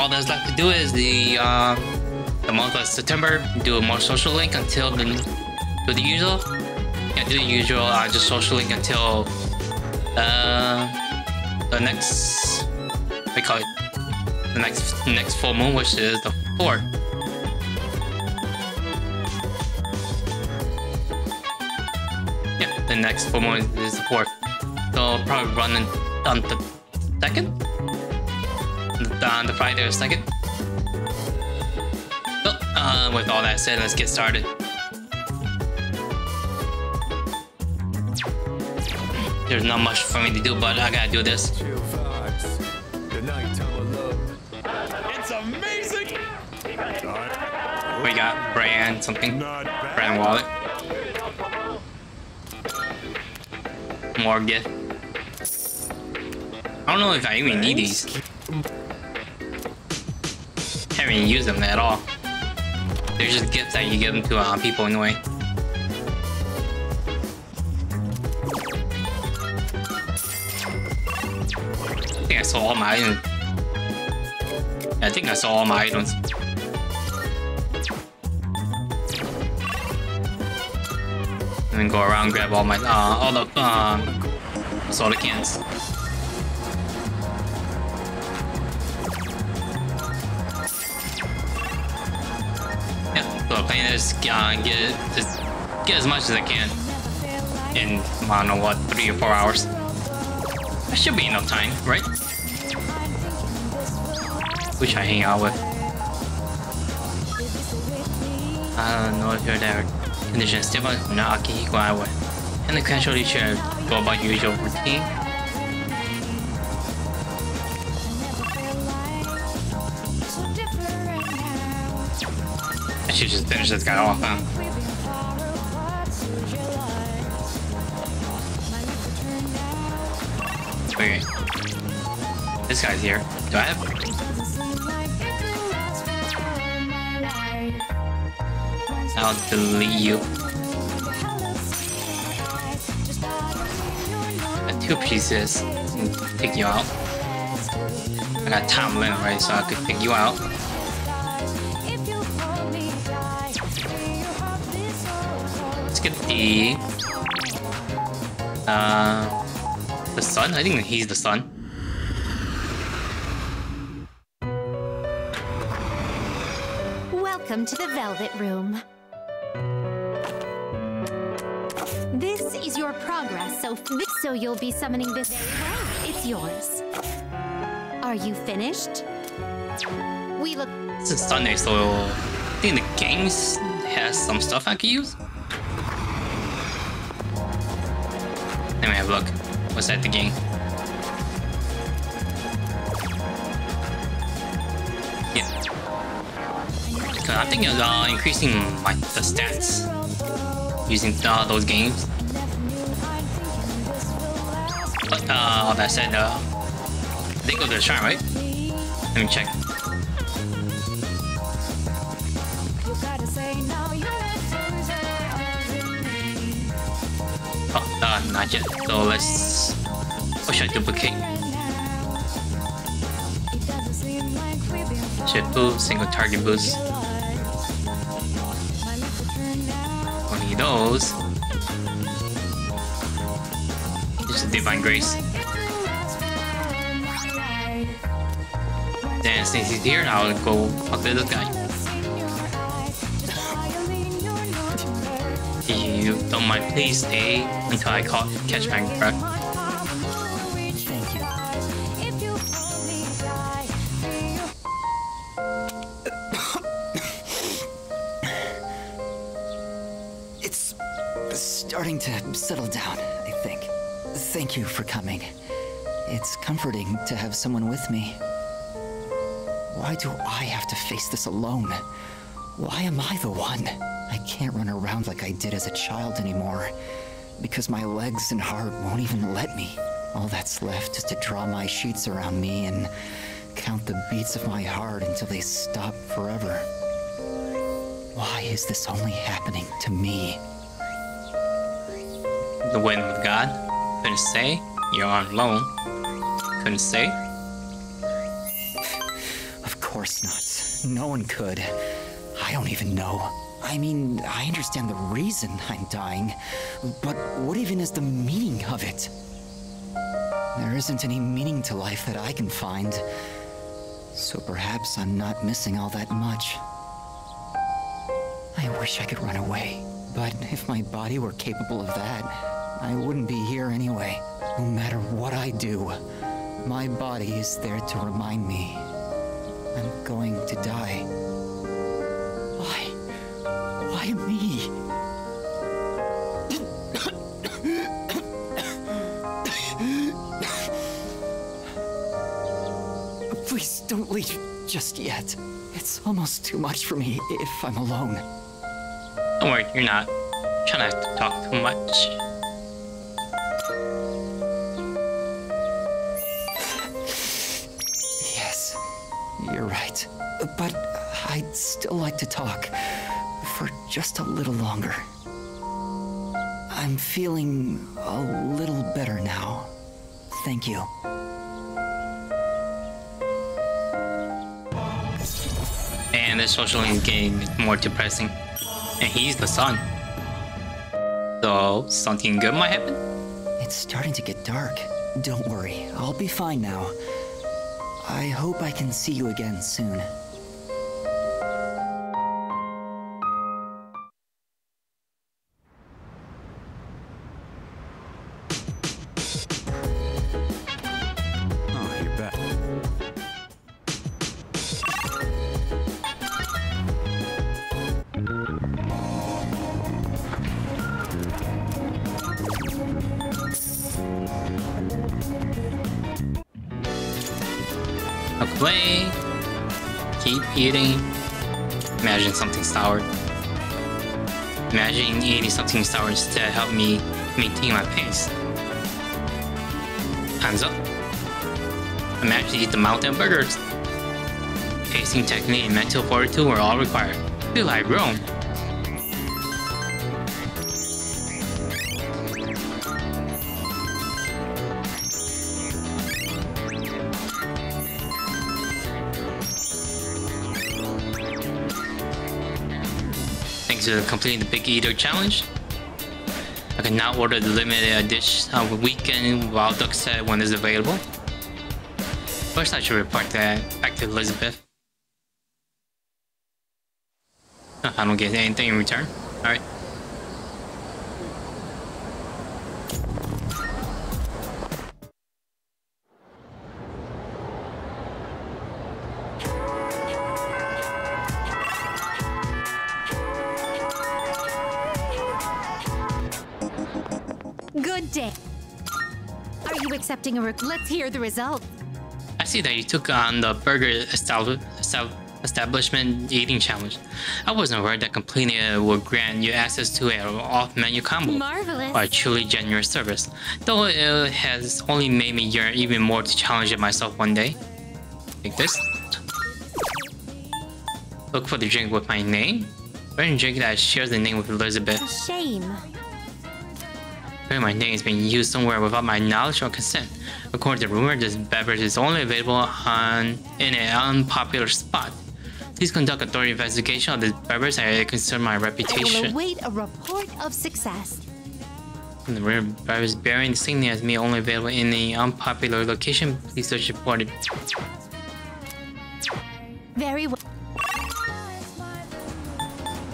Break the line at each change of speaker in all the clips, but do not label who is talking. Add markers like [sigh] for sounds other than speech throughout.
all that's left to do is the uh, the month of September. Do a more social link until the do the usual. Yeah, do the usual. Uh, just social link until uh, the next. We call it the next next full moon, which is the fourth. Yeah, the next full moon is the fourth. So I'll probably run on the second, on the Friday or second. So, uh, with all that said, let's get started. There's not much for me to do, but I gotta do this.
It's amazing!
We got brand something, brand wallet, more gift. I don't know if I even need these. Even used them at all. They're just gifts that you give them to uh, people anyway. I think I saw all my items. I think I saw all my items. And then go around grab all my uh, all the um, soda cans. This, uh, get just get as much as I can in I don't know what three or four hours. That should be enough time, right? Which I hang out with. I don't know if you're there. Condition stable, not akihiko And the casually should go about usual routine. Should just finish this guy off, huh? Okay. This guy's here. Do I have... I'll delete you. Got two pieces. Pick you out. I got limit, right? So I could pick you out. Uh... The sun? I think he's the sun.
Welcome to the Velvet Room. This is your progress, so so you'll be summoning this. It's yours. Are you finished? We look.
This is Sunday, so I think the games has some stuff I can use. Let me have a look. What's that the game? Yeah. Cause I think it's uh, increasing my the stats using uh, those games. But uh, that said, uh, they go to the shrine, right? Let me check. Uh, not yet. So let's. What should I duplicate? Shift boost, single target boost. Need those. Just divine grace. Then since he's here, I'll go talk to this guy. You please stay until I call, catch my breath. [coughs]
It's starting to settle down, I think. Thank you for coming. It's comforting to have someone with me. Why do I have to face this alone? Why am I the one? I can't run around like I did as a child anymore. Because my legs and heart won't even let me. All that's left is to draw my sheets around me and count the beats of my heart until they stop forever. Why is this only happening to me?
The win with God. Couldn't say. You're on loan. Couldn't say.
Of course not. No one could. I don't even know. I mean, I understand the reason I'm dying, but what even is the meaning of it? There isn't any meaning to life that I can find. So perhaps I'm not missing all that much. I wish I could run away, but if my body were capable of that, I wouldn't be here anyway. No matter what I do, my body is there to remind me I'm going to die. Why? Me? Please don't leave just yet. It's almost too much for me if I'm alone.
Don't worry, you're not. trying not to talk too much.
Yes, you're right. But I'd still like to talk for just a little longer. I'm feeling a little better now. Thank you.
And the social link getting more depressing. And he's the sun. So something good might happen?
It's starting to get dark. Don't worry, I'll be fine now. I hope I can see you again soon.
Me maintain my pace. Hands up. Imagine eat the mountain burgers. Pacing technique and mental fortitude were all required. Feel like Rome. Thanks for completing the Big Eater challenge. Can now order the limited edition on the weekend Wild Duck set when it's available. First, I should report that back to Elizabeth. [laughs] I don't get anything in return. Alright.
Hear the result.
I see that you took on the burger estab- estab- establishment eating challenge. I wasn't aware that completing it would grant you access to an off-menu combo.
Marvelous.
Or a truly generous service. Though it has only made me yearn even more to challenge it myself one day. Like this. Look for the drink with my name. Random drink that shares the name with Elizabeth.
A shame.
Apparently my name is being used somewhere without my knowledge or consent. According to rumor, this beverage is only available on in an unpopular spot. Please conduct a thorough investigation of this beverage as it concerns my
I will
reputation.
await a report of success.
And the rare beverage bearing the same name as me only available in an unpopular location. Please search report it.
Very well.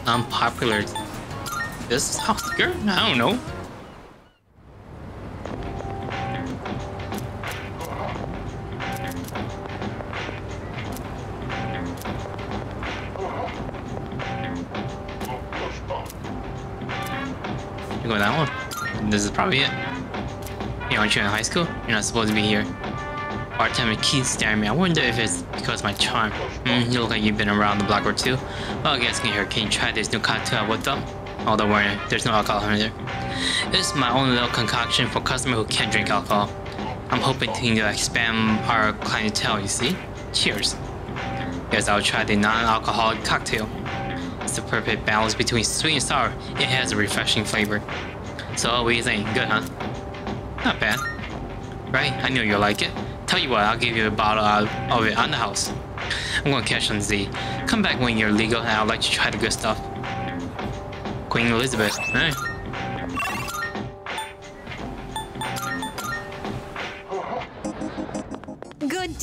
Unpopular. This house girl? I don't know. This is probably it. Hey, aren't you in high school? You're not supposed to be here. Bartender keeps staring at me. I wonder if it's because my charm. Hmm, you look like you've been around the block or two. Well, I guess can here. Can you try this new cocktail I whipped up? Oh, don't worry. There's no alcohol in there. This is my own little concoction for customers who can't drink alcohol. I'm hoping to expand our clientele, you see? Cheers. Guess I'll try the non-alcoholic cocktail. It's the perfect balance between sweet and sour. It has a refreshing flavor. So what do you think? Good, huh? Not bad. Right? I knew you'll like it. Tell you what, I'll give you a bottle of of it on the house. I'm gonna cash on Z. Come back when you're legal and I'll like to try the good stuff. Queen Elizabeth, alright.
Good.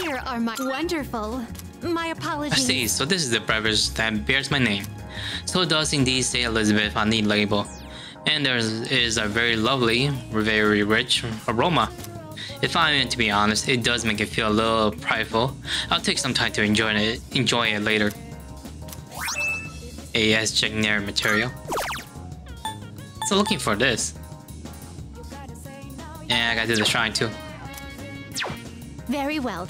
Here are my wonderful. My apologies.
I see, so this is the beverage that bears my name. So it does indeed say Elizabeth on the label. And there is a very lovely, very rich aroma. If I am to be honest, it does make it feel a little prideful. I'll take some time to enjoy it, enjoy it later. AS generic material. So looking for this. And I gotta do the shrine too.
Very well.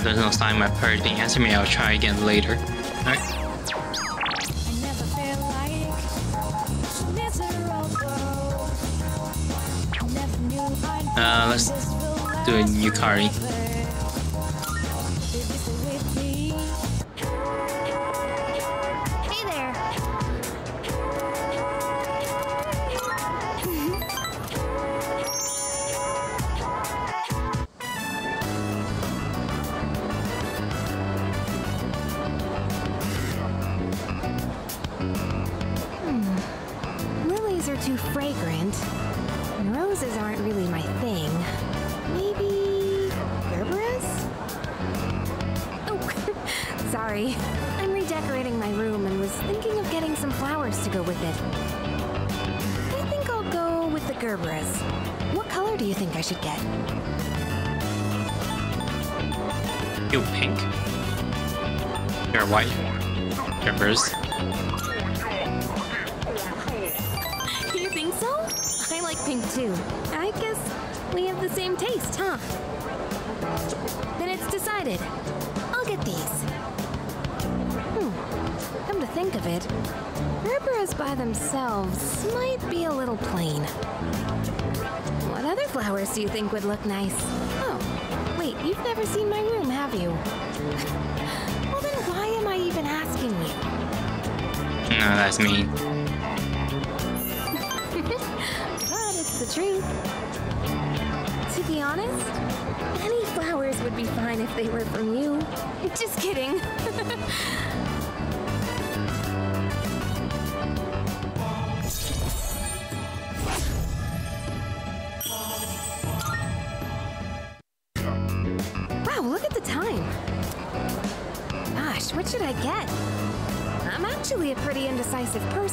Far there's no sign my prayer being answered me, I'll try again later. Alright. Uh, let's do a Yukari. That's me.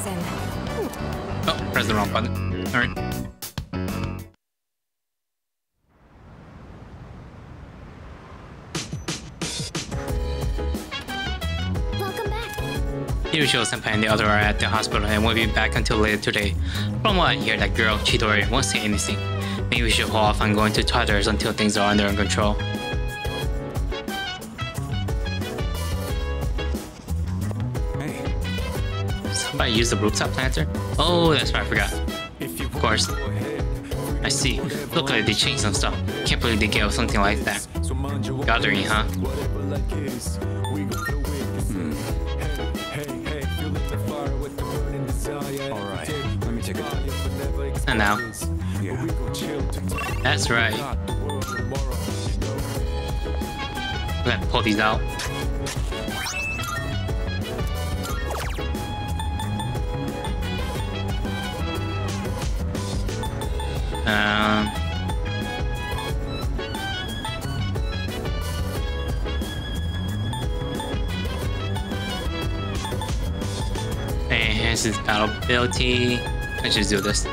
Oh, press the wrong button. Alright.
Welcome back.
Hiroshio Senpai and the other are at the hospital and won't be back until later today. From what I hear, that girl, Chidori, won't say anything. Maybe we should hold off on going to Tartarus until things are under control. Use the rooftop planter? Oh, that's right, I forgot. Of course. I see. Look like they changed some stuff. Can't believe they gave something like that. Gathering, huh? Hmm.
alright. Let me take a
And now.
Yeah.
That's right. Gonna pull these out. Ability. Let's just do this.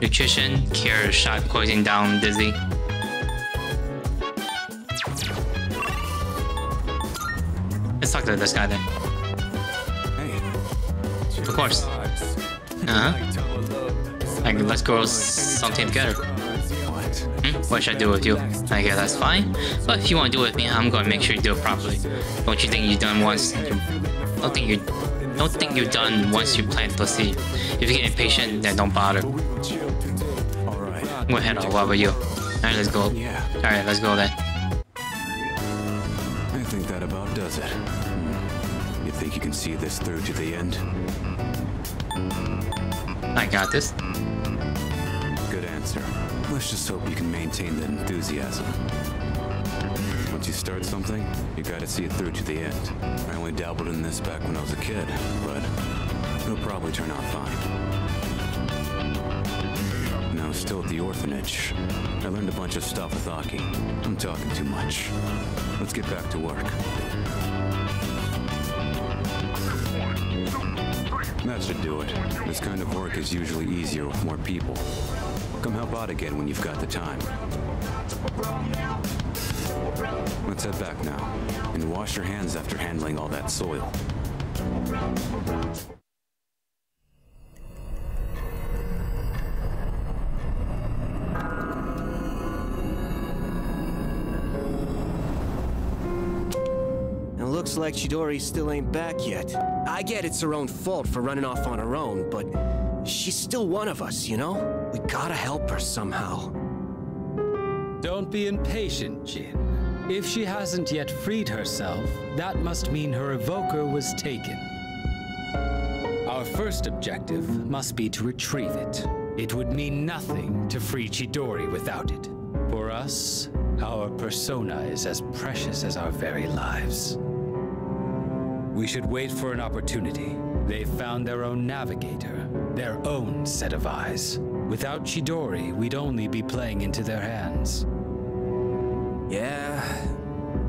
Nutrition, cure shot poison down dizzy. Let's talk to this guy then.
Hey.
Of course. Uh huh. Like, let's grow something together. What should I do with you? I guess that's fine. But if you want to do it with me, I'm gonna make sure you do it properly. Don't you think you've done once? You, don't think you don't think you've done once you plant the seed. If you get impatient, then don't bother.
Alright.
I'm gonna head off. What about you? Alright, let's go.
Yeah,
Alright, let's go then.
I think that about does it. Hmm. You think you can see this through to the end?
I got this.
Let's just hope you can maintain that enthusiasm. Once you start something, you gotta see it through to the end. I only dabbled in this back when I was a kid, but it'll probably turn out fine. Now, still at the orphanage, I learned a bunch of stuff with Aki. I'm talking too much. Let's get back to work. That should do it. This kind of work is usually easier with more people. Come help out again when you've got the time. Let's head back now, and wash your hands after handling all that soil.
Looks like Chidori still ain't back yet. I get it's her own fault for running off on her own, but she's still one of us, you know? We gotta help her somehow.
Don't be impatient, Jin. If she hasn't yet freed herself, that must mean her evoker was taken. Our first objective must be to retrieve it. It would mean nothing to free Chidori without it. For us, our persona is as precious as our very lives. We should wait for an opportunity. They've found their own navigator, their own set of eyes. Without Chidori, we'd only be playing into their hands.
Yeah,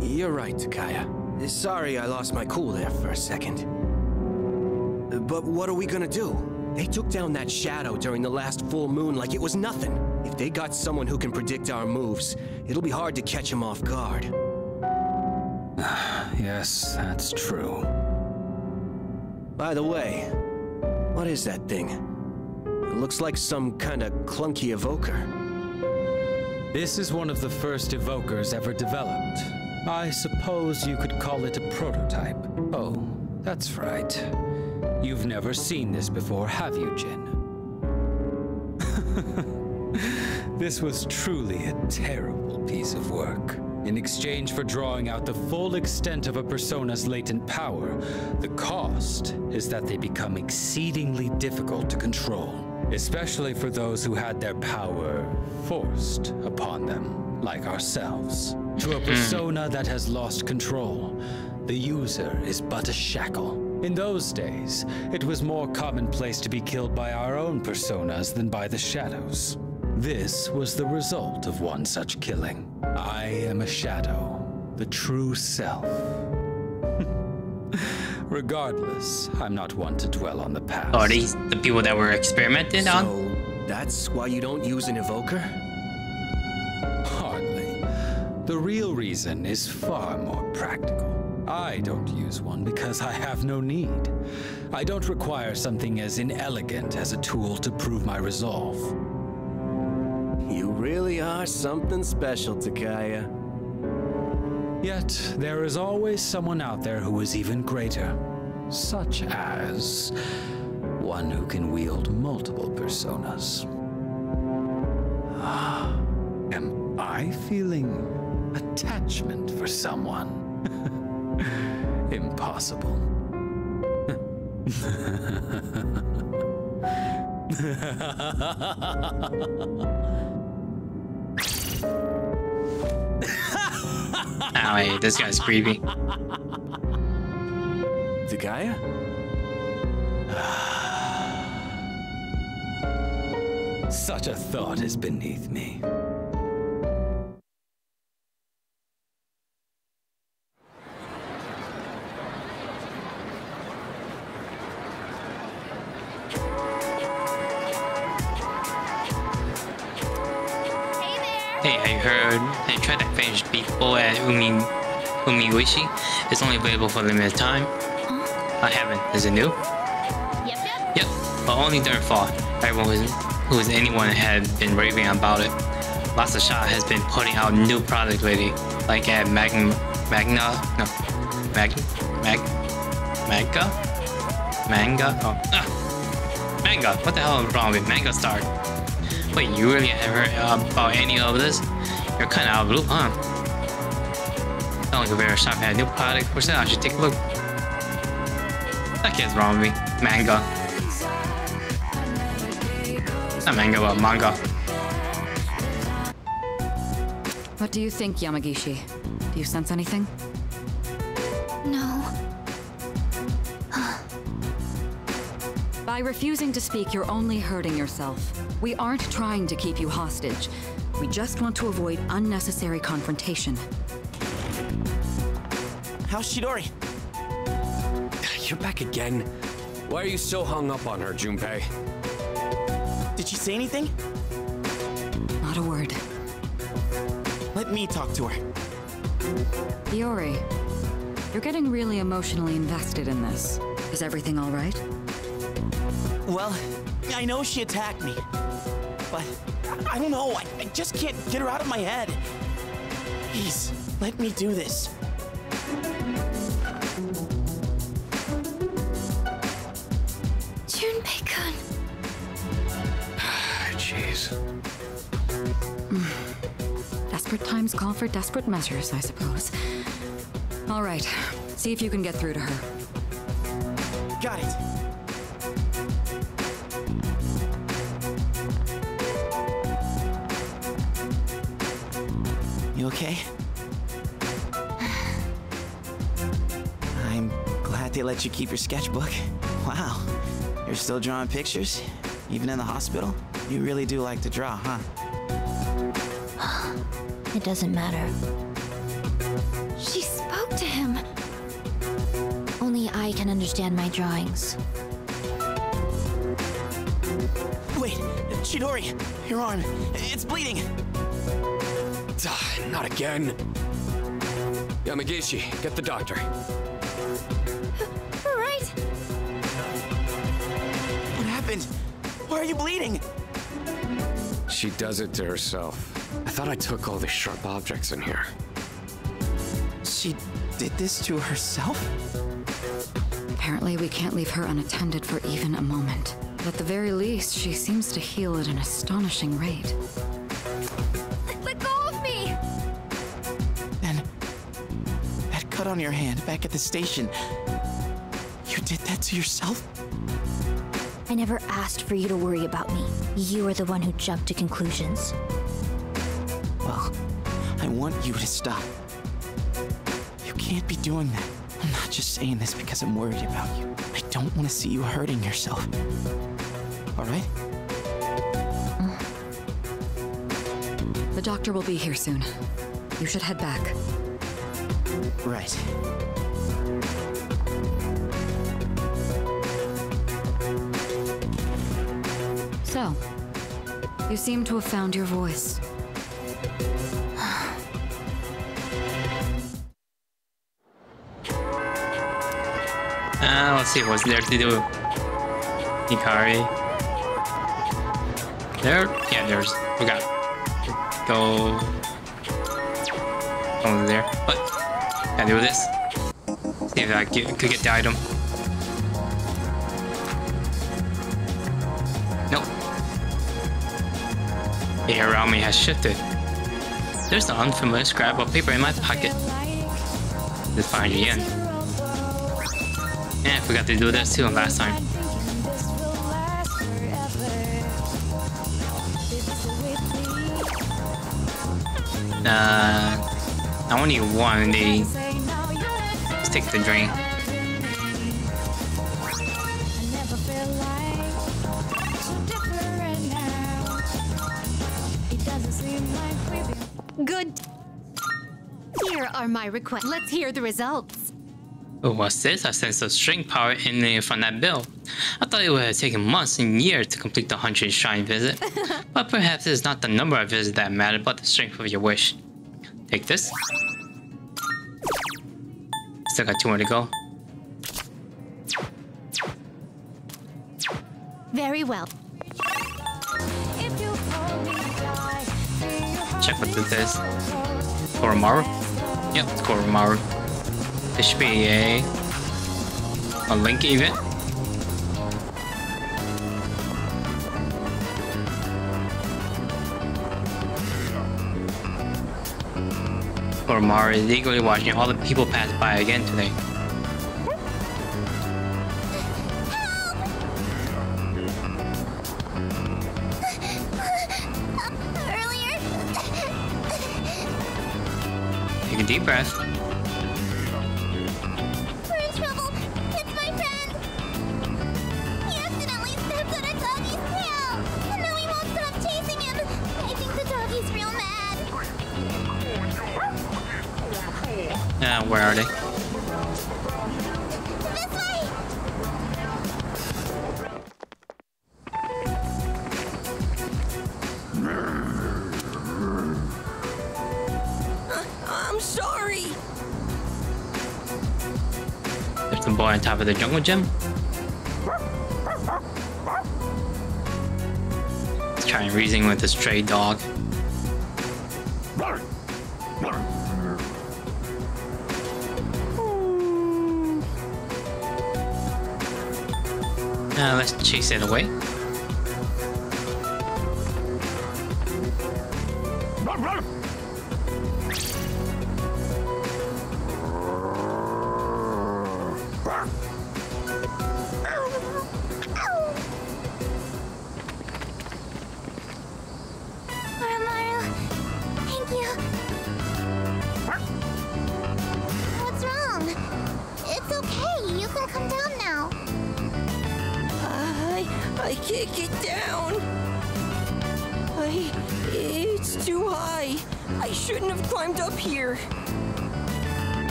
you're right, Takaya. Sorry I lost my cool there for a second. But what are we gonna do? They took down that shadow during the last full moon like it was nothing. If they got someone who can predict our moves, it'll be hard to catch them off guard. [sighs]
Yes, that's true.
By the way, what is that thing? It looks like some kind of clunky evoker.
This is one of the first evokers ever developed. I suppose you could call it a prototype. Oh, that's right. You've never seen this before, have you, Jin? [laughs] this was truly a terrible piece of work. In exchange for drawing out the full extent of a persona's latent power, the cost is that they become exceedingly difficult to control, especially for those who had their power forced upon them, like ourselves. To a hmm. persona that has lost control, the user is but a shackle. In those days, it was more commonplace to be killed by our own personas than by the shadows. This was the result of one such killing. I am a shadow, the true self. [laughs] Regardless, I'm not one to dwell on the past.
Are these the people that were experimented on?
So, that's why you don't use an evoker?
Hardly. The real reason is far more practical. I don't use one because I have no need. I don't require something as inelegant as a tool to prove my resolve.
You really are something special, Takaya.
Yet, there is always someone out there who is even greater. Such as one who can wield multiple personas. Ah, am I feeling attachment for someone? [laughs] Impossible. [laughs]
Oh wait, this guy's creepy.
Takaya? [sighs]
Such a thought is beneath me.
Heard they tried to finish people at Umi Umiushi. It's only available for a limited time. I haven't. Is it new?
Yep, yep.
Yep, but only during fall. Everyone who's, who is anyone had been raving about it. Lots of Shot has been putting out new products lately, like at Magn Magna no Mag Mag Manga Manga oh ah. Manga. What the hell is wrong with Manga Star? Wait, you really haven't heard about any of this? You're kind of out of blue, huh? Sound like a very shop had a new product. What's that? I should take a look. That kid's wrong with me. Manga. Not manga, but manga.
What do you think, Yamagishi? Do you sense anything?
No.
By refusing to speak, you're only hurting yourself. We aren't trying to keep you hostage. We just want to avoid unnecessary confrontation.
How's Chidori? [sighs]
You're back again. Why are you so hung up on her, Junpei?
Did she say anything?
Not a word.
Let me talk to her.
Iori, you're getting really emotionally invested in this. Is everything all right?
Well, I know she attacked me. But I don't know. I, I just can't get her out of my head. Please, let me do this.
Junpei-kun.
Ah, jeez. Hmm.
Desperate times call for desperate measures, I suppose. All right, see if you can get through to her.
Got it. Okay? I'm glad they let you keep your sketchbook. Wow. You're still drawing pictures? Even in the hospital? You really do like to draw, huh?
It doesn't matter. She spoke to him. Only I can understand my drawings.
Wait, Chidori, your arm. It's bleeding.
Not again. Yamagishi, get the doctor.
All right.
What happened? Why are you bleeding?
She does it to herself. I thought I took all the sharp objects in here.
She did this to herself?
Apparently, we can't leave her unattended for even a moment. At the very least, she seems to heal at an astonishing rate.
Cut on your hand back at the station. You did that to yourself?
I never asked for you to worry about me. You are the one who jumped to conclusions.
Well, I want you to stop. You can't be doing that. I'm not just saying this because I'm worried about you. I don't want to see you hurting yourself. All right?
The doctor will be here soon. You should head back.
Right.
So, you seem to have found your voice.
Uh, [sighs] let's see what's there to do. Hikari. There? Yeah, there's. We got. Go. Over there. But. Gotta do this. See if I get, could get the item. Nope. The air around me has shifted. There's an unfamiliar scrap of paper in my pocket. Let's find it again. Yeah, I forgot to do this too last time. Uh, I only one. They stick the drain.
Good. Here are my requests. Let's hear the results.
Oh, what's this? I sense a string power in there from that bill. I thought it would have taken months and years to complete the 100 shrine visit. [laughs] but perhaps it's not the number of visits that matter, but the strength of your wish. Take this. Still got two more to go.
Very well.
Check what this is. Koromaru? Yep, it's Koromaru. This should be a a link event. Koromaru is eagerly watching all the people pass by again today.
Earlier,
Take a deep breath.
On
top of the jungle gym. Let's try and reason with the stray dog. Uh, let's chase it away.
I can't down. I it's too high. I shouldn't have climbed up here.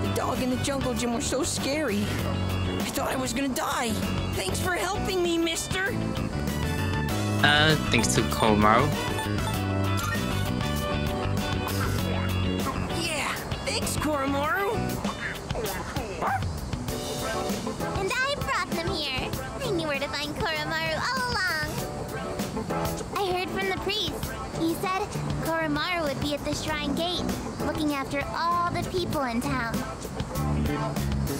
The dog and the jungle gym were so scary. I thought I was gonna die. Thanks for helping me, mister.
Uh, thanks to Koromaru.
Yeah, thanks, Koromaru.
To find Koromaru all along. I heard from the priest. He said Koromaru would be at the shrine gate, looking after all the people in town.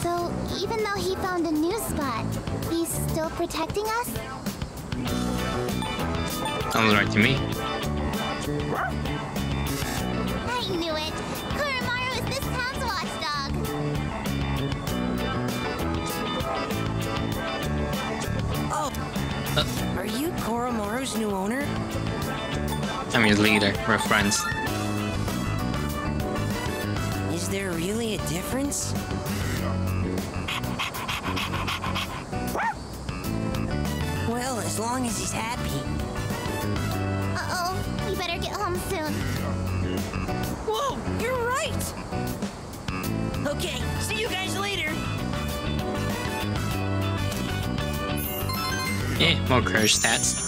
So, even though he found a new spot, he's still protecting us?
Sounds right to me.
You new owner?
I'm your leader. We're friends.
Is there really a difference? Well, as long as he's happy.
Uh-oh, we better get home soon.
Whoa, you're right! Okay, see you guys later.
Eh, more courage stats.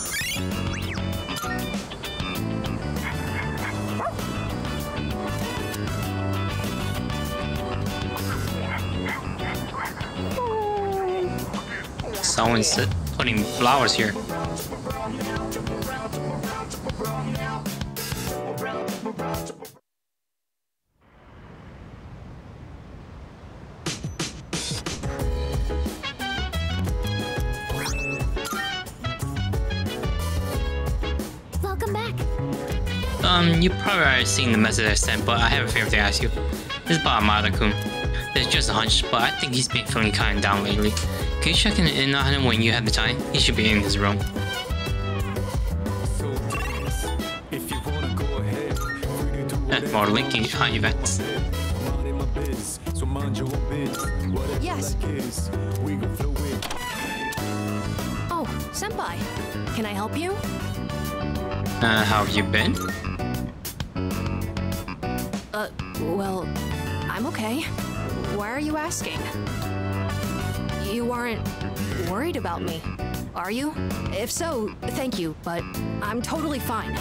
Uh, putting flowers here.
Welcome back.
Um, you probably already seen the message I sent, but I have a favor to ask you. This is about Amada-kun. There's just a hunch, but I think he's been feeling kind of down lately. Can you check in, in on him when you have the time? He should be in his room.
If you wanna go ahead, free to do
more linking hunt events.
Mind in my biz, so mind your own biz. Whatever
Yes.
like is, we gon' flow it.
Oh, Senpai. Can I help you?
Uh, how have you been?
Uh, well, I'm okay. Why are you asking? Worried about me, are you? If so, thank you, but I'm totally fine.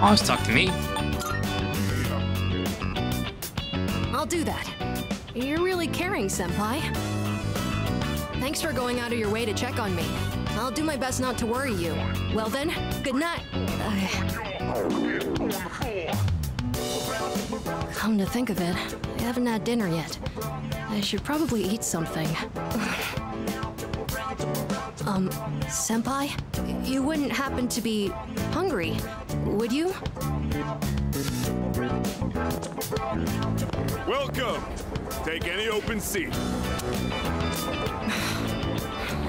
Always talk to me.
I'll do that. You're really caring, Senpai. Thanks for going out of your way to check on me. I'll do my best not to worry you. Well then, good night. Come to think of it, I haven't had dinner yet. I should probably eat something. Um, Senpai? You wouldn't happen to be hungry, would you?
Welcome! Take any open seat.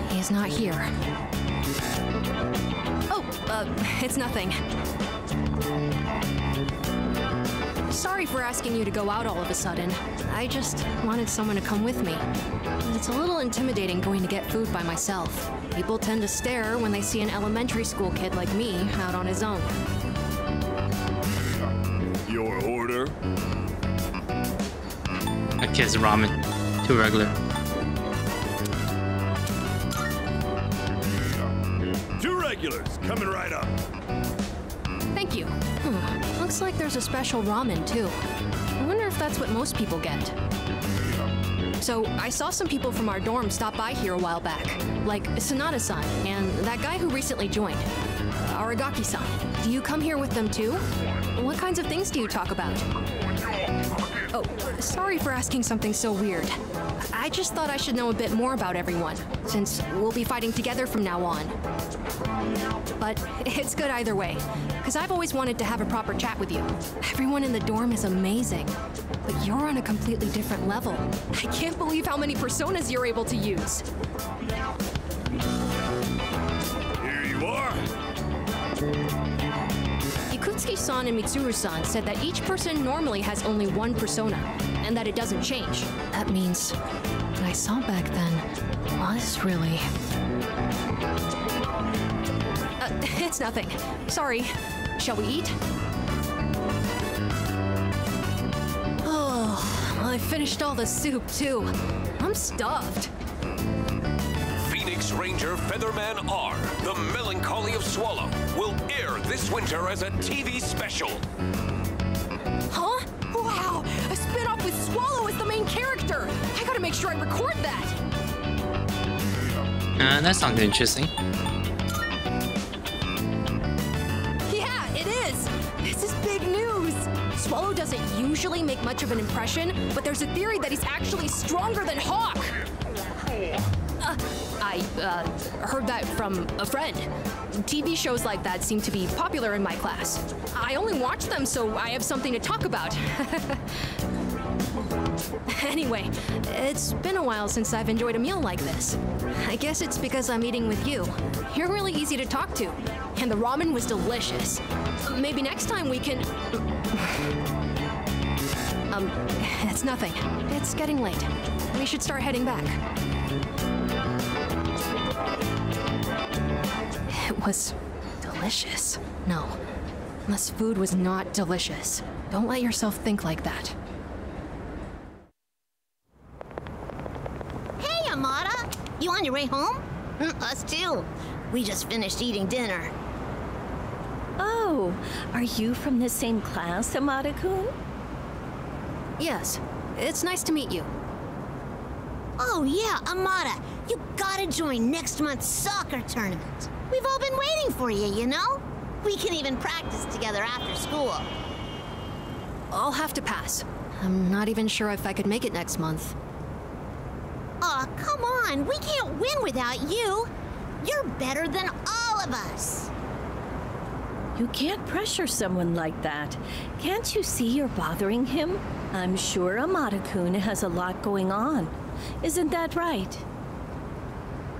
He's not here. Oh, uh, it's nothing. Sorry for asking you to go out all of a sudden. I just wanted someone to come with me. It's a little intimidating going to get food by myself. People tend to stare when they see an elementary school kid like me out on his own.
Your order?
A kid's ramen. Too regular.
Two regulars, coming right up.
Looks like there's a special ramen too. I wonder if that's what most people get. So, I saw some people from our dorm stop by here a while back, like Sanada-san and that guy who recently joined, Aragaki-san. Do you come here with them too? What kinds of things do you talk about? Oh, sorry for asking something so weird. I just thought I should know a bit more about everyone, since we'll be fighting together from now on. But [laughs] it's good either way, because I've always wanted to have a proper chat with you. Everyone in the dorm is amazing, but you're on a completely different level. I can't believe how many personas you're able to use.
Here you are.
Ikutsuki-san and Mitsuru-san said that each person normally has only one persona, and that it doesn't change. That means what I saw back then was really... It's nothing. Sorry. Shall we eat? Oh, I finished all the soup, too. I'm stuffed.
Phoenix Ranger Featherman R, The Melancholy of Swallow, will air this winter as a TV special.
Huh? Wow! A spin-off with Swallow as the main character! I gotta make sure I record that!
Uh, that sounds interesting.
Usually make much of an impression, but there's a theory that he's actually stronger than Hawk! Uh, I, uh, heard that from a friend. TV shows like that seem to be popular in my class. I only watch them so I have something to talk about. [laughs] anyway, it's been a while since I've enjoyed a meal like this. I guess it's because I'm eating with you. You're really easy to talk to, and the ramen was delicious. Maybe next time we can. Um, it's nothing. It's getting late. We should start heading back. It was delicious. No, this food was not delicious. Don't let yourself think like that.
Hey, Amada! You on your way home? Mm, Us too. We just finished eating dinner.
Oh, are you from the same class, Amada-kun?
Yes, it's nice to meet you.
Oh yeah, Amada, you gotta join next month's soccer tournament. We've all been waiting for you, you know? We can even practice together after school.
I'll have to pass. I'm not even sure if I could make it next month.
Aw, come on, we can't win without you. You're better than all of us.
You can't pressure someone like that. Can't you see you're bothering him? I'm sure Amada-kun has a lot going on. Isn't that right?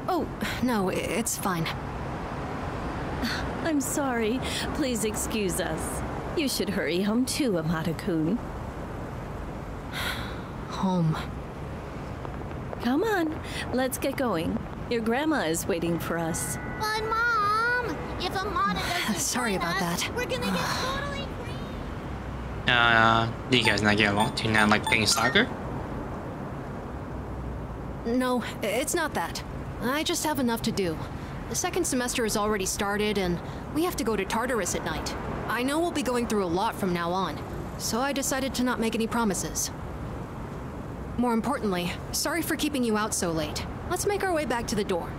Oh, no, it's fine. [sighs]
I'm sorry. Please excuse us. You should hurry home too, Amada-kun. [sighs]
Home.
Come on, let's get going. Your grandma is waiting for us.
But Mom, if Amada doesn't [sighs]
Sorry about
us,
that.
we're gonna get [sighs] totally
Uh, do you guys not get along? Do you not like playing soccer?
No, it's not that. I just have enough to do. The second semester has already started, and we have to go to Tartarus at night. I know we'll be going through a lot from now on, so I decided to not make any promises. More importantly, sorry for keeping you out so late. Let's make our way back to the door.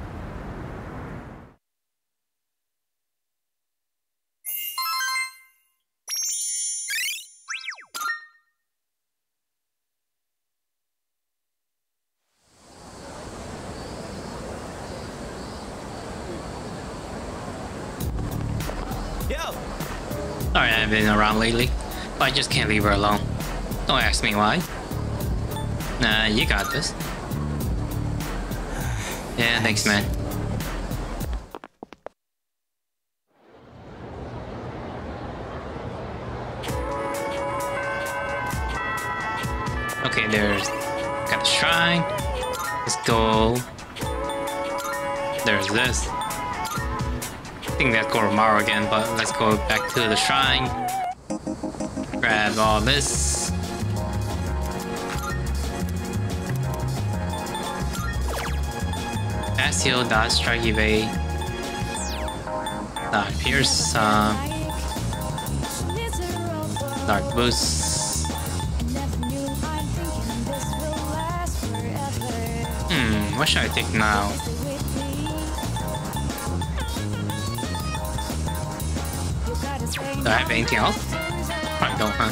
Around lately, but I just can't leave her alone. Don't ask me why. Nah, you got this. Yeah, thanks, man. Okay, there's got the shrine. Let's go. There's this. I think that's Koromaru again, but let's go back to the shrine. Grab all this. Fast heal, dodge, strike, evade. Dot pierce, uh, dark boost. Hmm, what should I take now? Do I have anything else? Probably don't, huh?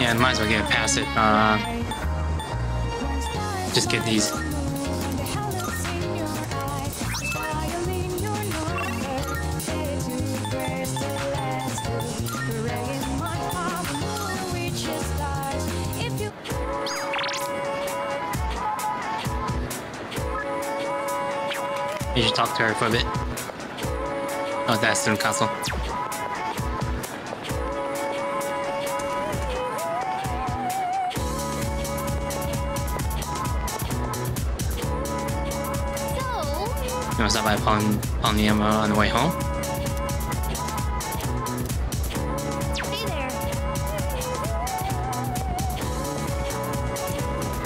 Yeah, might as well get past it. Uh, just get these. Talk to her for a bit. Oh, that's student council. You want to stop by Pon Ponyama on the way home?
Hey there.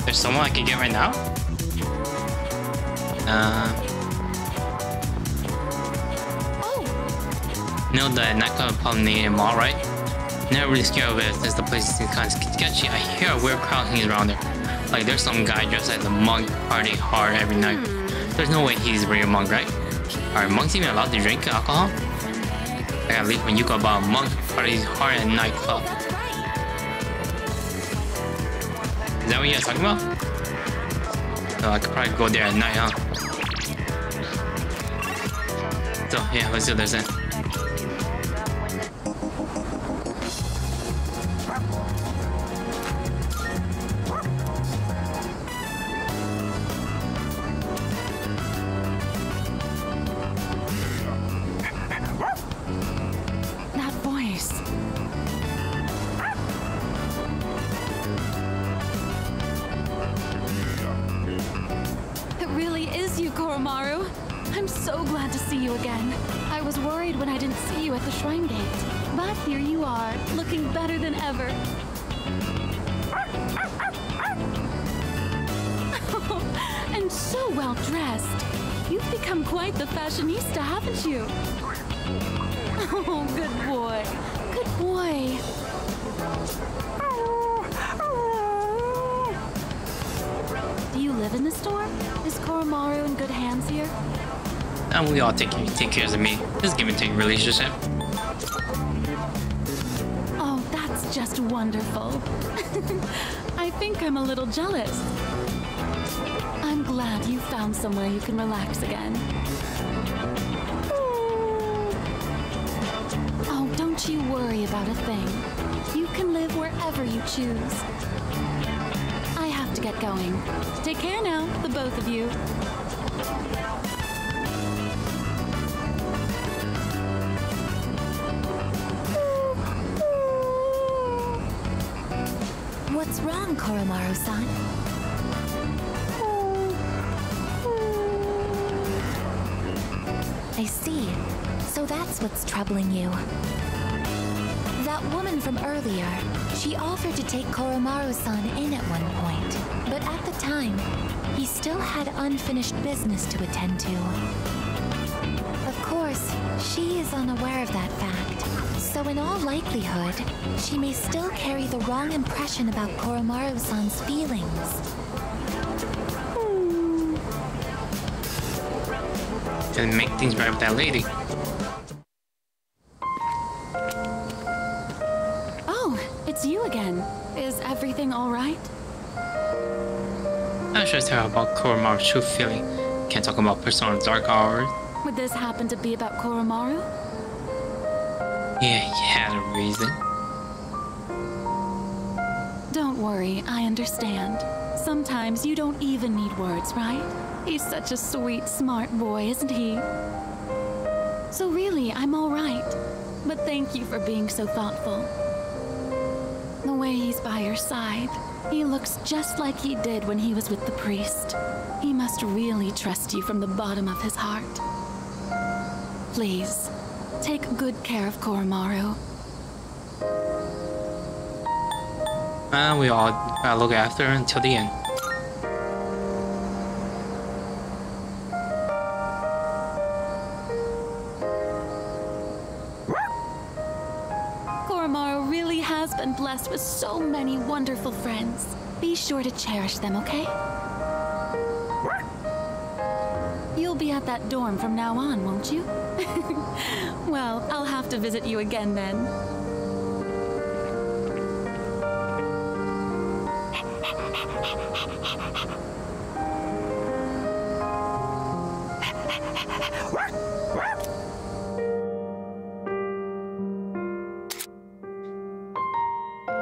There's someone I can get right now? Uh. Know the nightclub Polynesia Mall, right? Never really scared of it since the place is kind of sketchy. I hear a weird crowd hanging around there. Like there's some guy dressed as a monk partying hard every night. Hmm. There's no way he's a real monk, right? Are monks even allowed to drink alcohol? Like at least when you go about a monk parties hard at nightclub. Is that what you guys talking about? So I could probably go there at night, huh? So yeah, let's do this then. We all take take care of me. This give and take relationship.
Oh, that's just wonderful. [laughs] I think I'm a little jealous. I'm glad you found somewhere you can relax again. Oh, don't you worry about a thing. You can live wherever you choose. I have to get going. Take care now, the both of you.
Koromaru-san? I see. So that's what's troubling you. That woman from earlier, she offered to take Koromaru-san in at one point. But at the time, he still had unfinished business to attend to. So in all likelihood, she may still carry the wrong impression about Koromaru-san's feelings.
and make things right with that lady.
Oh, it's you again. Is everything all right?
I'm sure tell about Koromaru's true feeling. Can't talk about personal Dark Hours.
Would this happen to be about Koromaru?
Yeah, he had a reason.
Don't worry, I understand. Sometimes you don't even need words, right? He's such a sweet, smart boy, isn't he? So really, I'm all right. But thank you for being so thoughtful. The way he's by your side, he looks just like he did when he was with the priest. He must really trust you from the bottom of his heart. Please, take good care of Koromaru.
And we all gotta look after her until the end.
Koromaru really has been blessed with so many wonderful friends. Be sure to cherish them, okay? That dorm from now on, won't you? [laughs] well, I'll have to visit you again then.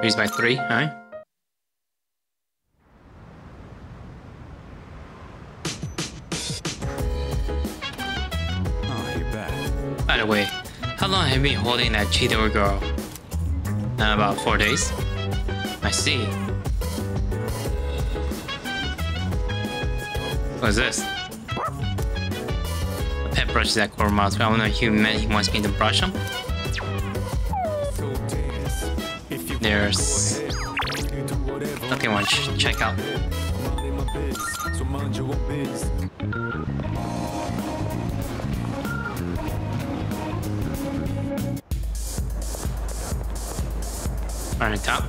Raised by three, alright? Been holding that Chidori girl? Uh, about four days? I see. What's this? A pet brush that Koromaru's. I wonder if he meant he wants me to brush him? There's nothing much. Check out. On top.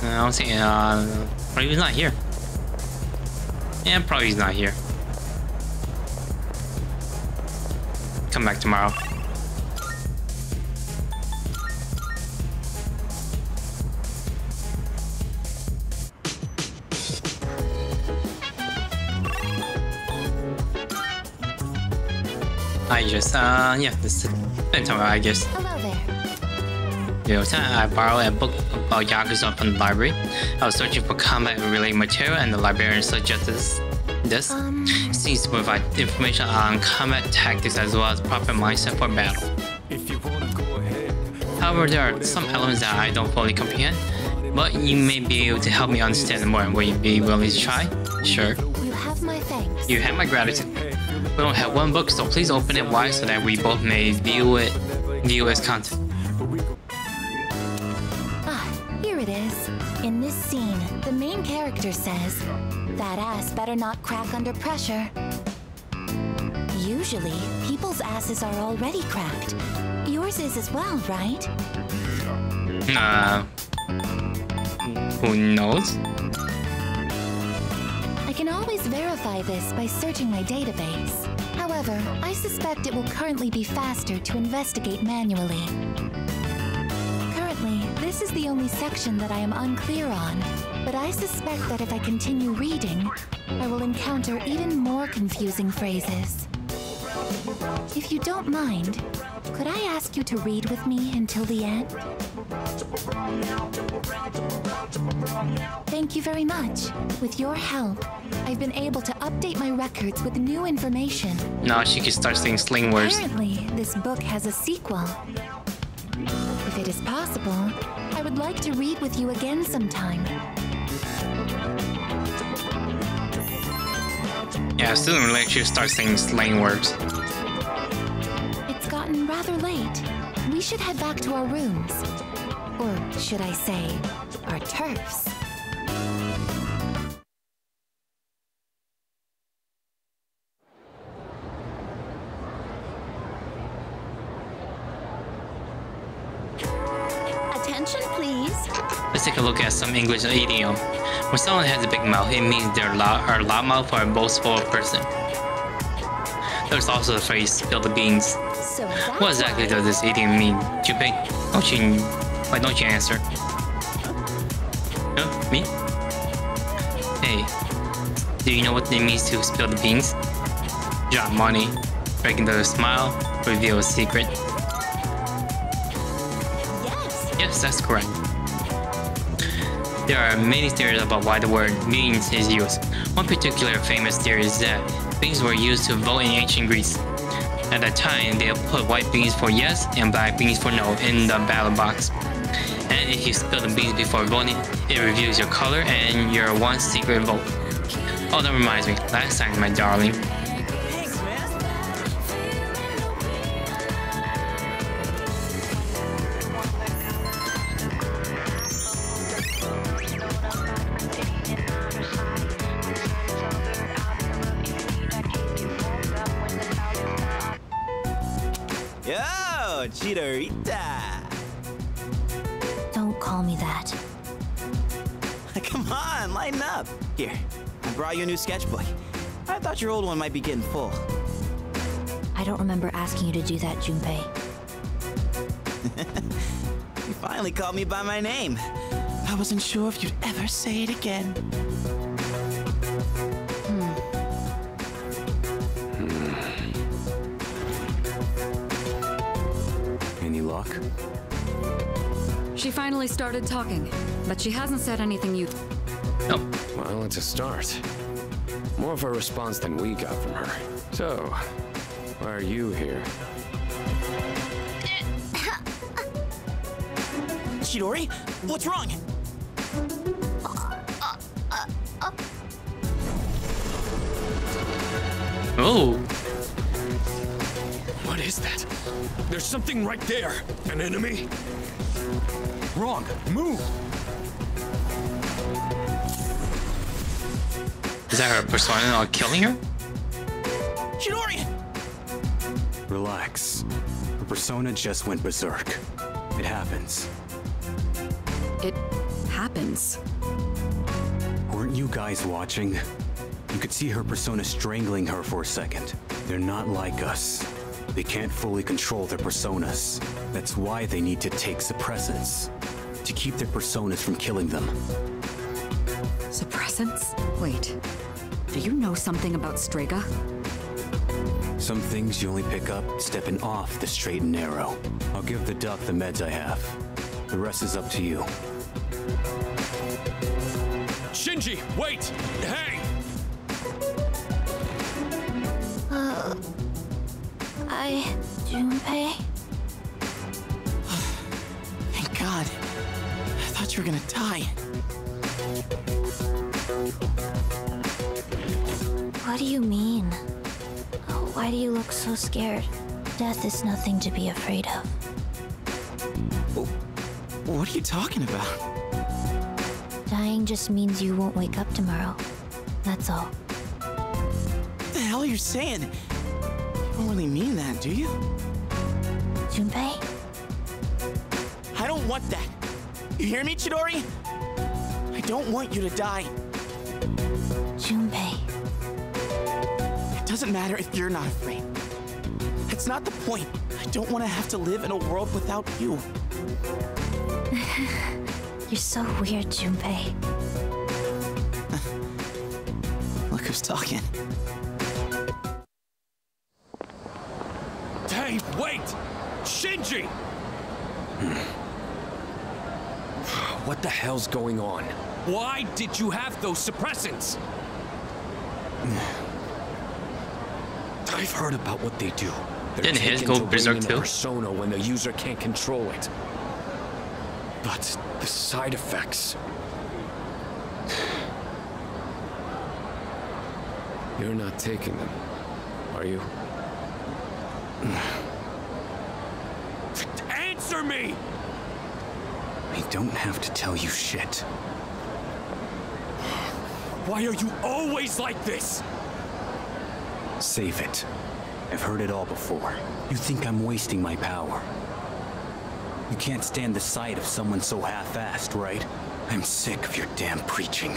Uh, I don't see. Uh, probably he's not here. Yeah, probably he's not here. Come back tomorrow. I just, uh, yeah, this is tomorrow, I guess.
Hello there.
The other time I borrowed a book about Yakuza from the library. I was searching for combat-related material and the librarian suggested this. This
Um,
seems to provide information on combat tactics as well as proper mindset for battle. However, there are some elements that I don't fully comprehend, but you may be able to help me understand more. Will you be willing to try? Sure.
You have my thanks.
You have my gratitude. We only have one book, so please open it wide so that we both may view it, view its content.
Ah, here it is. In this scene, the main character says, That ass better not crack under pressure. Usually, people's asses are already cracked. Yours is as well, right?
Uh, who knows?
Always verify this by searching my database. However, I suspect it will currently be faster to investigate manually. Currently, this is the only section that I am unclear on, but I suspect that if I continue reading, I will encounter even more confusing phrases. If you don't mind, could I ask you to read with me until the end? Thank you very much. With your help, I've been able to update my records with new information.
Now she can start saying sling words.
Apparently, this book has a sequel. If it is possible, I would like to read with you again sometime.
Yeah, or later she'll start saying slang words.
It's gotten rather late. We should head back to our rooms. Or should I say, our turfs.
Attention, please.
Let's let's take a look at some English idiom. When someone has a big mouth, it means they're loud or loudmouth or a boastful person. There's also the phrase "spill the beans."
So
What exactly does this idiom mean, Junpei? Don't you, why don't you answer? No, me? Hey, do you know what it means to spill the beans? Drop money, break into a smile, reveal a secret.
Yes.
Yes, that's correct. There are many theories about why the word beans is used. One particular famous theory is that beans were used to vote in ancient Greece. At that time, they put white beans for yes and black beans for no in the ballot box. And if you spill the beans before voting, it reveals your color and your one secret vote. Oh, that reminds me. Last time, my darling.
Here, I brought you a new sketchbook. I thought your old one might be getting full.
I don't remember asking you to do that, Junpei. [laughs]
You finally called me by my name. I wasn't sure if you'd ever say it again. Hmm.
Any luck?
She finally started talking, but she hasn't said anything you.
Well, it's a start. More of a response than we got from her. So, why are you here?
Chidori, what's wrong?
Oh.
What is that? There's something right there. An enemy? Wrong. Move.
Is that her persona not killing her?
Chidori!
Relax. Her persona just went berserk. It happens.
It happens.
Weren't you guys watching? You could see her persona strangling her for a second. They're not like us. They can't fully control their personas. That's why they need to take suppressants. To keep their personas from killing them.
Suppressants? Wait. Do you know something about Strega?
Some things you only pick up stepping off the straight and narrow. I'll give the duck the meds I have. The rest is up to you.
Shinji, wait! Hey!
Uh, I... Junpei? [sighs]
Thank God. I thought you were gonna die.
What do you mean? Oh, Why do you look so scared? Death is nothing to be afraid of.
What are you talking about?
Dying just means you won't wake up tomorrow. That's all.
What the hell are you saying? You don't really mean that, do you?
Junpei?
I don't want that. You hear me, Chidori? I don't want you to die. Doesn't matter if you're not afraid. That's not the point. I don't want to have to live in a world without you.
You're so weird, Junpei.
Look who's talking.
Hey, wait! Shinji!
What the hell's going on?
Why did you have those suppressants?
I've heard about what they do. They're
Didn't his go
to
berserk
bringing a
too?
persona when the user can't control it. But the side effects. You're not taking them, are you? [sighs]
Answer me!
I don't have to tell you shit.
Why are you always like this?
Save it. I've heard it all before. You think I'm wasting my power. You can't stand the sight of someone so half-assed, right? I'm sick of your damn preaching.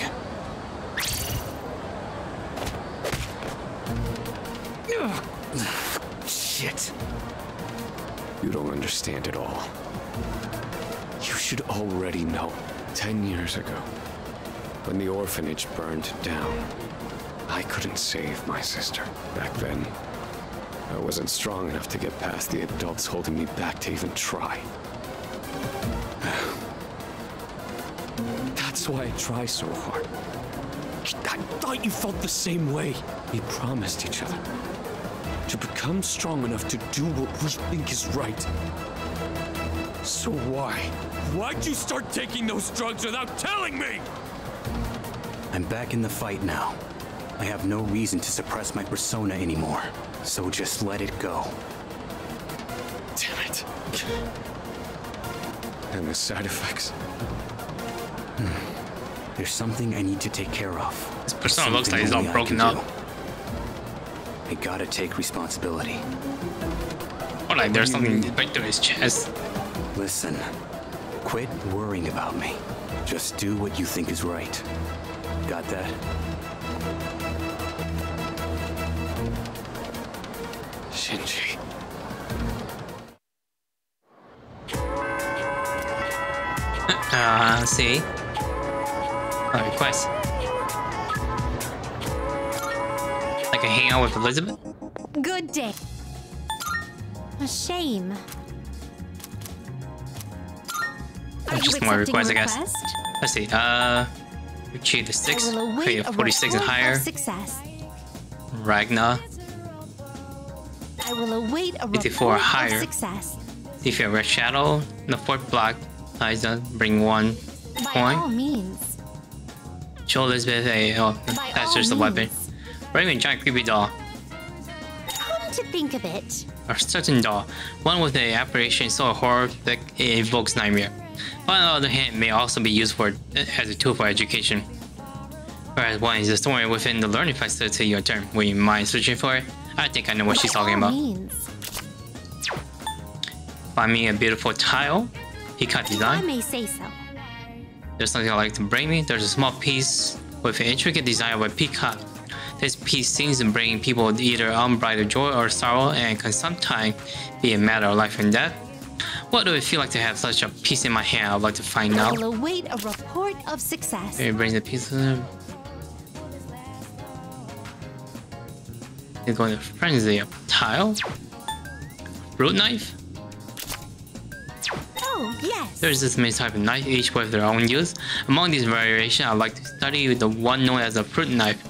Shit.
You don't understand at all. You should already know. Ten years ago, when the orphanage burned down, I couldn't save my sister. Back then, I wasn't strong enough to get past the adults holding me back to even try. [sighs] That's why I try so hard. I thought you felt the same way. We promised each other to become strong enough to do what we think is right. So why?
Why'd you start taking those drugs without telling me?
I'm back in the fight now. I have no reason to suppress my persona anymore, so just let it go.
Damn it. And the side effects?
Hmm. There's something I need to take care of.
This persona looks like
Something
he's all
only I
broken up.
do. I gotta take responsibility.
Or like there's something right through his chest.
Listen, quit worrying about me. Just do what you think is right. Got that?
Shinji. [laughs]
Uh, see. A request. Like a hangout with Elizabeth?
Good day. A shame. Are
Just more
accepting
requests, I guess. Let's see. Uh, achieve the six.
I will await
Create
a
a 46 and higher.
of success.
Ragnar.
I will await a
54
report
higher.
success.
If you have Red Shadow, the fourth block, Liza, bring one
By all means.
Show Elizabeth a. Oh,
By
that's just a weapon. Bring me a giant creepy doll.
Come to think of it,
A certain doll. One with a apparition so horrific it evokes nightmare. But on the other hand may also be used for as a tool for education. Whereas one is a story within the learning facility your turn. Would you mind searching for it? I think I know what she's talking about.
means.
Find me a beautiful tile. He
I
design.
may say so.
There's something I like to bring me. There's a small piece with an intricate design of a peacock. This piece seems to bring people either unbridled joy or sorrow and can sometimes be a matter of life and death. What do it feel like to have such a piece in my hand? I'd like to find
I
out.
will await a report of success.
It brings the piece of He's going to frenzy a tile. Root knife.
Oh, yes.
There's this many type of knife, each with their own use. Among these variations, I like to study the one known as a fruit knife.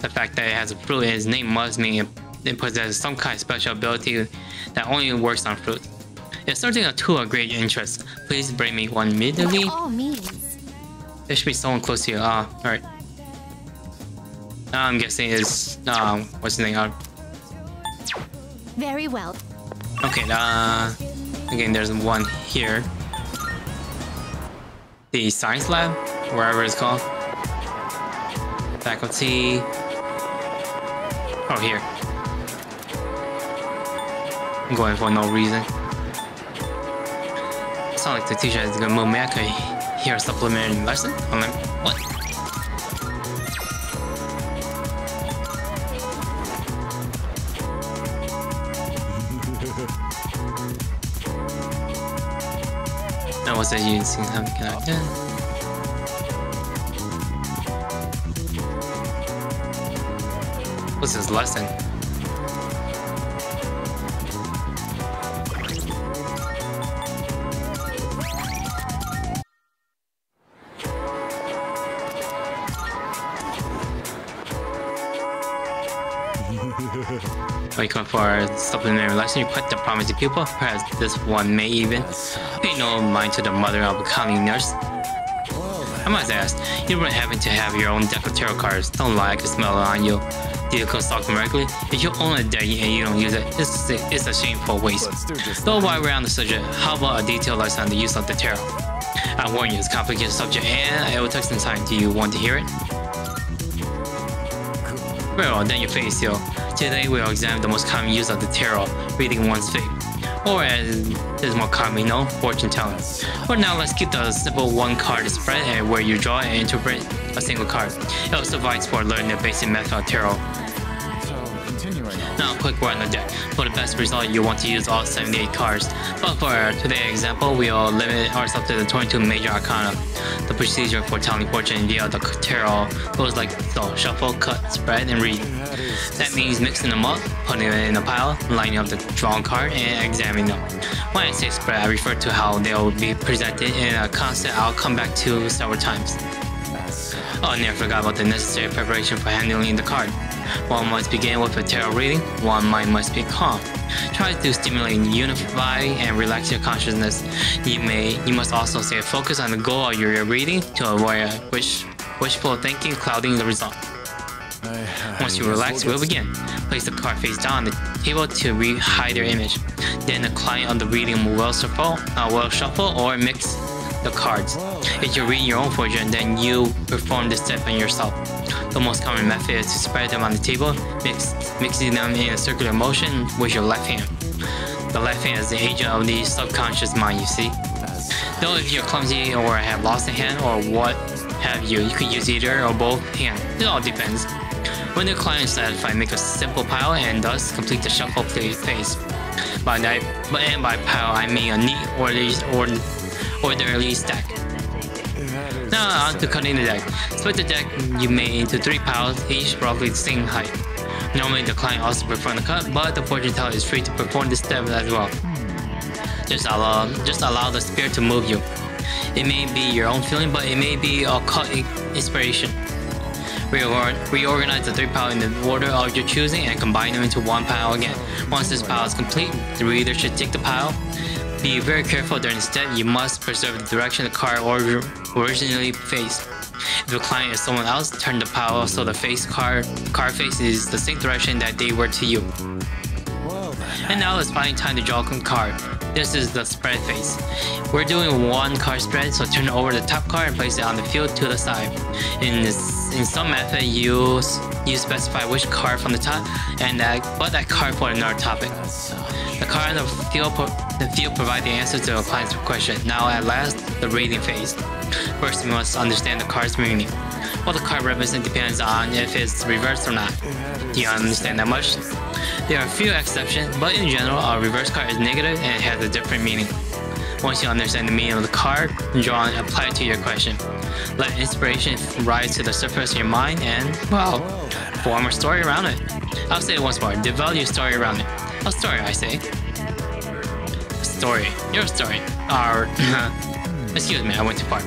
The fact that it has a fruit in its name must mean it, possesses some kind of special ability that only works on fruit. It's certainly a tool of great interest. Please bring me one immediately.
By all means.
There should be someone close to you. Ah, alright. I'm guessing is um what's the name? Uh,
Very well.
okay, uh again there's one here. The science lab, wherever it's called. Faculty. Oh here. I'm going for no reason. Sound like the teacher is gonna move me. I could hear a supplementary lesson. I'm like, what? What's that was a using that. What's his lesson? You come for a supplementary lesson, you put the promising pupil. Perhaps this one may even no mind to the mother of a becoming nurse. I must ask, you don't happen to have your own deck of tarot cards. Don't lie, I can smell it on you. Do you them regularly? If you own a deck and you don't use it, it's, it's a shameful waste. Though while we're on the subject, how about a detailed lesson on the use of the tarot? I warn you, it's a complicated subject and it will take some time. Do you want to hear it? Very well, then your face seal. Today we'll examine the most common use of the tarot, reading one's fate. Or uh, as is more commonly known, fortune telling. For now, let's keep the simple one card spread and where you draw and interpret a single card. It also provides for learning the basic method of tarot. Quick word on the deck. For the best result, you want to use all 78 cards. But for today's example, we will limit ourselves to the 22 major arcana. The procedure for telling fortune via the tarot goes like so. Shuffle, cut, spread, and read. That means mixing them up, putting them in a pile, lining up the drawn card, and examining them. When I say spread, I refer to how they will be presented in a concept I'll come back to several times. Oh, and I forgot about the necessary preparation for handling the card. One must begin with a tarot reading, one mind must be calm. Try to stimulate, unify, and relax your consciousness. You may, you must also stay focused on the goal of your reading to avoid wish, wishful thinking clouding the result. Once you relax, we'll begin. Place the card face down on the table to re hide their image. Then the client of the reading will shuffle, uh, will shuffle or mix the cards. If you're reading your own fortune, then you perform the step on yourself. The most common method is to spread them on the table, mix, mixing them in a circular motion with your left hand. The left hand is the agent of the subconscious mind, you see. Though if you're clumsy or have lost a hand or what have you, you could use either or both hands. It all depends. When the client is satisfied, make a simple pile and thus complete the shuffle phase. By that, and by pile, I mean a neat orderly, orderly orderly stack. Now on to cutting the deck. Split the deck you made into three piles, each roughly the same height. Normally the client also performs the cut, but the fortune teller is free to perform this step as well. Just allow, just allow the spirit to move you. It may be your own feeling, but it may be a cut inspiration. Reorganize the three piles in the order of your choosing and combine them into one pile again. Once this pile is complete, the reader should take the pile be very careful during the step, you must preserve the direction the card originally faced. If the client is someone else, turn the pile so the face card card face is the same direction that they were to you. And now it's finally time to draw a card. This is the spread phase. We're doing one card spread, so turn over the top card and place it on the field to the side. In this, in some method, you you specify which card from the top and that but that card for another topic. The card of the field, the field provide the answer to the client's question. Now at last, the reading phase. First, we must understand the card's meaning. What the card represents depends on if it's reversed or not. Do you understand that much? There are a few exceptions, but in general, a reverse card is negative and has a different meaning. Once you understand the meaning of the card, draw and apply it to your question. Let inspiration rise to the surface of your mind and, well, form a story around it. I'll say it once more, develop your story around it. A story, I say. Story. Your story. Our... [coughs] Excuse me, I went too far.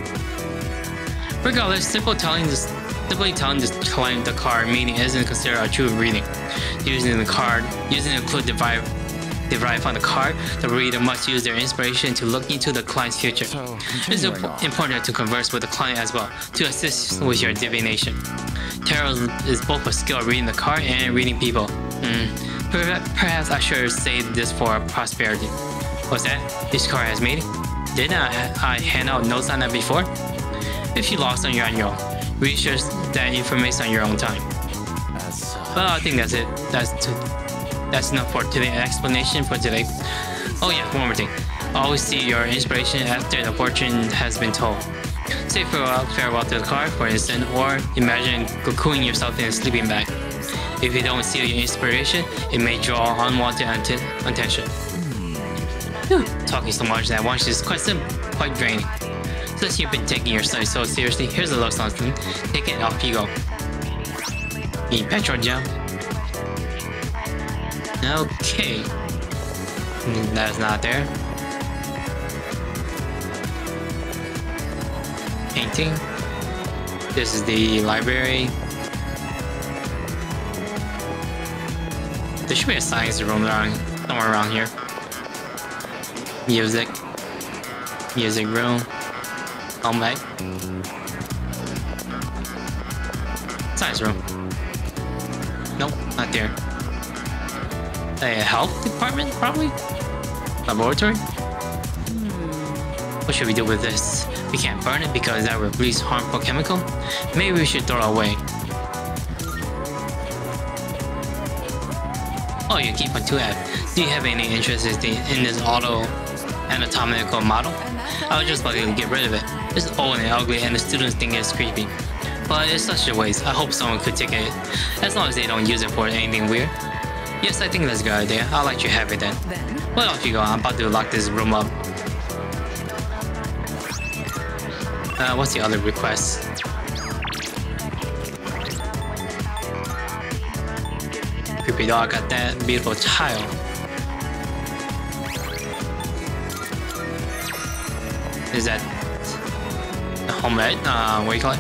Regardless, simple telling this, simply telling this client the card meaning isn't considered a true reading. Using the card, using the clue derived derived from the card, the reader must use their inspiration to look into the client's future. So, it's important to converse with the client as well, to assist with your divination. Tarot is both a skill of reading the card and reading people. Mm. Perhaps I should say this for prosperity. What's that? This card has meaning? Didn't I, I hand out notes on that before? If you lost on your on your own, research that information on your own time. Uh, well, I think that's it. That's that's enough for today. Explanation for today. Oh yeah, one more thing. Always see your inspiration after the fortune has been told. Say farewell, farewell to the card, for instance, or imagine cocooning yourself in a sleeping bag. If you don't see your inspiration, it may draw unwanted attention. Hmm. Talking so much that once is quite simple, quite draining. Since you've been taking your studies so seriously, here's a little something. Take it off you go. Need petrol gel. Okay. That's not there. Painting. This is the library. There should be a science room around somewhere around here. Music. Music room. Back. Science room. Nope, not there. A health department, probably? Laboratory? Hmm. What should we do with this? We can't burn it because that would release harmful chemical? Maybe we should throw it away. Oh, you keep on 2F. Do you have any interest in this auto anatomical model? I would just likely get rid of it. It's old and ugly and the students think it's creepy. But it's such a waste. I hope someone could take it, as long as they don't use it for anything weird. Yes, I think that's a good idea. I'll let you have it then. Well, off you go. I'm about to lock this room up. Uh, what's the other request? Creepy dog got that beautiful child. Is that homemade? Uh, what do you call it?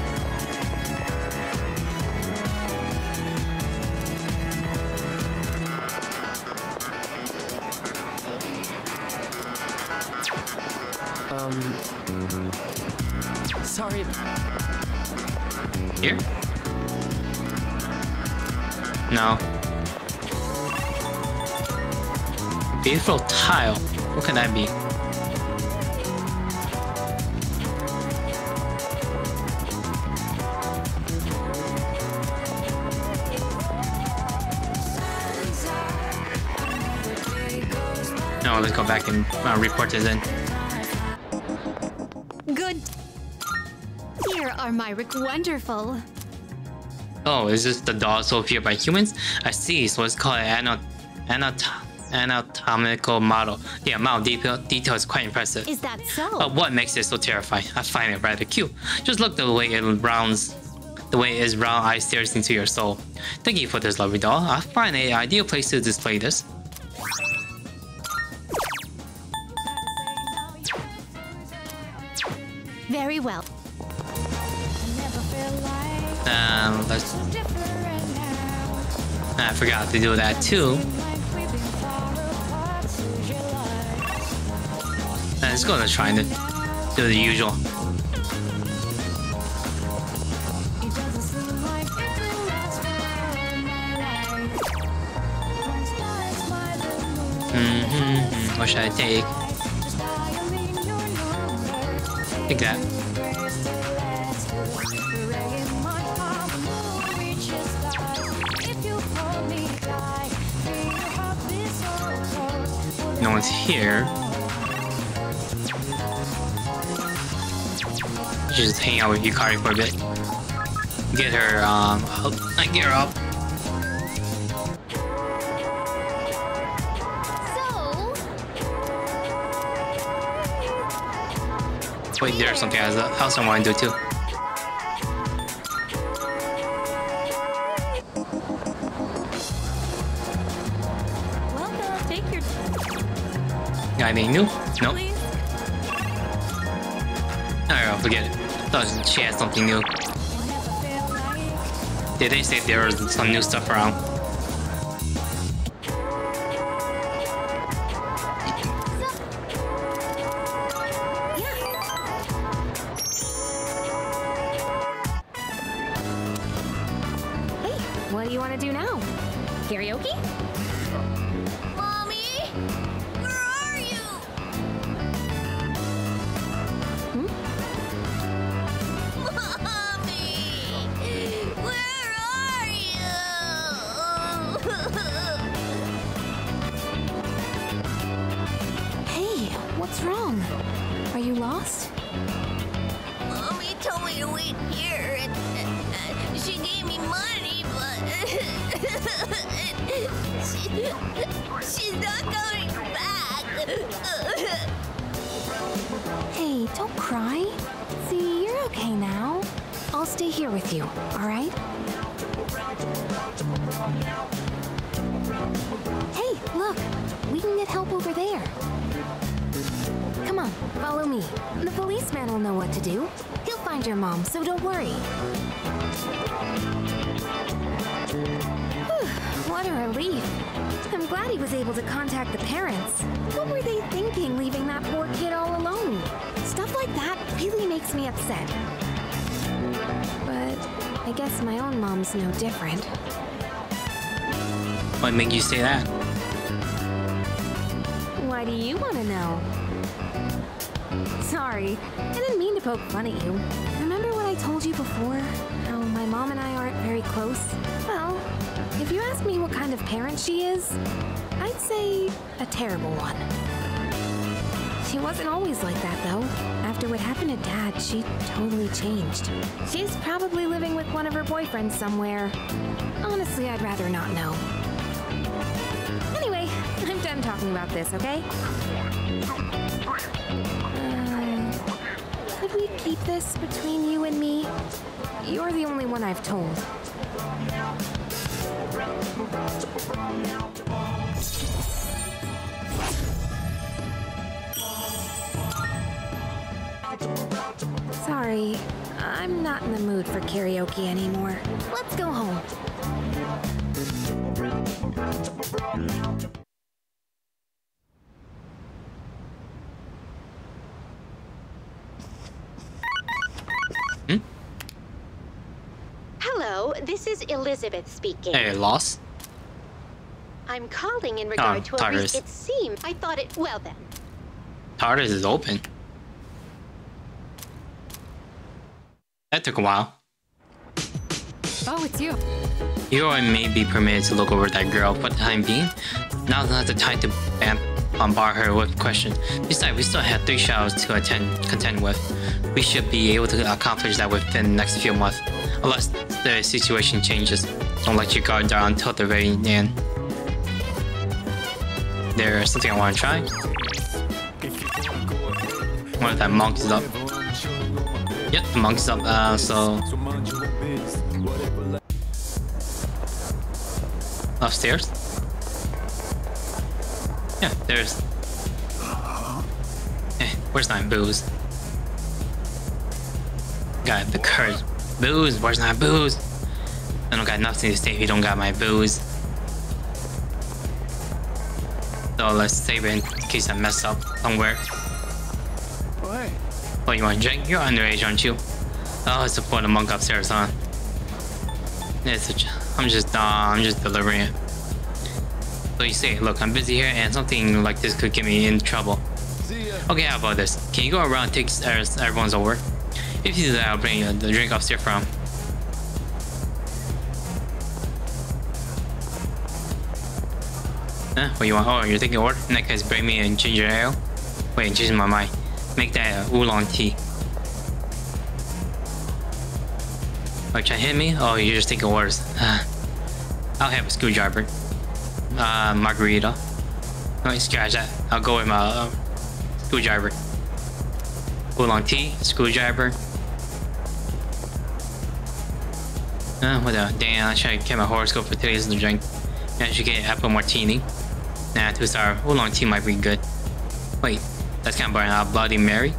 Um. Sorry.
Here? No. Beautiful tile. What can that be? Uh, report this in.
Good. Here are my wonderful.
Oh, is this the doll so feared by humans? I see, so it's called an anat anat anatomical model. The amount of detail, detail is quite impressive.
Is that so?
But what makes it so terrifying? I find it rather cute. Just look the way it rounds, the way its round eye stares into your soul. Thank you for this lovely doll. I find an ideal place to display this.
Very well.
Um, let's. I forgot to do that too. Let's go to try to do the usual. Mm -hmm. What should I take? That. No one's here. Just hang out with Yukari for a bit. Get her, um. I get her up. Wait, there's something else I want to do too.
Welcome. Take your.
Got anything new? Nope. Alright, I'll forget it. Thought she had something new. Did they say there was some new stuff around?
Don't cry. See, you're okay now. I'll stay here with you, all right? Hey, look. We can get help over there. Come on, follow me. The policeman will know what to do. He'll find your mom, so don't worry. What a relief. I'm glad he was able to contact the parents. What were they thinking leaving that poor kid all alone? Really makes me upset. But I guess my own mom's no different.
What made you say that?
Why do you want to know? Sorry, I didn't mean to poke fun at you. Remember what I told you before? How my mom and I aren't very close. Well, if you ask me what kind of parent she is, I'd say a terrible one. She wasn't always like that, though. After what happened to Dad, she totally changed. She's probably living with one of her boyfriends somewhere. Honestly, I'd rather not know. Anyway, I'm done talking about this, okay? Uh, could we keep this between you and me? You're the only one I've told. Sorry, I'm not in the mood for karaoke anymore. Let's go home.
Hello, this is Elizabeth speaking.
Hey, lost?
I'm calling in regard
Oh,
to a
Tyrus.
It seemed I thought it. Well then,
Tartarus is open. That took a while.
Oh, it's you.
Hero may be permitted to look over that girl for the time being. Now's not the time to bam- bombard her with questions. Besides, we still have three shadows to attend, contend with. We should be able to accomplish that within the next few months, unless the situation changes. Don't let your guard down until the very end. There's something I want to try. One of that monk is up? Yep, the monk's up. Uh, so upstairs. Yeah, there's. Eh, where's my booze? Got the courage. Booze, where's my booze? I don't got nothing to say if you don't got my booze. So let's save it in case I mess up somewhere. Oh, you want to drink? You're underage, aren't you? Oh, it's a for the monk upstairs, huh? It's a, I'm just, uh, I'm just delivering it. So you say, look, I'm busy here, and something like this could get me in trouble. Okay, how about this? Can you go around and take everyone's over? If you do that, I'll bring you the drink upstairs from. Huh? What you want? Oh, you're taking order? In that case, bring me a ginger ale. Wait, changing my mind. Make that oolong tea. Oh, you trying to hit me? Oh, you're just taking orders. [sighs] I'll have a screwdriver. Uh, margarita. No, scratch that. I'll go with my uh, screwdriver. Oolong tea, screwdriver. Uh, what the? Damn, I should get my horoscope for today's drink. I should get apple martini. Nah, two star. Oolong tea might be good. Wait, that's kind of boring. Uh, Bloody Mary.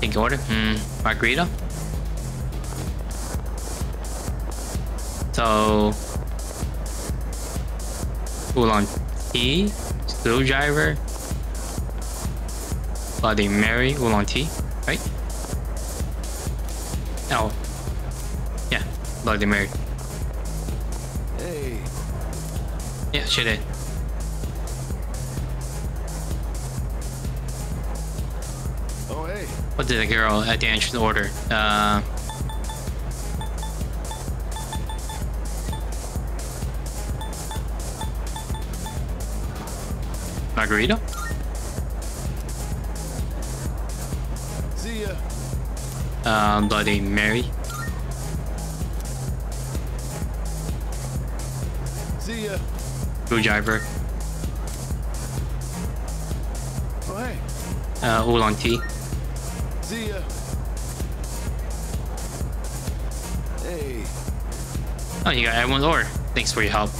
Take order. Hmm, margarita. So, oolong tea, screwdriver, Bloody Mary, oolong tea, right? Oh, yeah, Bloody Mary.
Hey.
Yeah, she What did the girl at the entrance order? Uh, margarita?
See ya.
Um, Bloody Mary?
See ya.
Screwdriver?
Oh, hey.
Uh, oolong tea?
See ya. Hey.
Oh, you got everyone's order. Thanks for your help.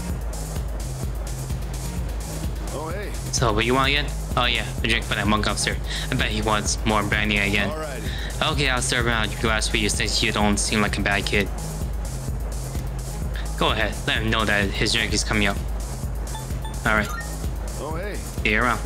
Oh, hey.
So, what you want again? Oh yeah, a drink for that monk upstairs. I bet he wants more brandy again. Okay, I'll serve him out your glass for you since you don't seem like a bad kid. Go ahead, let him know that his drink is coming up. Alright,
Oh, hey.
you around.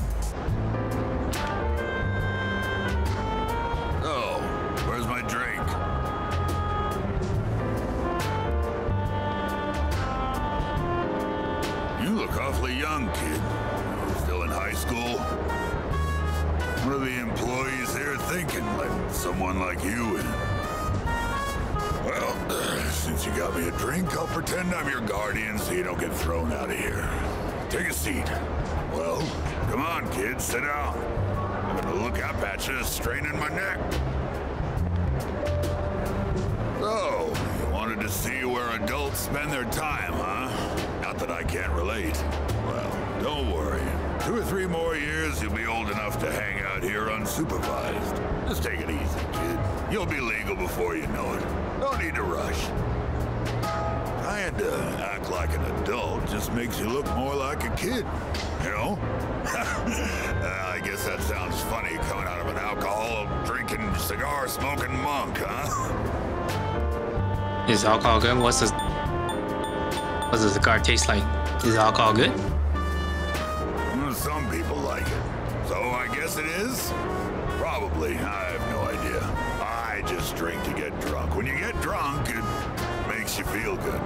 Is alcohol good? What's the what's the cigar taste like? Is alcohol good?
Some people like it. So I guess it is? Probably. I have no idea. I just drink to get drunk. When you get drunk, it makes you feel good.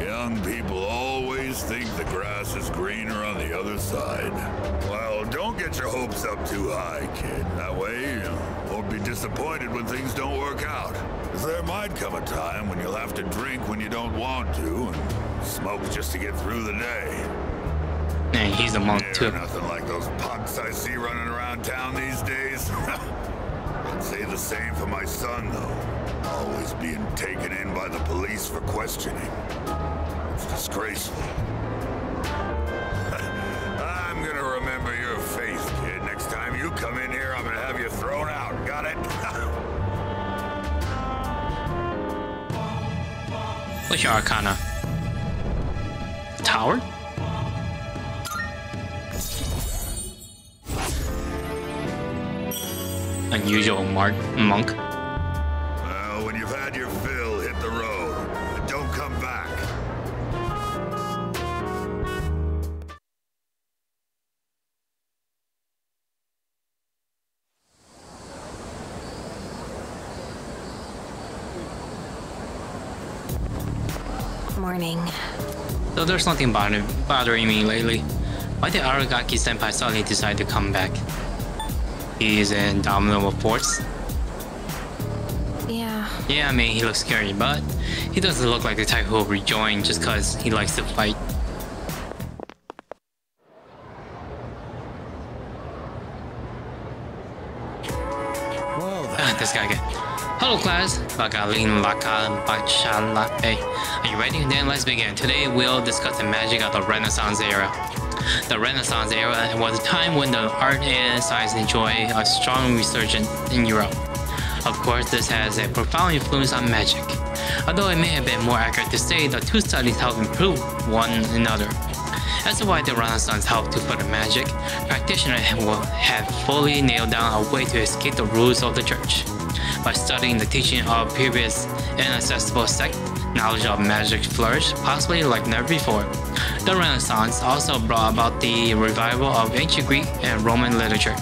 Young people always think the grass is greener on the other side. Well, don't get your hopes up too high, kid. That way you won't be disappointed when things time when you'll have to drink when you don't want to and smoke just to get through the day.
Man, he's a monk too.
Nothing like those punks I see running around town these days. [laughs] I'd say the same for my son, though. Always being taken in by the police for questioning. It's disgraceful. Your
arcana? Tower? Unusual mark monk. There's nothing bother bothering me lately. Why did Aragaki senpai suddenly decide to come back? He is an indomitable force.
Yeah.
Yeah, I mean, he looks scary, but he doesn't look like the type who will rejoin just because he likes to fight. Ah, this guy again. Hello class, Are you ready? Then let's begin. Today we'll discuss the magic of the Renaissance era. The Renaissance era was a time when the art and science enjoyed a strong resurgence in Europe. Of course, this has a profound influence on magic. Although it may have been more accurate to say the two studies help improve one another. As to why the Renaissance helped to further magic, practitioners have fully nailed down a way to escape the rules of the church. By studying the teaching of previous inaccessible sect, knowledge of magic flourished, possibly like never before. The Renaissance also brought about the revival of ancient Greek and Roman literature.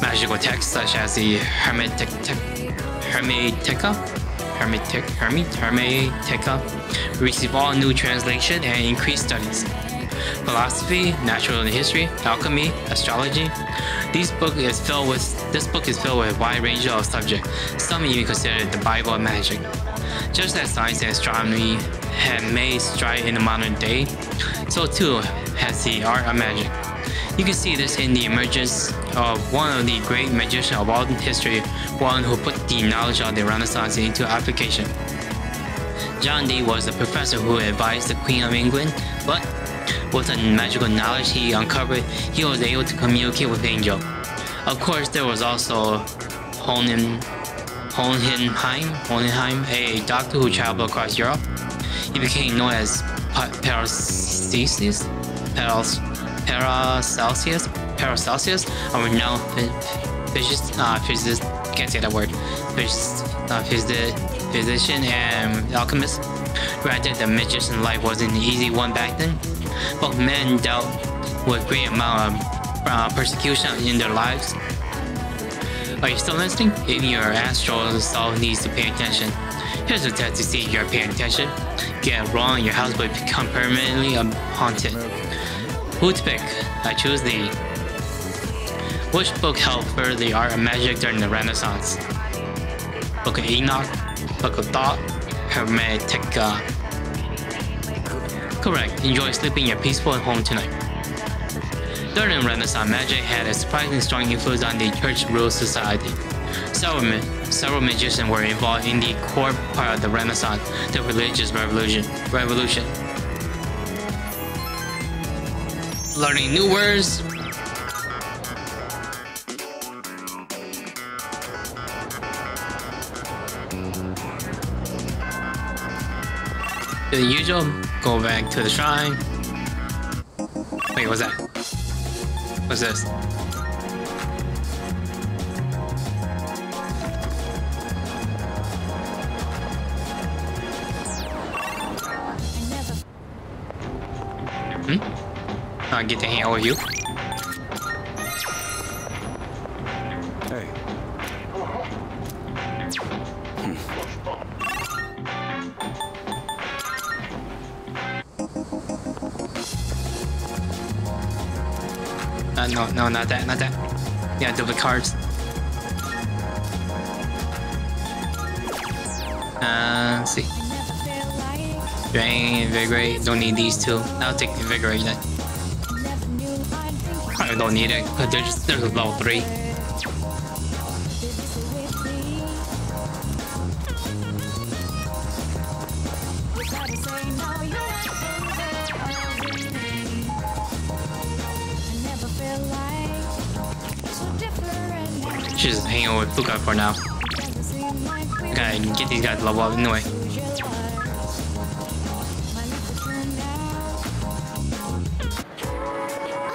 Magical texts such as the Hermetic, Hermetica, Hermetic, Hermet, Hermetica received all new translation and increased studies. Philosophy, natural history, alchemy, astrology. These book is filled with this book is filled with a wide range of subjects. Some even consider the Bible of magic. Just as science and astronomy have made stride in the modern day, so too has the art of magic. You can see this in the emergence of one of the great magicians of all history, one who put the knowledge of the Renaissance into application. John Dee was the professor who advised the Queen of England, but with the magical knowledge he uncovered, he was able to communicate with Angel. Of course, there was also Hohenheim, a doctor who traveled across Europe. He became known as Paracelsus, Paracelsus, Paracelsus, a renowned physicist, uh, physicist, can't say that word, physicist, uh, physi- physician and alchemist. Granted, the magician's life wasn't an easy one back then. Both men dealt with great amount of uh, persecution in their lives. Are you still listening? Even your astral self needs to pay attention. Here's a test to see if you're paying attention. Get it wrong, your house will become permanently haunted. Who to pick? I choose the. Which book helped further the art of magic during the Renaissance? Book of Enoch, Book of Thoth, Hermetica. Correct. Enjoy sleeping in your peaceful home tonight. During Renaissance, magic had a surprisingly strong influence on the church rule society. Several, several magicians were involved in the core part of the Renaissance, the religious revolution. Revolution. Learning new words. The usual, go back to the shrine. Wait, what's that? What's this? Hmm? I get to hang out with you. No, no, not that, not that. Yeah, double cards. Uh, let's see. Drain, Invigorate, don't need these two. I'll take Invigorate then. I don't need it, because there's, there's level 3. For now. Gotta get these guys level up anyway.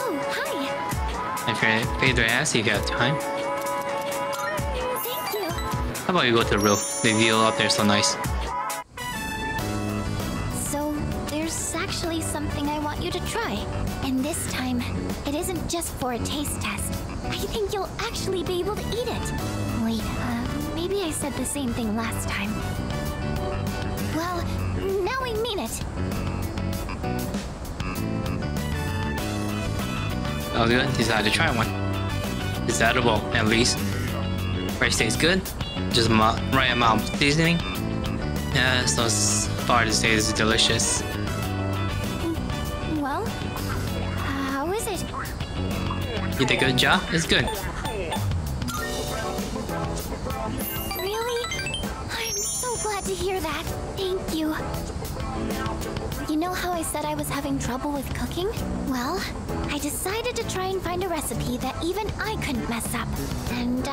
Oh, hi.
If you're Pedro ass, you got time. How about you go to the roof? The view up there is so nice.
So, there's actually something I want you to try. And this time, it isn't just for a taste test. Said the same thing last time. Well, now I mean it.
Do it. Decided to try one. It's edible, at least. Rice tastes good. Just right amount of seasoning. Yeah, so far as it is delicious.
Well, how is it?
You did a good job. It's good.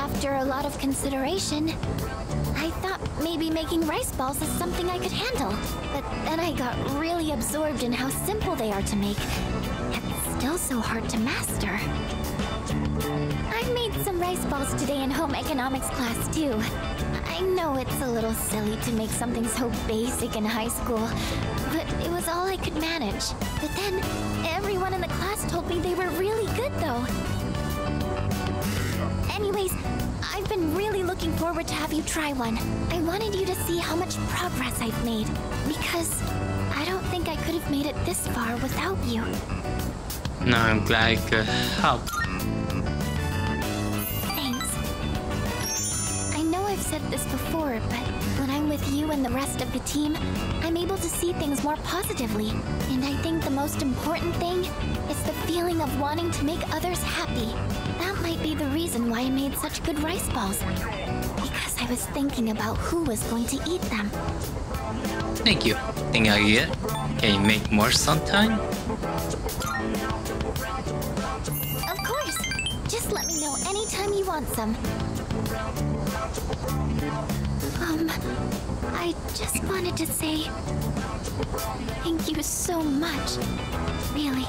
After a lot of consideration, I thought maybe making rice balls is something I could handle. But then I got really absorbed in how simple they are to make. It's still so hard to master. I made some rice balls today in home economics class too. I know it's a little silly to make something so basic in high school, but it was all I could manage. But then, everyone in the class told me they were really good though. Anyways, I've been really looking forward to have you try one. I wanted you to see how much progress I've made, because I don't think I could have made it this far without you.
No, I'm glad I could help.
Thanks. I know I've said this before, but when I'm with you and the rest of the team, I'm able to see things more positively. And I think the most important thing is the feeling of wanting to make others happy. That might be the reason why I made such good rice balls. Because I was thinking about who was going to eat them.
Thank you. Think I get? Can you make more sometime?
Of course! Just let me know anytime you want some. Um, I just wanted to say thank you so much. Really.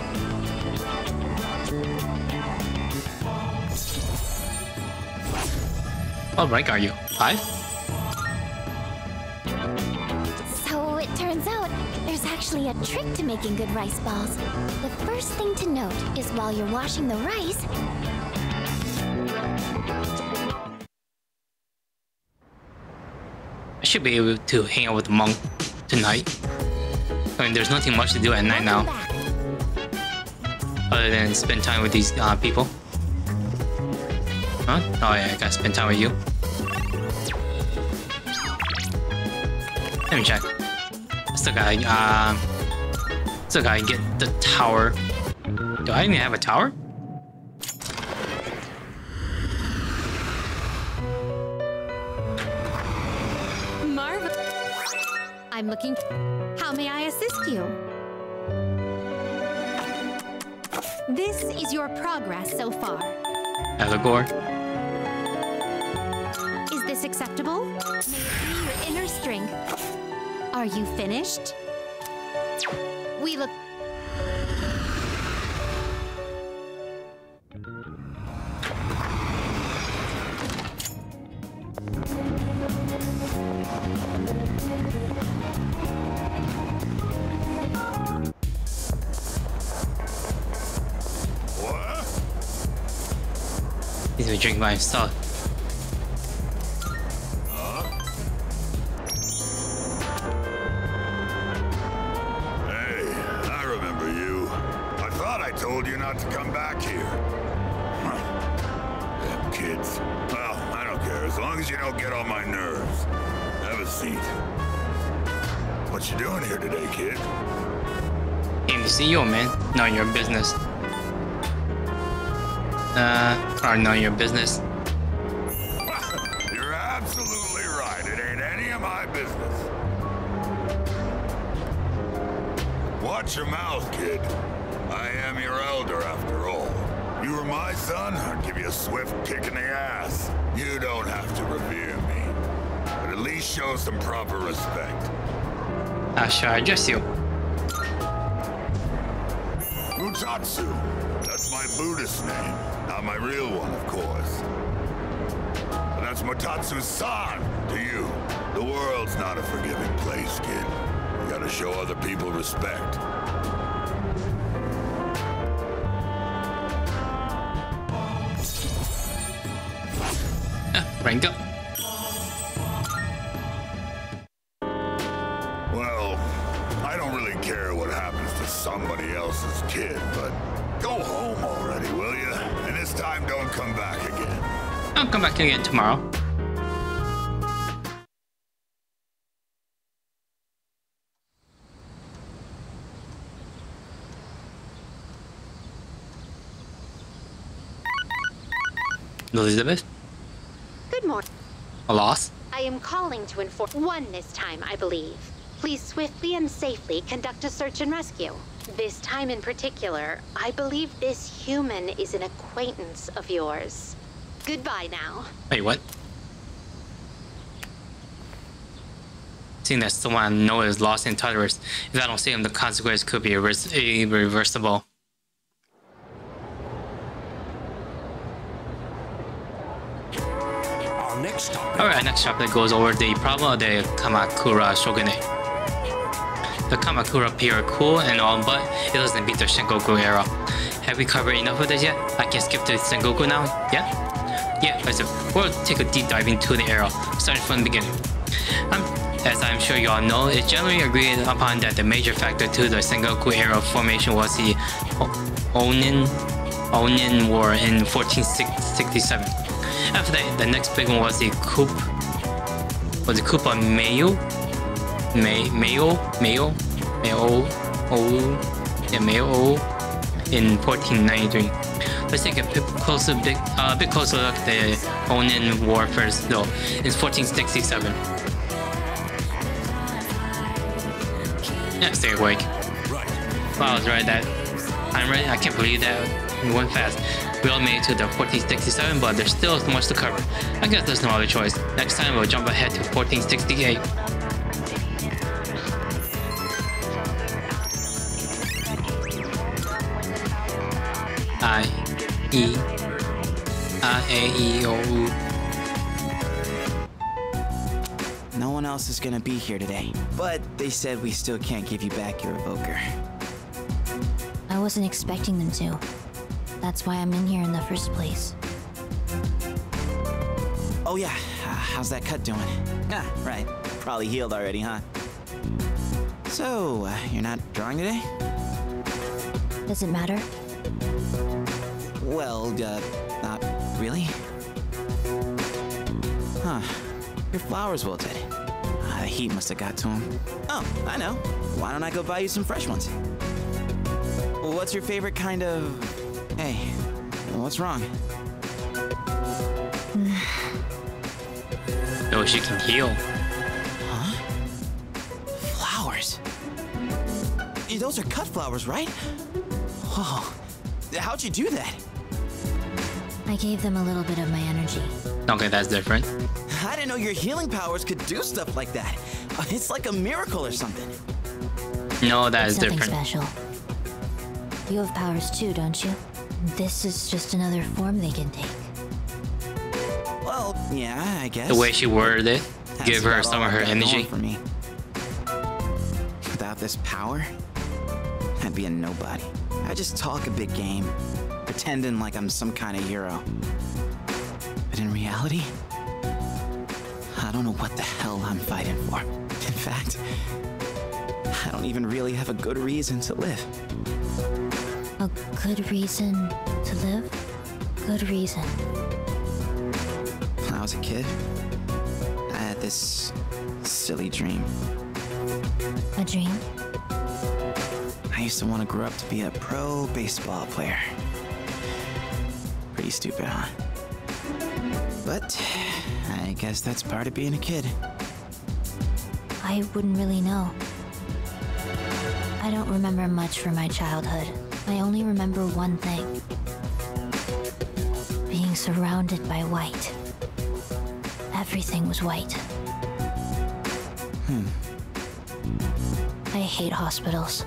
What rank are you? Five?
So it turns out there's actually a trick to making good rice balls. The first thing to note is while you're washing the rice,
I should be able to hang out with the monk tonight. I mean, there's nothing much to do at night now. Other than spend time with these uh, people. Huh? Oh yeah, I gotta spend time with you. Let me check. Still gotta, uh, still gotta get the tower. Do I even have a tower?
Marvel. I'm looking. How may I assist you? This is your progress so far.
Eligor.
Acceptable? May it be your inner strength. Are you finished? We look.
He's drinking by himself. Of your business. Uh, none of your business.
You're absolutely right. It ain't any of my business. Watch your mouth, kid. I am your elder, after all. You were my son, I'd give you a swift kick in the ass. You don't have to revere me. But at least show some proper respect.
How shall I address you?
Mutatsu. That's my Buddhist name. Not my real one, of course. But that's Mutatsu-san to you. The world's not a forgiving place, kid. You gotta show other people respect.
Rank up.
Come back again
tomorrow. Elizabeth,
Good morning.
a loss?
I am calling to inform one this time, I believe. Please swiftly and safely conduct a search and rescue. This time in particular, I believe this human is an acquaintance of yours. Goodbye now.
Wait, what? Seeing that someone I know is lost in Tartarus, if I don't see him, the consequence could be irre- irreversible.
Our next topic.
Alright, next chapter goes over the problem of the Kamakura Shogunate. The Kamakura appear cool and all, but it doesn't beat the Sengoku era. Have we covered enough of this yet? I can skip to Sengoku now? Yeah? Yeah, let's we'll take a deep dive into the era, starting from the beginning. Um, as I'm sure you all know, it's generally agreed upon that the major factor to the Sengoku era formation was the Onin, Onin War in 1467. After that, the next big one was the coup. Was the coup of Mayo? May Mayo Mayo yeah in 1493. Let's take a bit closer, bit, uh, bit closer look at the Onin War first, though. It's 1467. Yeah, stay awake. Wow, I was right that I'm ready. I can't believe that we went fast. We all made it to the 1467, but there's still so much to cover. I guess there's no other choice. Next time we'll jump ahead to 1468. I E I A E O U.
No one else is gonna be here today, but they said we still can't give you back your evoker.
I wasn't expecting them to. That's why I'm in here in the first place.
Oh yeah, uh, how's that cut doing? Ah, right. Probably healed already, huh? So, uh, you're not drawing today?
Does it matter?
Well, uh, not really. Huh. Your flowers wilted. The heat must have got to him. Oh, I know. Why don't I go buy you some fresh ones? What's your favorite kind of... Hey, what's wrong?
No, she can heal.
Huh? Flowers. Those are cut flowers, right? Whoa. How'd you do that?
I gave them a little bit of my energy.
Okay, that's different.
I didn't know your healing powers could do stuff like that. [laughs] It's like a miracle or something.
No, that is
Nothing
different.
special. You have powers too, don't you? This is just another form they can take.
Well, yeah, I guess.
The way she worded it,
That's
give her some of her
I've got going
energy.
For me. Without this power, I'd be a nobody. I just talk a big game, pretending like I'm some kind of hero. But in reality, I don't know what the hell I'm fighting for. In fact, I don't even really have a good reason to live.
A good reason to live? Good reason.
When I was a kid, I had this silly dream.
A dream?
I used to want to grow up to be a pro baseball player. Pretty stupid, huh? But I guess that's part of being a kid.
I wouldn't really know. I don't remember much from my childhood. I only remember one thing. Being surrounded by white. Everything was white.
Hmm.
I hate hospitals.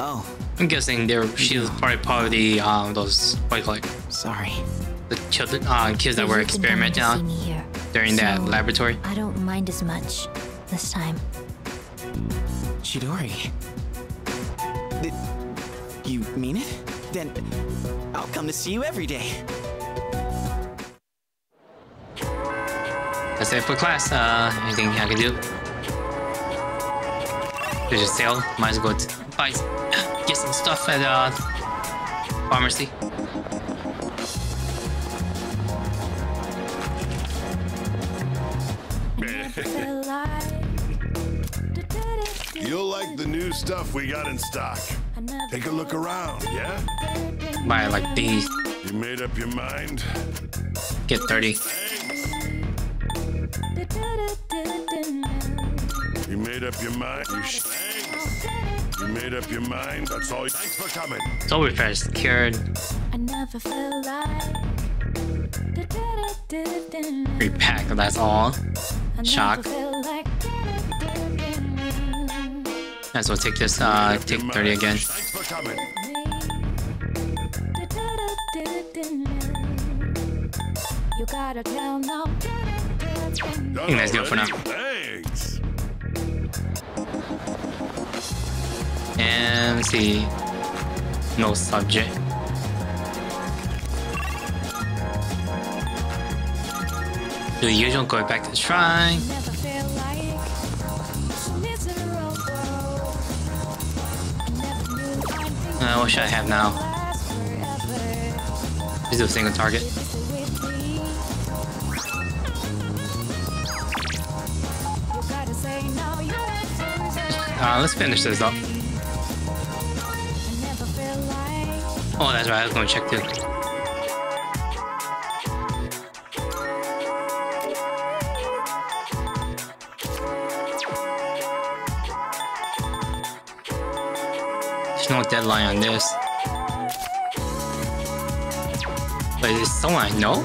Oh.
I'm guessing they're she's probably part of the um those what do you call it?
Sorry.
The children uh kids that were
You've been coming
experimenting on
me here,
during that laboratory.
I don't mind as much this time.
Chidori. Did you mean it? Then I'll come to see you every day.
That's it for class. Uh, anything I can do? There's a sale. Might as well go to buy get some stuff at uh pharmacy.
You'll like the new stuff we got in stock. Take a look around, yeah?
Buy like these.
You made up your mind?
Get 30.
You made up your mind? You, sh- you made up your mind? That's all. Thanks for coming.
Soul repair secured.
I never felt like
Repack, that's all. Shock. Might as well take this, uh, take 30 again.
Thanks for coming.
You gotta tell now.
I think that's good for now.
Thanks.
And let's see. No subject. Do the usual, going back to shrine. Uh, what should I have now? Let's do a single target. Uh, let's finish this up. Oh, that's right. I was going to check too. There's no deadline on this. But is someone I know?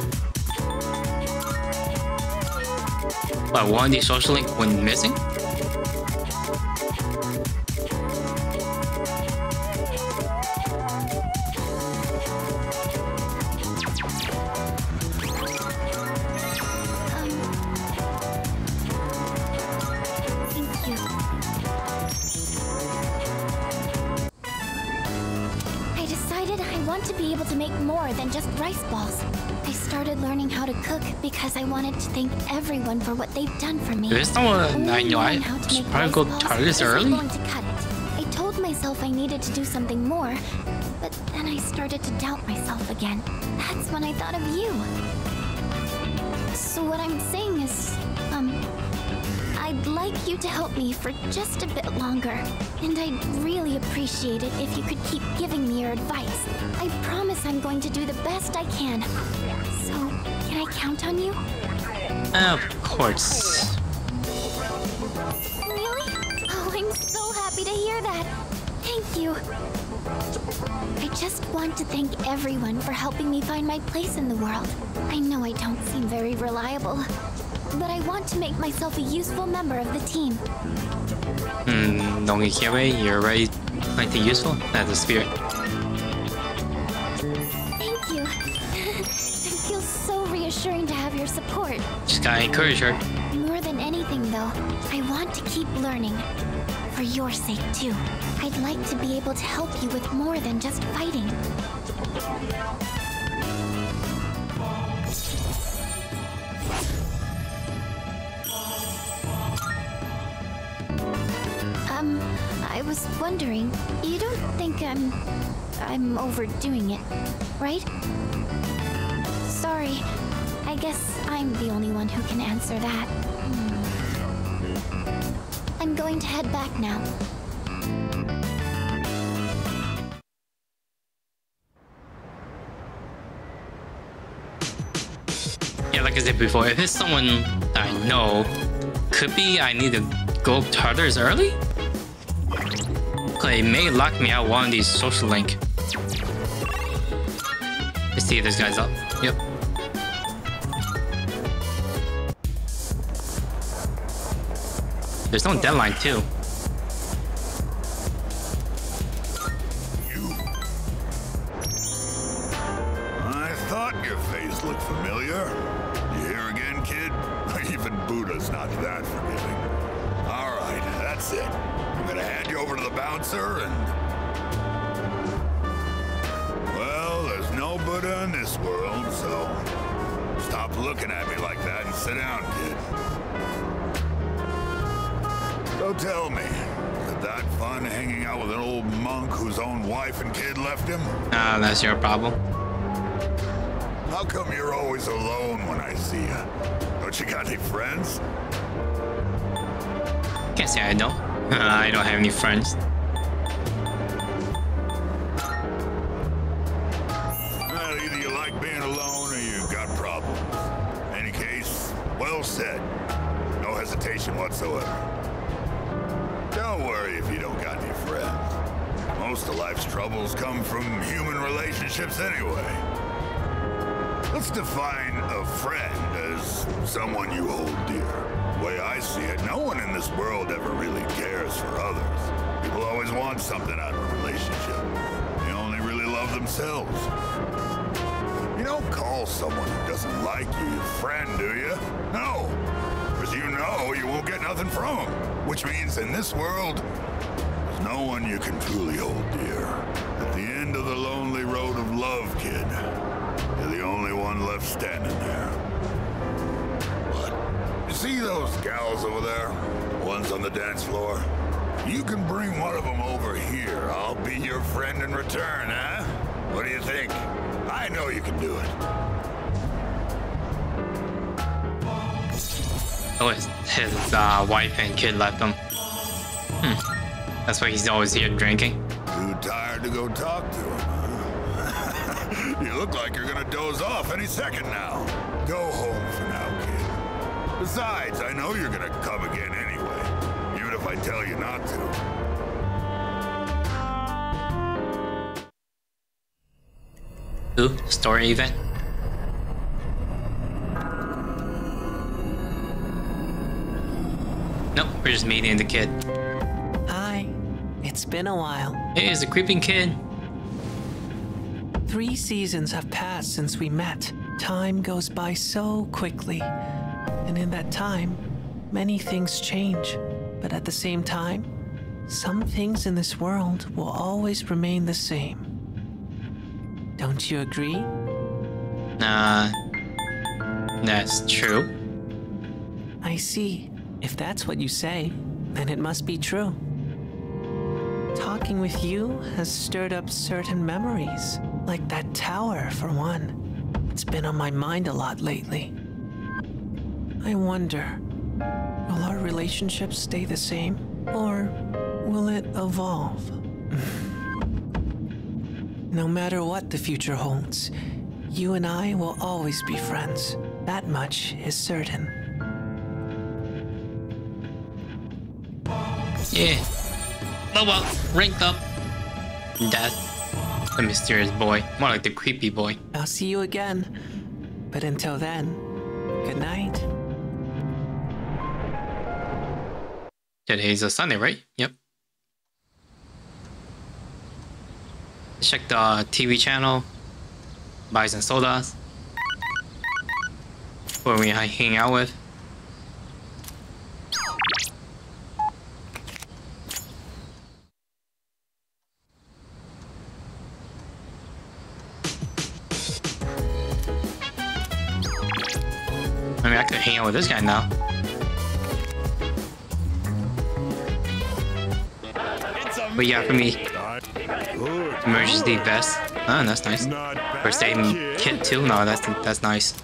But one of these social link went missing? Someone I
Only
know. I
knowing how to
should probably go try this early.
to cut it. I told myself I needed to do something more, but then I started to doubt myself again. That's when I thought of you. So what I'm saying is, um, I'd
like you to help me for just a bit longer, and I'd really appreciate it if you could keep giving me your advice. I promise I'm going to do the best I can. So, can I count on you?
Of course.
You. I just want to thank everyone for helping me find my place in the world. I know I don't seem very reliable, but I want to make myself a useful member of the team.
Hmm, Nongikiawe, you're right. Like the useful? That's the spirit.
Thank you. [laughs] it feels so reassuring to have your support.
Just gotta encourage her.
More than anything, though, I want to keep learning. For your sake, too. I'd like to be able to help you with more than just fighting. Um, I was wondering, you don't think I'm... I'm overdoing it, right? Sorry, I guess I'm the only one who can answer that. Going to head back now.
Yeah, like I said before, if it's someone I know, could be I need to go to others early? It may lock me out one of these social link. Let's see if this guy's up. Yep. There's no deadline too. Can't I don't. [laughs] I don't have any friends.
Well, either you like being alone or you got problems. Any case, well said. No hesitation whatsoever. Don't worry if you don't got any friends. Most of life's troubles come from human relationships anyway. Let's define a friend as someone you hold dear. Way I see it, no one in this world ever really cares for others. People always want something out of a relationship. They only really love themselves. You don't call someone who doesn't like you your friend, do you? No. Because you know you won't get nothing from them. Which means in this world, there's no one you can truly hold dear. Gals over there? Ones on the dance floor? You can bring one of them over here. I'll be your friend in return, huh? What do you think? I know you can do it.
Oh, his, his uh, wife and kid left him. Hmm. That's why he's always here drinking.
Too tired to go talk to him, huh? [laughs] you look like you're gonna doze off any second now. Go home for now, kid. Besides, I know you're gonna come again anyway, even if I tell you not to.
Ooh, story event. Nope, we're just meeting the kid.
Hi. It's been a while.
Hey, it's a creeping kid.
Three seasons have passed since we met. Time goes by so quickly. And in that time, many things change. But at the same time, some things in this world will always remain the same. Don't you agree?
Nah. That's true.
I see. If that's what you say, then it must be true. Talking with you has stirred up certain memories, like that tower, for one. It's been on my mind a lot lately. I wonder, Will our relationship stay the same? Or will it evolve? [laughs] no matter what the future holds, you and I will always be friends. That much is certain.
Yeah. Oh well, ranked up. Death. The mysterious boy. More like the creepy boy.
I'll see you again. But until then, good night.
Today's a Sunday, right? Yep. Check the uh, TV channel. Buy some sodas. Where we hang out with. I mean, I could hang out with this guy now. You got for me? Emergency vest. Oh, ah, that's nice. First aid kit too. No, that's that's nice.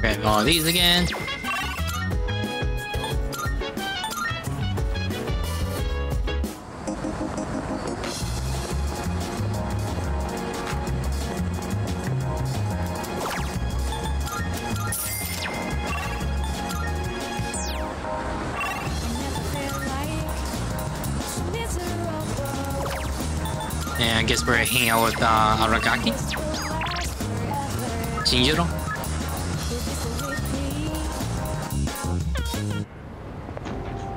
Grab all these again. We're hanging out with uh, Aragaki. Shinjiro.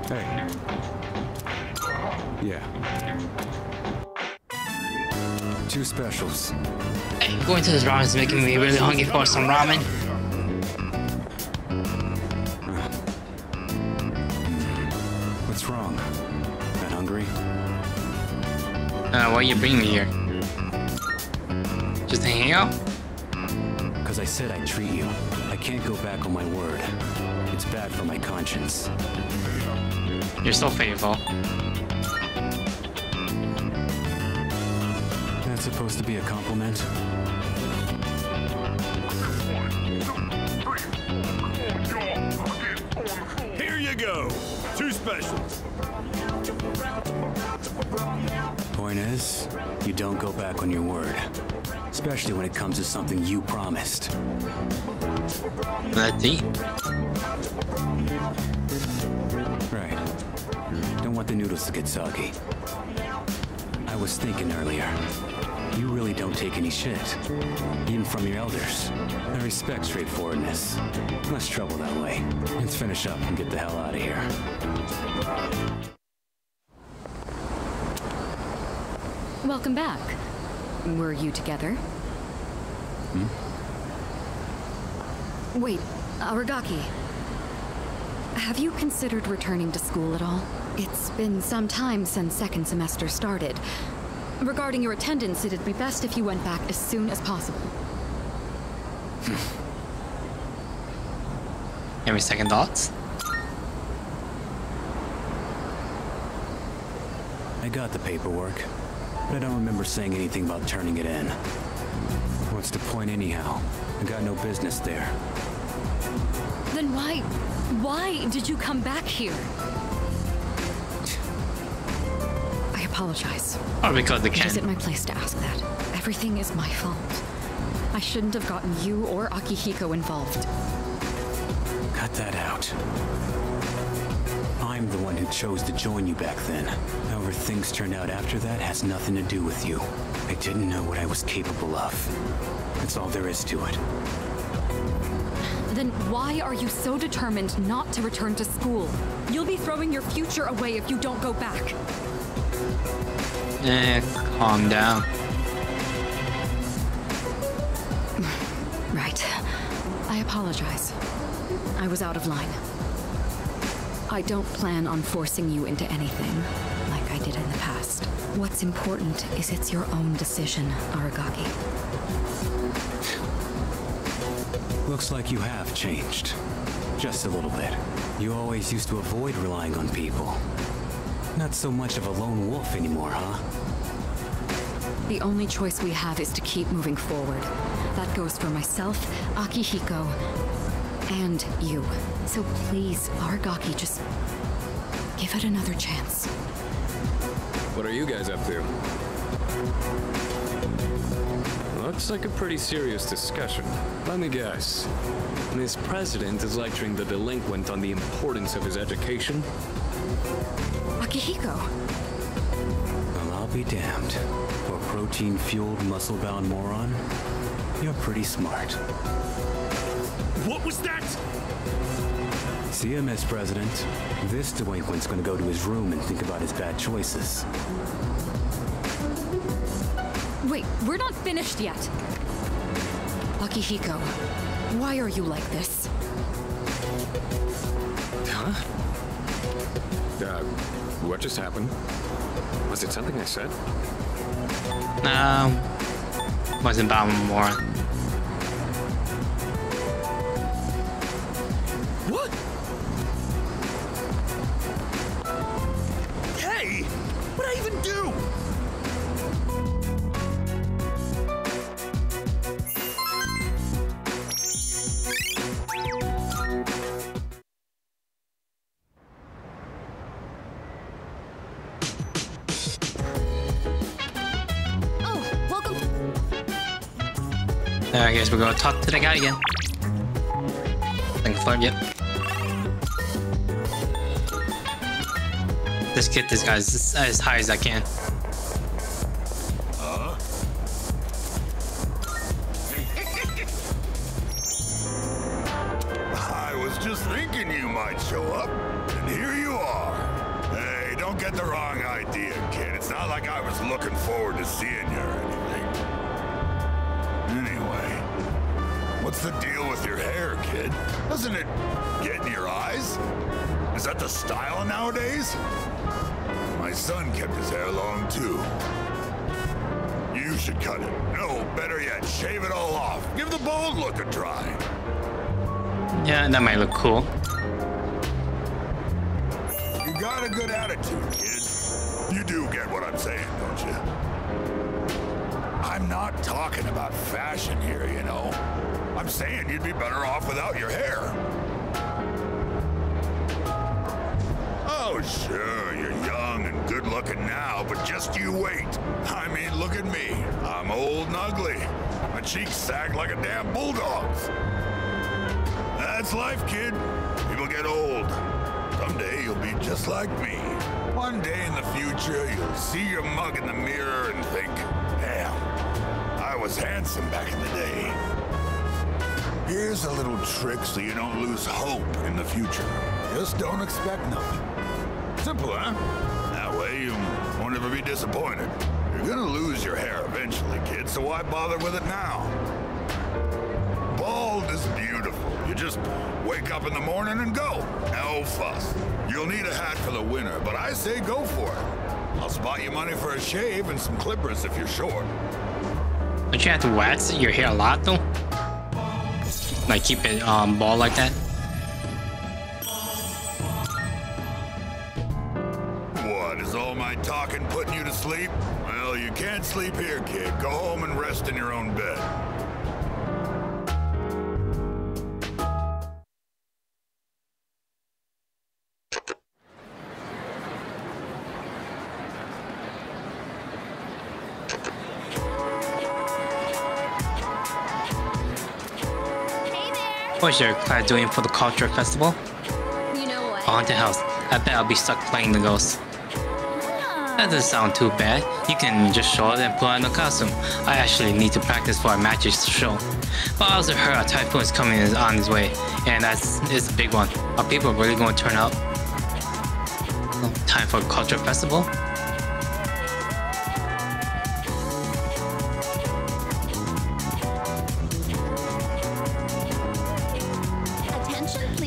Hey. Yeah. Two specials.
Hey, going to this ramen is making me really hungry for some ramen.
What's wrong? Not hungry?
Uh, why you bring me here?
Said I'd treat you. I can't go back on my word. It's bad for my conscience.
You're so faithful.
That's supposed to be a compliment?
Here you go. Two specials.
Point is, you don't go back on your word. Especially when it comes to something you promised.
Let's eat.
Right. Don't want the noodles to get soggy. I was thinking earlier. You really don't take any shit. Even from your elders. I respect straightforwardness. Less trouble that way. Let's finish up and get the hell out of here.
Welcome back. Were you together? Wait, Aragaki. Have you considered returning to school at all? It's been some time since second semester started. Regarding your attendance, it'd be best if you went back as soon as possible. [laughs]
Give me second thoughts.
I got the paperwork, but I don't remember saying anything about turning it in. What's the point anyhow? I got no business there.
Then why... why did you come back here? I apologize.
Or because the
It
can.
isn't my place to ask that. Everything is my fault. I shouldn't have gotten you or Akihiko involved.
Cut that out. I'm the one who chose to join you back then. However things turned out after that has nothing to do with you. I didn't know what I was capable of. That's all there is to it.
Then why are you so determined not to return to school? You'll be throwing your future away if you don't go back.
Eh, calm down.
Right. I apologize. I was out of line. I don't plan on forcing you into anything, What's important is it's your own decision, Aragaki.
Looks like you have changed. Just a little bit. You always used to avoid relying on people. Not so much of a lone wolf anymore, huh?
The only choice we have is to keep moving forward. That goes for myself, Akihiko, and you. So please, Aragaki, just give it another chance.
What are you guys up to? Looks like a pretty serious discussion. Let me guess. This president is lecturing the delinquent on the importance of his education?
Akihiko!
Well, I'll be damned. For a protein-fueled, muscle-bound moron, you're pretty smart.
What was that?
CMS President, this delinquent's gonna go to his room and think about his bad choices.
Wait, we're not finished yet. Akihiko, why are you like this?
Huh? Uh, what just happened? Was it something I said?
Um, wasn't about we're gonna talk to the guy again. Thank flirt, yep. Let's get this guy as, as high as I can.
About fashion here, you know. I'm saying you'd be better off without your hair. Oh, sure, you're young and good looking now, but just you wait. I mean, look at me. I'm old and ugly. My cheeks sag like a damn bulldog's. That's life, kid. People get old. Someday you'll be just like me. One day in the future, you'll see your mug in the mirror and think, was handsome back in the day. Here's a little trick so you don't lose hope in the future. Just don't expect nothing. Simple, huh? That way you won't ever be disappointed. You're gonna lose your hair eventually, kid, so why bother with it now? Bald is beautiful. You just wake up in the morning and go. No fuss. You'll need a hat for the winter, but I say go for it. I'll spot you money for a shave and some clippers if you're short.
Don't you have to wax your hair a lot though? Like keep it um bald like that?
What, is all my talking putting you to sleep? Well, you can't sleep here, kid. Go home and rest in your own bed.
What's your class doing for the culture festival?
You know what?
Haunted house. I bet I'll be stuck playing the ghost. That doesn't sound too bad. You can just show up and put on a costume. I actually need to practice for a magic show. But I also heard a typhoon is coming on its way, and that's it's a big one. Are people really going to turn up? Time for a culture festival?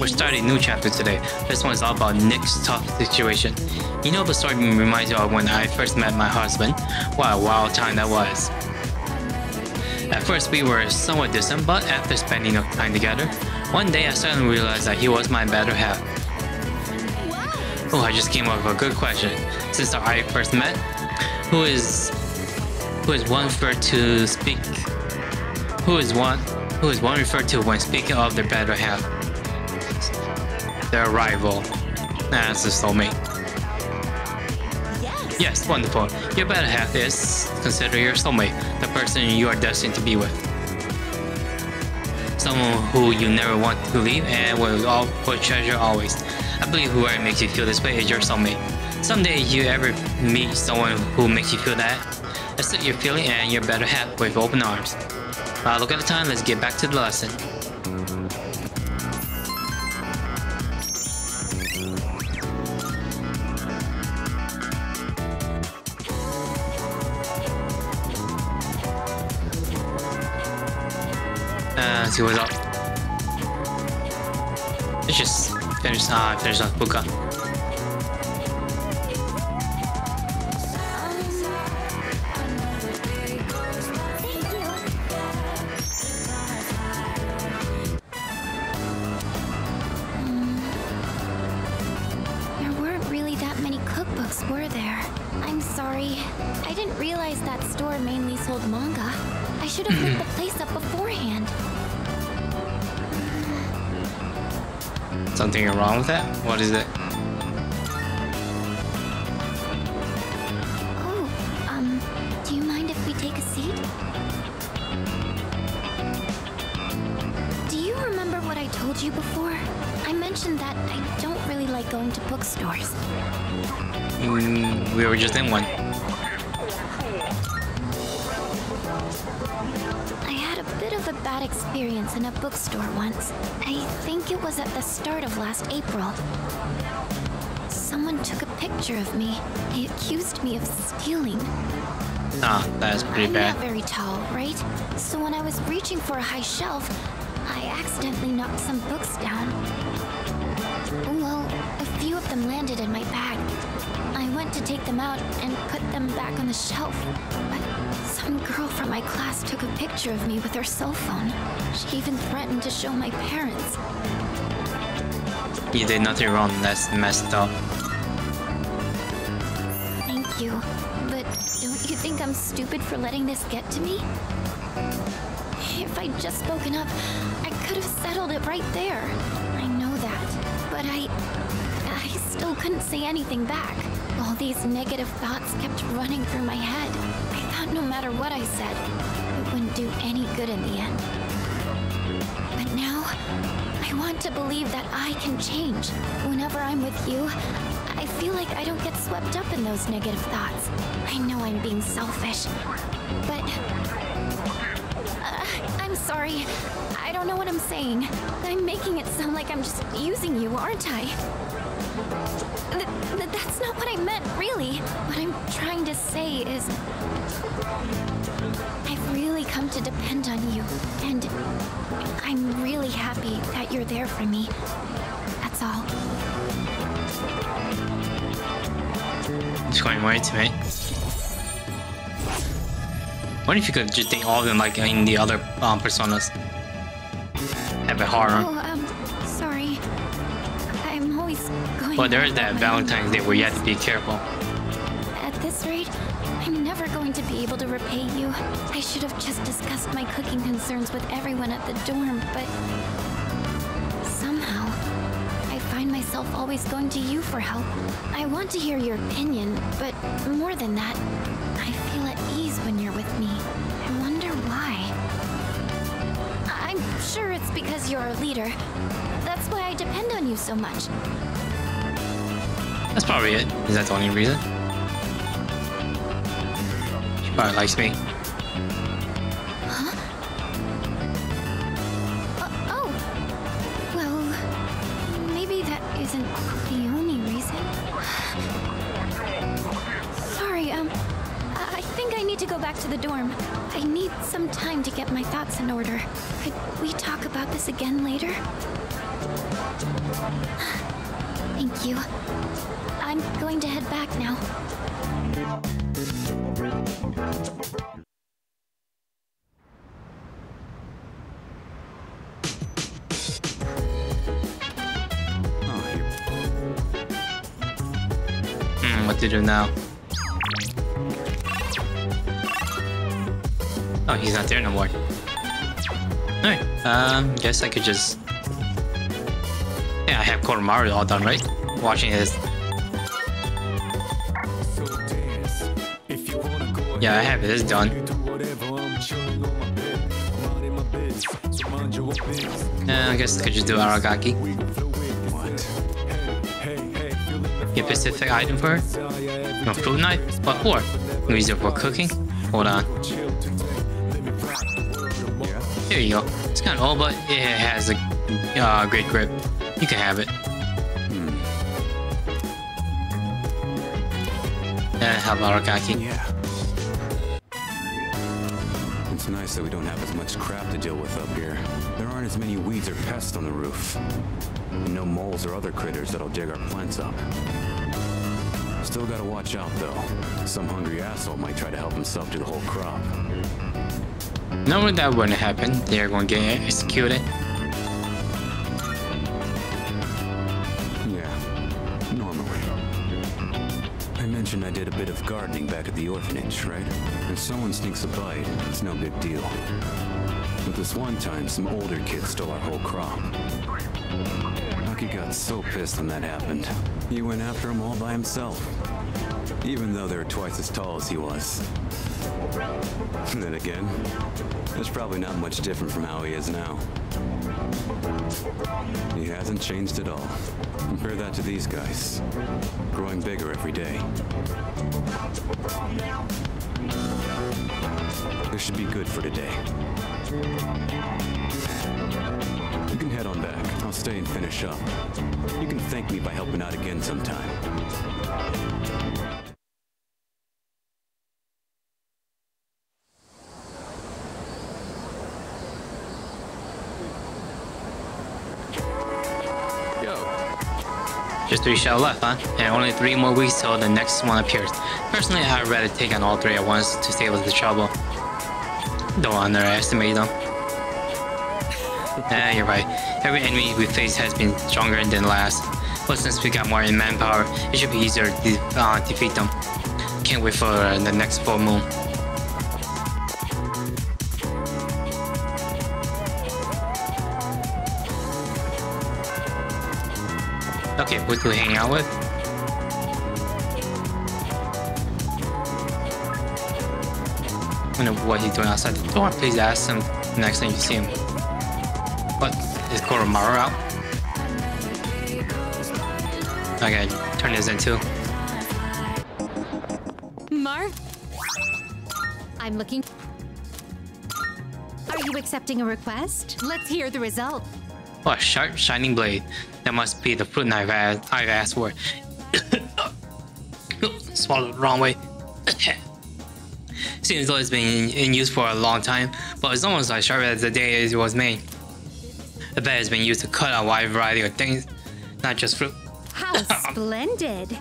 We're starting a new chapter today. This one is all about Nick's tough situation. You know the story reminds you of when I first met my husband. What a wild time that was. At first we were somewhat distant, but after spending enough time together, One day I suddenly realized that he was my better half. Oh, I just came up with a good question. Since I first met, who is who is one referred to speak who is one who is one referred to when speaking of their better half? Their rival. Nah, it's a soulmate. Yes. yes, wonderful. Your better half is consider your soulmate, the person you are destined to be with. Someone who you never want to leave and will, all, will treasure always. I believe whoever makes you feel this way is your soulmate. Someday you ever meet someone who makes you feel that, accept your feeling and your better half with open arms. Uh, look at the time, let's get back to the lesson. See what's up. Let's just finish, uh, finish off
Fuuka.
Something wrong with that? What is it?
Oh, um, do you mind if we take a seat? Do you remember what I told you before? I mentioned that I don't really like going to bookstores.
Mm, we were just in one.
Bad experience in a bookstore once. I think it was at the start of last April. Someone took a picture of me. They accused me of stealing.
Ah, that's pretty
I'm
bad.
not very tall, right? So when I was reaching for a high shelf, I accidentally knocked some books down. Well, a few of them landed in my bag. I went to take them out and put them back on the shelf. Girl from my class took a picture of me with her cell phone. She even threatened to show my parents.
You did nothing wrong, that's messed up.
Thank you. But don't you think I'm stupid for letting this get to me? If I'd just spoken up, I could have settled it right there. I know that. But I. I still couldn't say anything back. All these negative thoughts kept running through my head. Matter what I said, it wouldn't do any good in the end. But now, I want to believe that I can change. Whenever I'm with you, I feel like I don't get swept up in those negative thoughts. I know I'm being selfish, but. Uh, I'm sorry. I don't know what I'm saying. I'm making it sound like I'm just using you, aren't I? Th- th- that's not what I meant, really. What I'm trying to say is. I've really come to depend on you, and I'm really happy that you're there for me. That's all.
It's going right to me. What if you could just take all of them like in the other um, personas? Have it harder.
Oh, um, sorry. I'm always going.
But there is that Valentine's Day where you have to be careful.
Discussed my cooking concerns with everyone at the dorm, but somehow I find myself always going to you for help. I want to hear your opinion, but more than that, I feel at ease when you're with me. I wonder why. I'm sure it's because you're a leader. That's why I depend on you so much.
That's probably it. Is that the only reason? She probably likes me.
some time to get my thoughts in order. Could we talk about this again later? Thank you. I'm going to head back now.
Hmm, what to do now? He's not there no more. Alright, um, guess I could just... Yeah, I have Koromaru all done, right? Watching his... Yeah, I have this done. Yeah, I guess I could just do Aragaki. Get a specific item for her? No food knife? What for? Use it for cooking? Hold on. There you go. It's kind of old, but it has a uh, great grip. You can have it. Yeah, how about?
Yeah. It's nice that we don't have as much crap to deal with up here. There aren't as many weeds or pests on the roof. And no moles or other critters that'll dig our plants up. Still gotta watch out though. Some hungry asshole might try to help himself to the whole crop.
Knowing that wouldn't happen, they're going to get executed.
Yeah, normally. I mentioned I did a bit of gardening back at the orphanage, right? If someone sneaks a bite, it's no big deal. But this one time, some older kids stole our whole crop. Aki got so pissed when that happened. He went after them all by himself. Even though they were twice as tall as he was. And then again, it's probably not much different from how he is now. He hasn't changed at all. Compare that to these guys. Growing bigger every day. This should be good for today. You can head on back. I'll stay and finish up. You can thank me by helping out again sometime.
Three shell left, huh? And only three more weeks till the next one appears. Personally, I'd rather take on all three at once to save us the trouble. Don't underestimate them. Yeah, you're right. Every enemy we face has been stronger than last. But since we got more in manpower, it should be easier to uh, defeat them. Can't wait for uh, the next full moon. Okay, who do we hang out with? I wonder what he's doing outside the door. Please ask him next time you see him. What? Is Koromaru out? Okay, turn this into.
Mar? I'm looking. Are you accepting a request? Let's hear the result.
Oh, a sharp, shining blade. That must be the fruit knife I, I've asked for. [coughs] Swallowed the wrong way. [coughs] Seems though it's been in use for a long time, but it's almost as sharp as the day it was made. I bet it's been used to cut a wide variety of things, not just fruit.
How [coughs] splendid!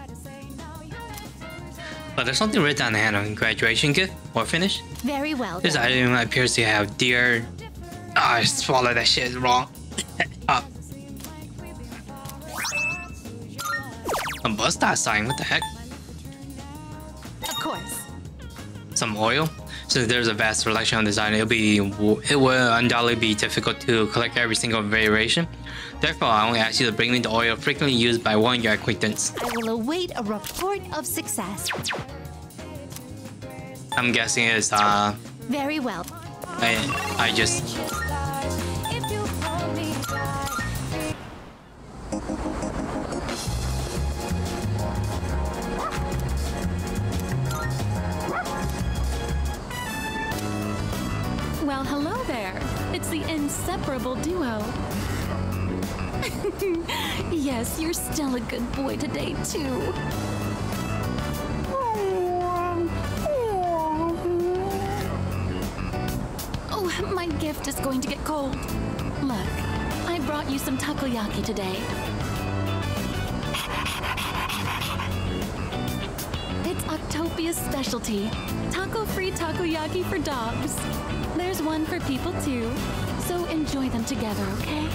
But there's something written on the handle. Graduation gift or finish?
Very well.
This item appears to have dear. Oh, I swallowed that shit wrong. uh. A bus stop sign. What the heck?
Of course.
Some oil. Since there's a vast selection of design, it'll be it will undoubtedly be difficult to collect every single variation. Therefore, I only ask you to bring me the oil frequently used by one of your acquaintance.
I will await a report of success.
I'm guessing it's uh
Very well.
I I just
Well, hello there. It's the inseparable duo. [laughs] yes, you're still a good boy today, too. Oh, my gift is going to get cold. Look, I brought you some takoyaki today. It's Octopia's specialty. Taco-free takoyaki for dogs. There's one for people too. So enjoy them together, okay?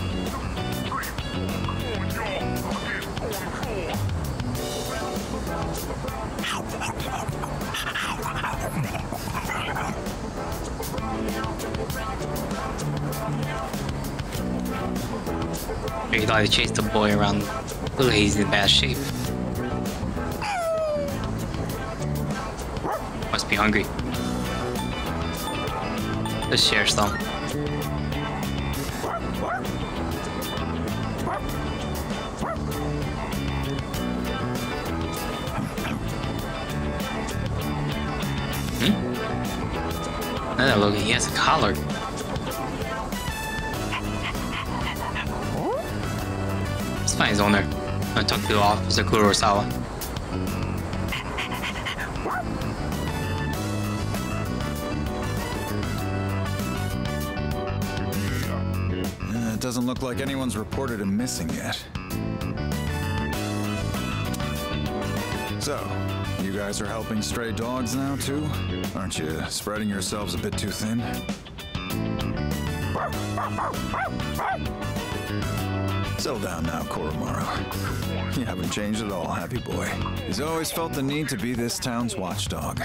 You thought you chased the boy around. Look, he's in bad shape. Must be hungry. Let's share some. Hmm? That look, he has a collar. Let's find his owner. I talk to Officer Kurosawa.
Doesn't look like anyone's reported him missing yet. So, you guys are helping stray dogs now, too? Aren't you spreading yourselves a bit too thin? Settle down now, Koromaru. You haven't changed at all, you, boy? He's always felt the need to be this town's watchdog.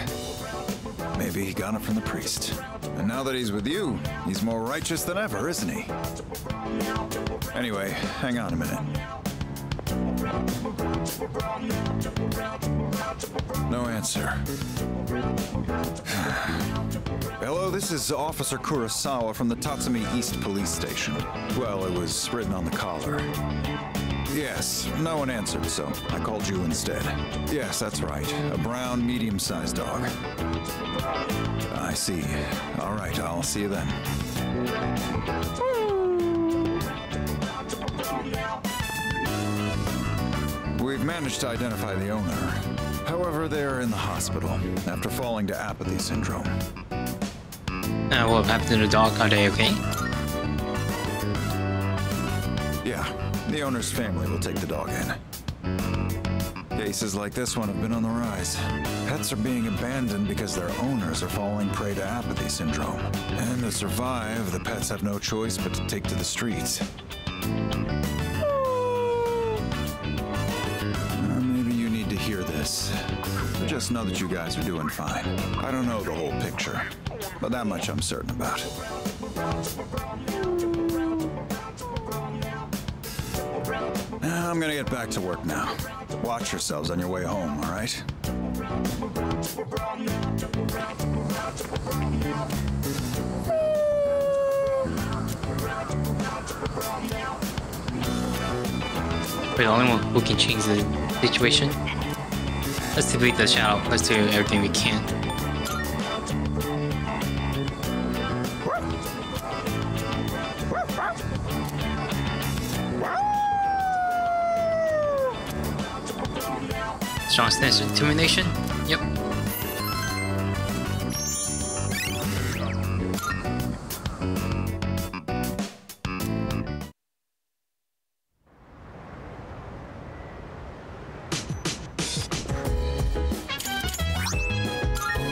Maybe he got it from the priest. And now that he's with you, he's more righteous than ever, isn't he? Anyway, hang on a minute. No answer. [sighs] Hello, this is Officer Kurosawa from the Tatsumi East Police Station. Well, it was written on the collar. Yes, no one answered, so I called you instead. Yes, that's right. A brown, medium-sized dog. I see. All right, I'll see you then. We've managed to identify the owner. However, they're in the hospital after falling to apathy syndrome.
Uh, what happened to the dog? Are they okay?
Owner's family will take the dog in. Cases like this one have been on the rise. Pets are being abandoned because their owners are falling prey to apathy syndrome. And to survive, the pets have no choice but to take to the streets. Uh, maybe you need to hear this. Just know that you guys are doing fine. I don't know the whole picture, but that much I'm certain about. I'm gonna get back to work now. Watch yourselves on your way home, all right?
We're the only one who can change the situation. Let's delete the channel. Let's do everything we can. Strong stance determination? Yep.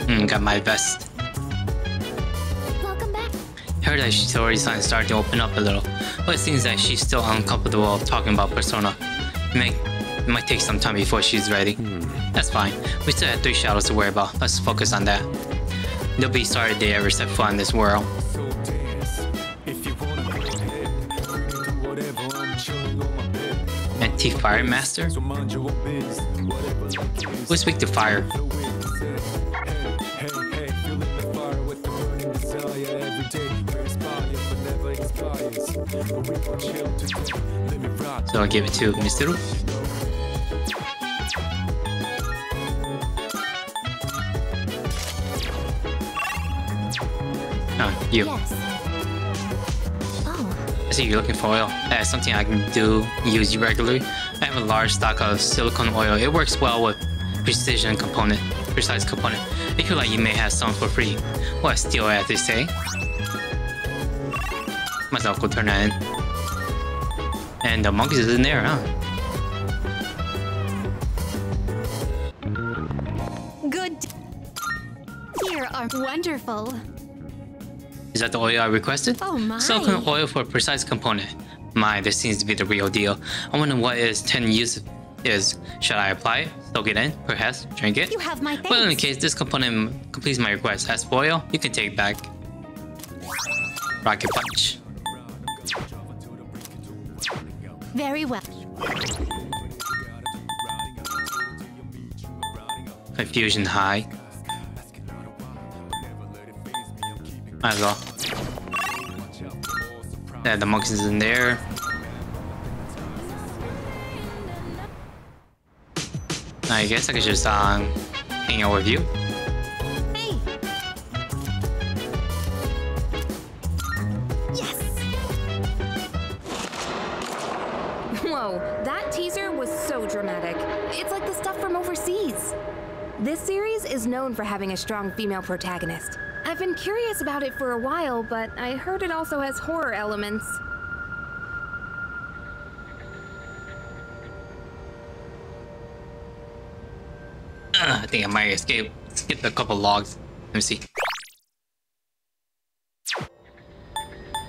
Hmm, got my vest.
Welcome back.
Heard that she's already starting to open up a little, but it seems that she's still uncomfortable talking about Persona. It may, it might take some time before she's ready. That's fine. We still have three shadows to worry about. Let's focus on that. They'll be sorry they ever set foot in this world. Antique Fire Master? Who's weak to fire? So I'll give it to Mr. Oh. I see you're looking for oil. That's something I can do, use regularly. I have a large stock of silicone oil. It works well with precision component, precise component. I feel like you may have some for free. Well, steal as they say. Myself go turn that in. And the monkeys is in there, huh?
Good. Here are wonderful.
Is that the oil I requested?
Oh my.
Silicone oil for a precise component. My, this seems to be the real deal. I wonder what is 10 use is. Should I apply it? Soak it in? Perhaps drink it?
You have my
Well, in any case, this component completes my request. As for oil, you can take it back. Rocket punch.
Very well.
Confusion high. Might as well. Yeah, the monkeys in there. I guess I could just um hang out with you.
Hey! Yes! Whoa, that teaser was so dramatic. It's like the stuff from overseas. This series is known for having a strong female protagonist. I've been curious about it for a while, but I heard it also has horror elements.
Uh, I think I might escape. Skip a couple logs. Let me see.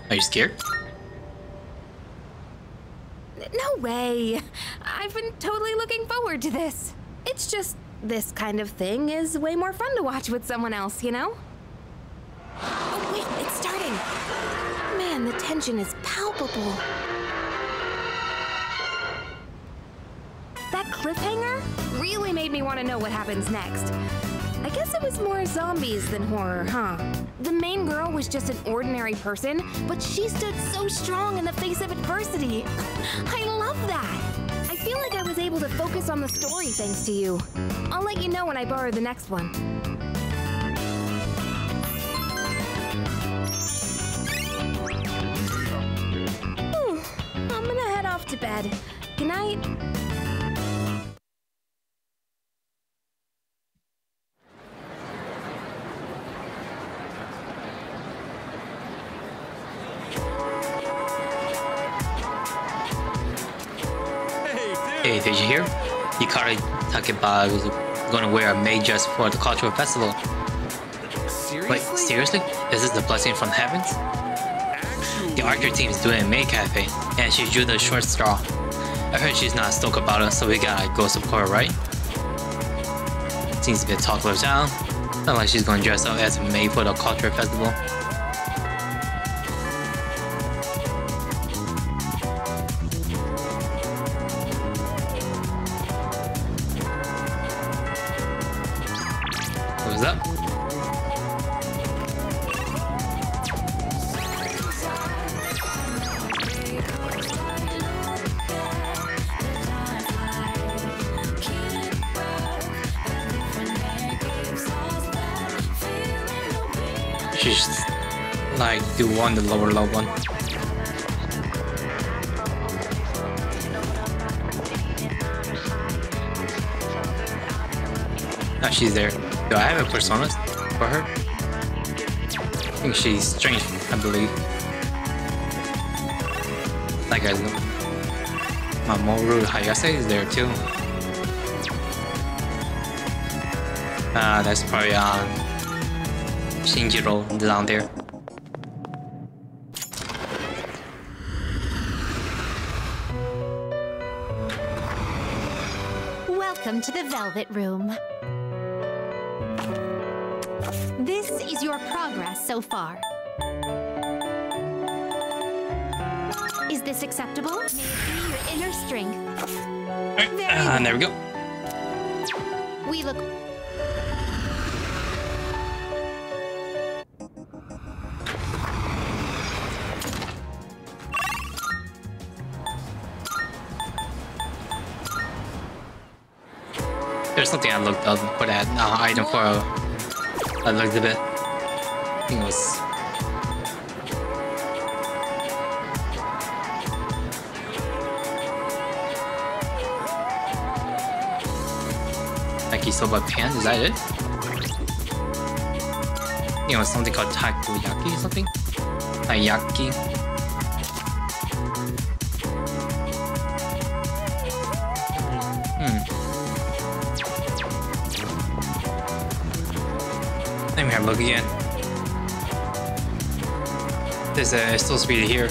Are you scared?
No way! I've been totally looking forward to this. It's just, this kind of thing is way more fun to watch with someone else, you know? Oh, wait, it's starting! Man, the tension is palpable. That cliffhanger really made me want to know what happens next. I guess it was more zombies than horror, huh? The main girl was just an ordinary person, but she stood so strong in the face of adversity. I love that. I feel like I was able to focus on the story thanks to you. I'll let you know when I borrow the next one. Head off to bed. Good night.
Hey, did you hear? Yukari Takeba was gonna wear a maid dress for the cultural festival. Wait, seriously? Is this the blessing from heavens? The archer team is doing a maid cafe, and she drew the short straw. I heard she's not stoked about it, so we gotta go support her, right? Seems a bit talk of town. Not like she's gonna dress up as a maid for the cultural festival. Lower low one. Oh, she's there. Do I have a persona for her? I think she's strange, I believe. That guy's Mamoru Hayase is there too. Ah, that's probably um Shinjiro down there.
To the Velvet Room. This is your progress so far. Is this acceptable? May it be your inner strength. Very
Ah, there we go. Uh, item for. I looked bit. I think it was. Yakisoba pan, is that it? It was something called takoyaki or something? Taiyaki. Look again. There's a still speed here.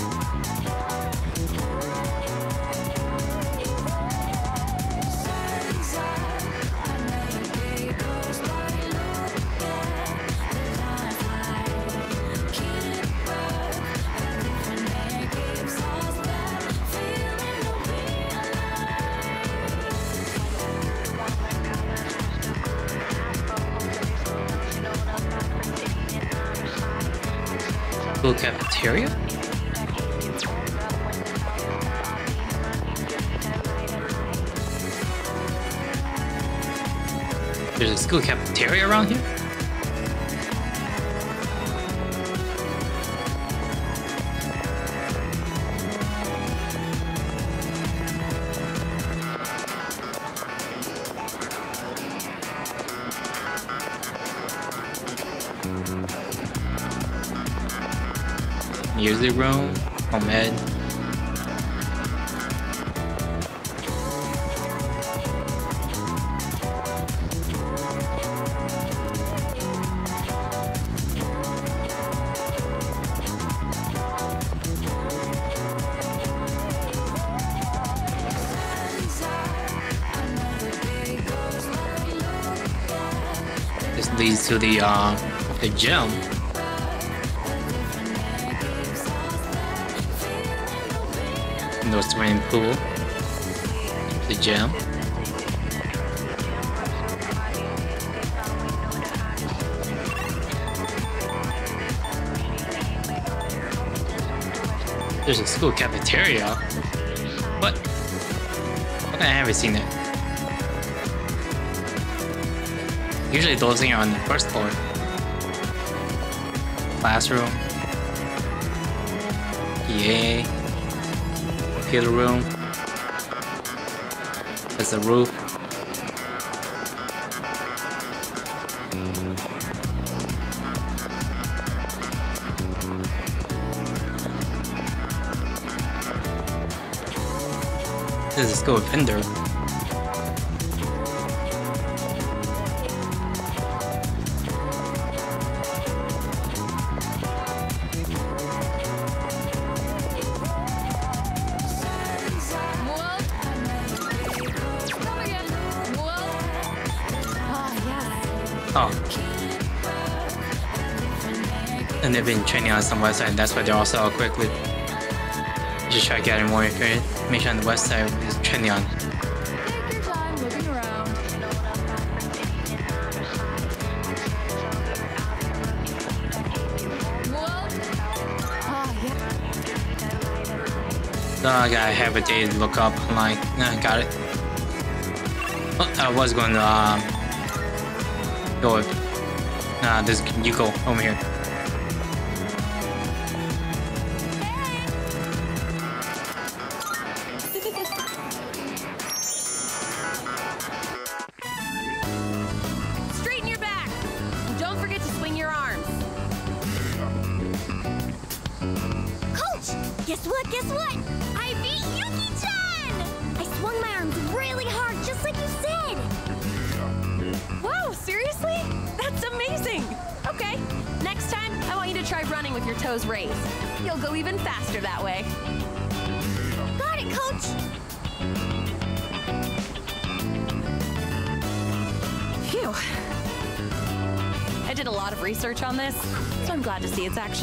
Uh the gym. No swimming pool. The gym. There's a school cafeteria. Okay, I haven't seen it. Usually those are on the first floor. Classroom. Yay. Computer room. There's a roof. This is school vendor. They've been training on some website, and that's why they're also out quickly. Just try getting more information on the website is trending on. So I gotta have a day to look up. Like, nah, got it. Oh, I was going to um, go with. Nah, this you go over here.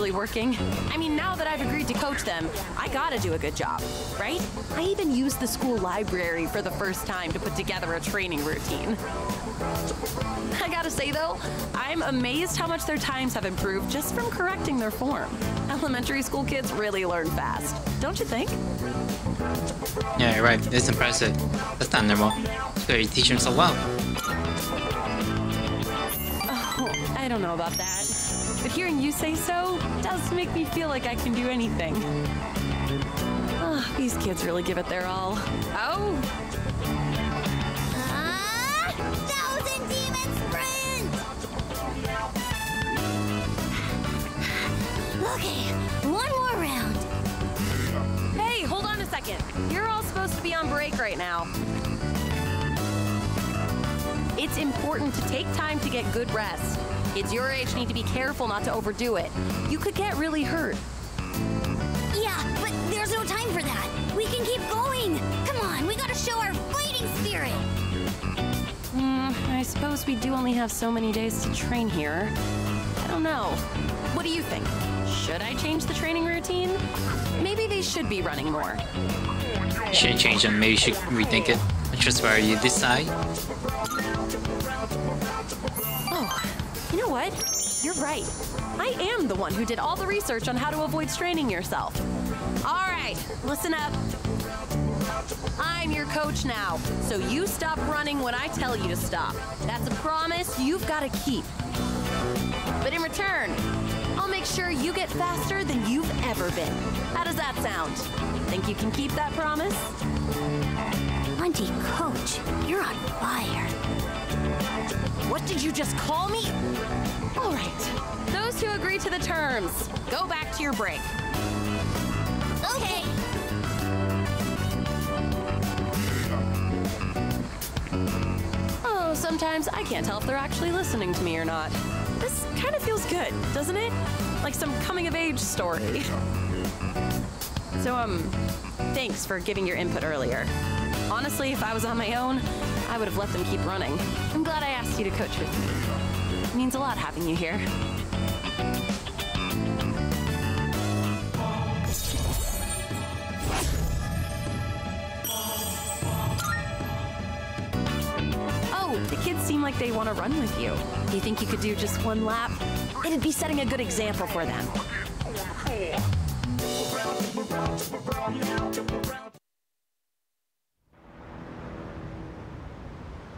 Actually working. I mean, now that I've agreed to coach them, I gotta do a good job, right? I even used the school library for the first time to put together a training routine. I gotta say though, I'm amazed how much their times have improved just from correcting their form. Elementary school kids really learn fast, don't you think?
Yeah, you're right. It's impressive. That's not normal. So you teach them so well.
Oh, I don't know about that. But hearing you say so make me feel like I can do anything. Ah, these kids really give it their all. Oh,
Ah! Thousand Demon Sprint! Okay, one more round.
hey, hold on a second. You're all supposed to be on break right now. It's important to take time to get good rest. Kids your age need to be careful not to overdo it. You could get really hurt.
Yeah, but there's no time for that. We can keep going. Come on, we gotta show our fighting spirit.
Hmm, I suppose we do only have so many days to train here. I don't know. What do you think? Should I change the training routine? Maybe they should be running more.
Shouldn't change them. Maybe you should rethink it. It's just where you decide.
Right. I am the one who did all the research on how to avoid straining yourself. All right, listen up. I'm your coach now, so you stop running when I tell you to stop. That's a promise you've got to keep. But in return, I'll make sure you get faster than you've ever been. How does that sound? Think you can keep that promise?
Auntie Coach, you're on fire.
What did you just call me? All right. Those who agree to the terms, go back to your break.
Okay.
Oh, sometimes I can't tell if they're actually listening to me or not. This kind of feels good, doesn't it? Like some coming of age story. So, um, thanks for giving your input earlier. Honestly, if I was on my own, I would have let them keep running. I'm glad I asked you to coach with me. Means a lot having you here. Oh, the kids seem like they want to run with you. Do you think you could do just one lap? It'd be setting a good example for them.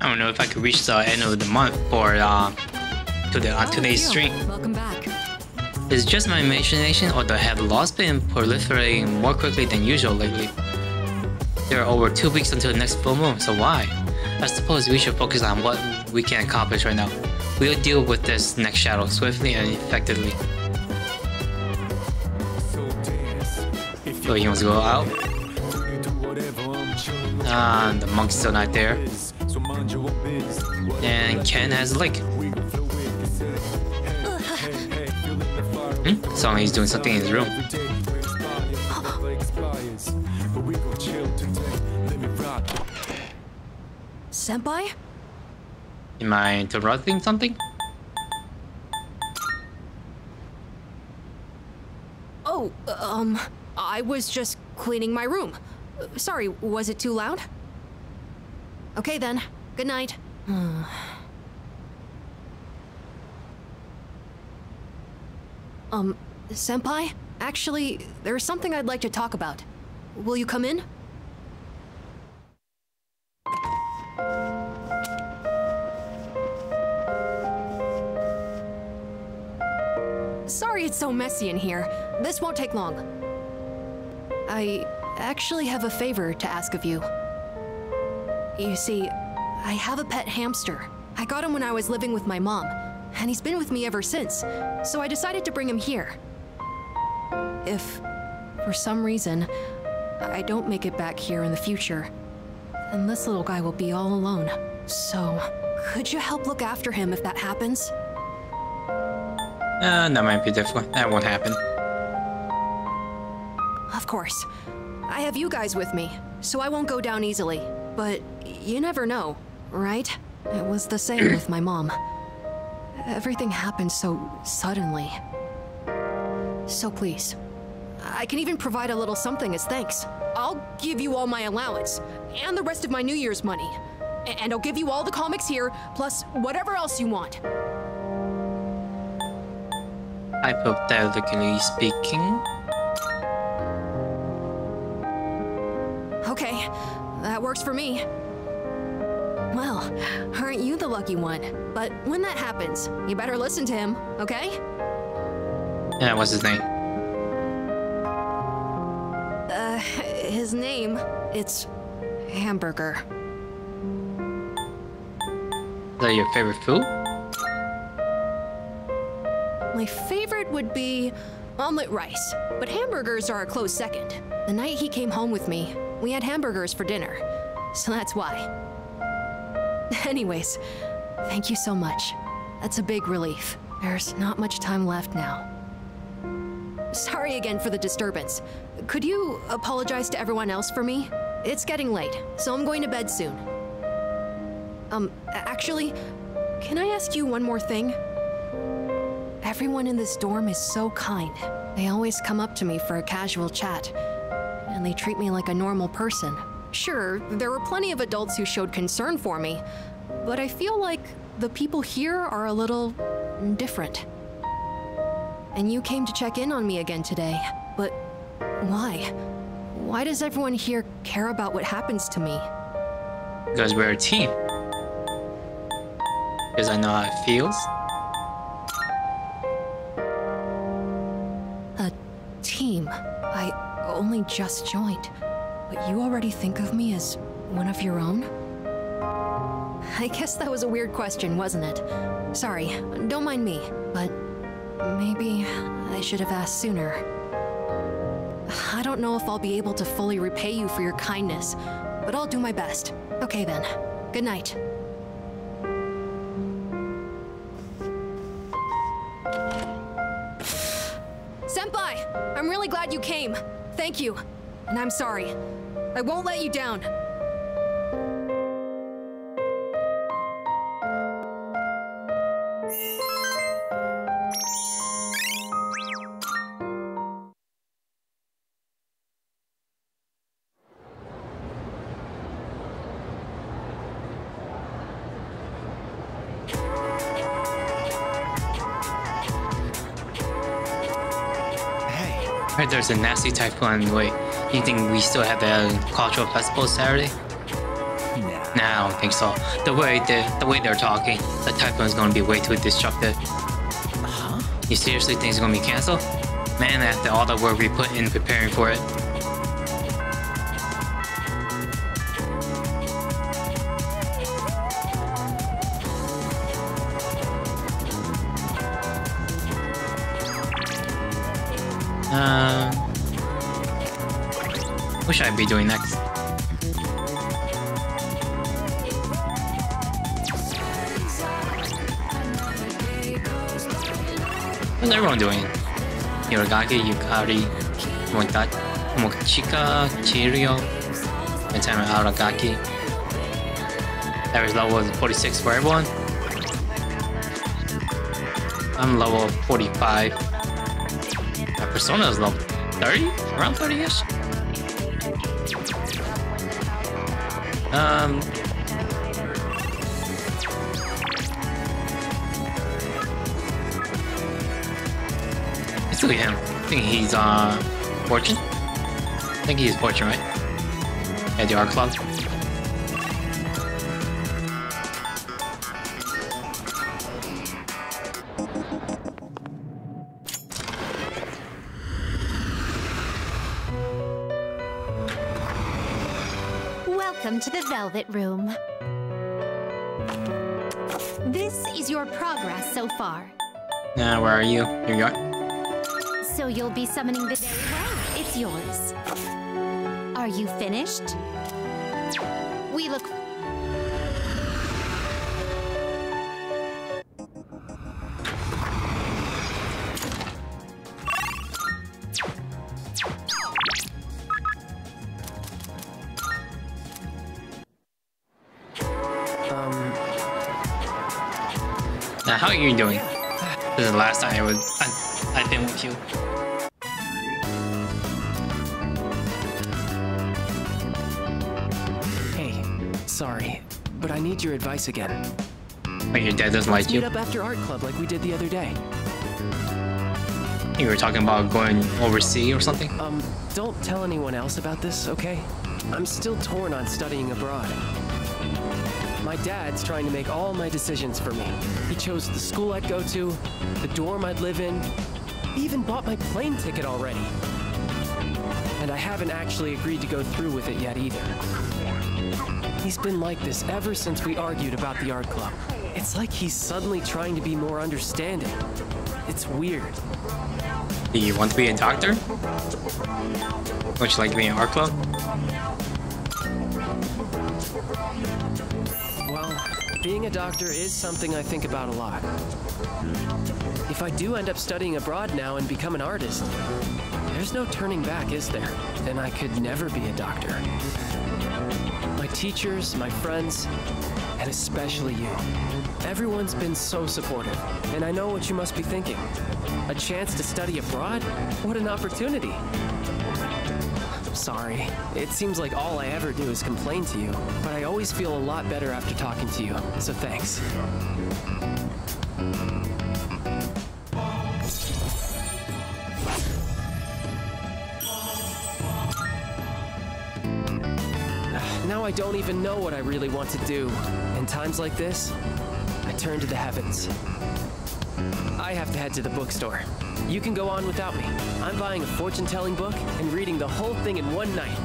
I don't know if I could reach the end of the month for uh, to the uh, today's stream.
Welcome back.
Is it just my imagination or the have loss been proliferating more quickly than usual lately? There are over two weeks until the next full moon, so why? I suppose we should focus on what we can accomplish right now. We'll deal with this next shadow swiftly and effectively. So he wants to go out. Ah, the monk's still not there. And Ken has a lick. Hmm? So he's doing something in his room.
Senpai?
Am I interrupting something?
Oh, um, I was just cleaning my room. Sorry, was it too loud? Okay then. Good night. [sighs] [sighs] um, Senpai? Actually, there's something I'd like to talk about. Will you come in? Sorry it's so messy in here. This won't take long. I actually have a favor to ask of you. You see, I have a pet hamster. I got him when I was living with my mom, and he's been with me ever since, so I decided to bring him here. If, for some reason, I don't make it back here in the future, then this little guy will be all alone. So, could you help look after him if that happens?
Uh, that might be difficult. That won't happen.
Of course. I have you guys with me, so I won't go down easily. But you never know, right? It was the same with my mom. Everything happened so suddenly. So please, I can even provide a little something as thanks. I'll give you all my allowance, and the rest of my New Year's money. And I'll give you all the comics here, plus whatever else you want.
Hypothetically speaking.
Okay, that works for me. Well, you the lucky one? But when that happens, you better listen to him, okay?
Yeah, what's his name?
Uh, his name, it's Hamburger.
Is that your favorite food?
My favorite would be omelet rice, but hamburgers are a close second. The night he came home with me, we had hamburgers for dinner, so that's why. [laughs] Anyways, thank you so much. That's a big relief. There's not much time left now. Sorry again for the disturbance. Could you apologize to everyone else for me? It's getting late, so I'm going to bed soon. Um, actually, can I ask you one more thing? Everyone in this dorm is so kind. They always come up to me for a casual chat, and they treat me like a normal person. Sure, there were plenty of adults who showed concern for me, but I feel like the people here are a little different. and you came to check in on me again today. But why? Why does everyone here care about what happens to me?
Because we're a team. Because I know how it feels.
A team. I only just joined. But you already think of me as one of your own? I guess that was a weird question, wasn't it? Sorry, don't mind me, but maybe I should have asked sooner. I don't know if I'll be able to fully repay you for your kindness, but I'll do my best. Okay then. Good night. Senpai! I'm really glad you came. Thank you. And I'm sorry. I won't let you down.
Right, there's a nasty typhoon on the way. You think we still have the cultural festival Saturday? Nah. Nah, I don't think so. The way they, the way they're talking, the typhoon is gonna be way too destructive. Huh? You seriously think it's gonna be canceled? Man, after all the work we put in preparing for it. I be doing next? What's everyone doing? Yoragaki, Yukari, Mochika, Chirio, and time Aragaki. Average level is 46 for everyone. I'm level 45. My persona is level 30? Around 30-ish? Um... Let's look at him. I think he's, uh... Fortune? I think he's Fortune, right? At the art club.
Velvet Room. This is your progress so far.
Nah, where are you? Here you are.
So you'll be summoning the very well. It's yours. Are you finished? We look
you doing? This is the last time I was I, I've been with you.
Hey, sorry, but I need your advice again.
But your dad doesn't like you.
meet up after art club like we did the other day.
You were talking about going overseas or something?
Um, don't tell anyone else about this, okay? I'm still torn on studying abroad. My dad's trying to make all my decisions for me. He chose the school I'd go to, the dorm I'd live in, even bought my plane ticket already. And I haven't actually agreed to go through with it yet either. He's been like this ever since we argued about the art club. It's like he's suddenly trying to be more understanding. It's weird.
Do you want to be a doctor? Would you like to be in art club?
Doctor is something I think about a lot. If I do end up studying abroad now and become an artist, there's no turning back, is there? Then I could never be a doctor. My teachers, my friends, and especially you. Everyone's been so supportive, and I know what you must be thinking. A chance to study abroad? What an opportunity! Sorry. It seems like all I ever do is complain to you, but I always feel a lot better after talking to you, so thanks. [sighs] Now I don't even know what I really want to do. In times like this, I turn to the heavens. I have to head to the bookstore. You can go on without me. I'm buying a fortune-telling book and reading the whole thing in one night.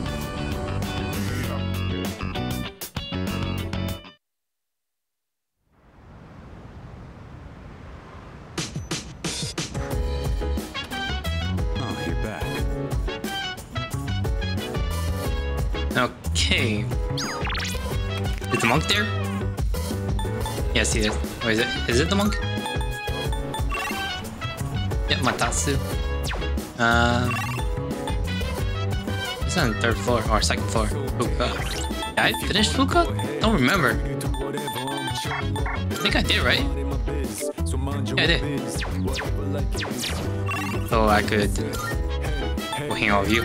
Oh, you're back.
Okay. Is the monk there? Yes, he is. Or is it? Is it the monk? Yeah, Um, it's on the third floor or second floor. Fuuka. I finish Fuuka? Don't remember. I think I did, right? Yeah, I did. So I could go hang out with you.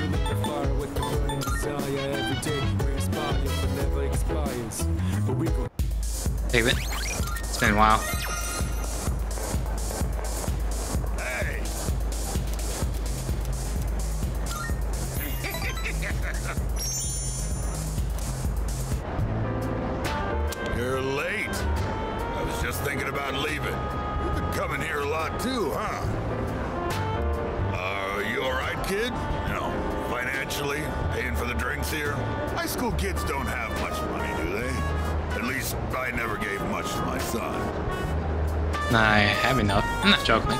David, it's been a while. Enough. I'm not joking.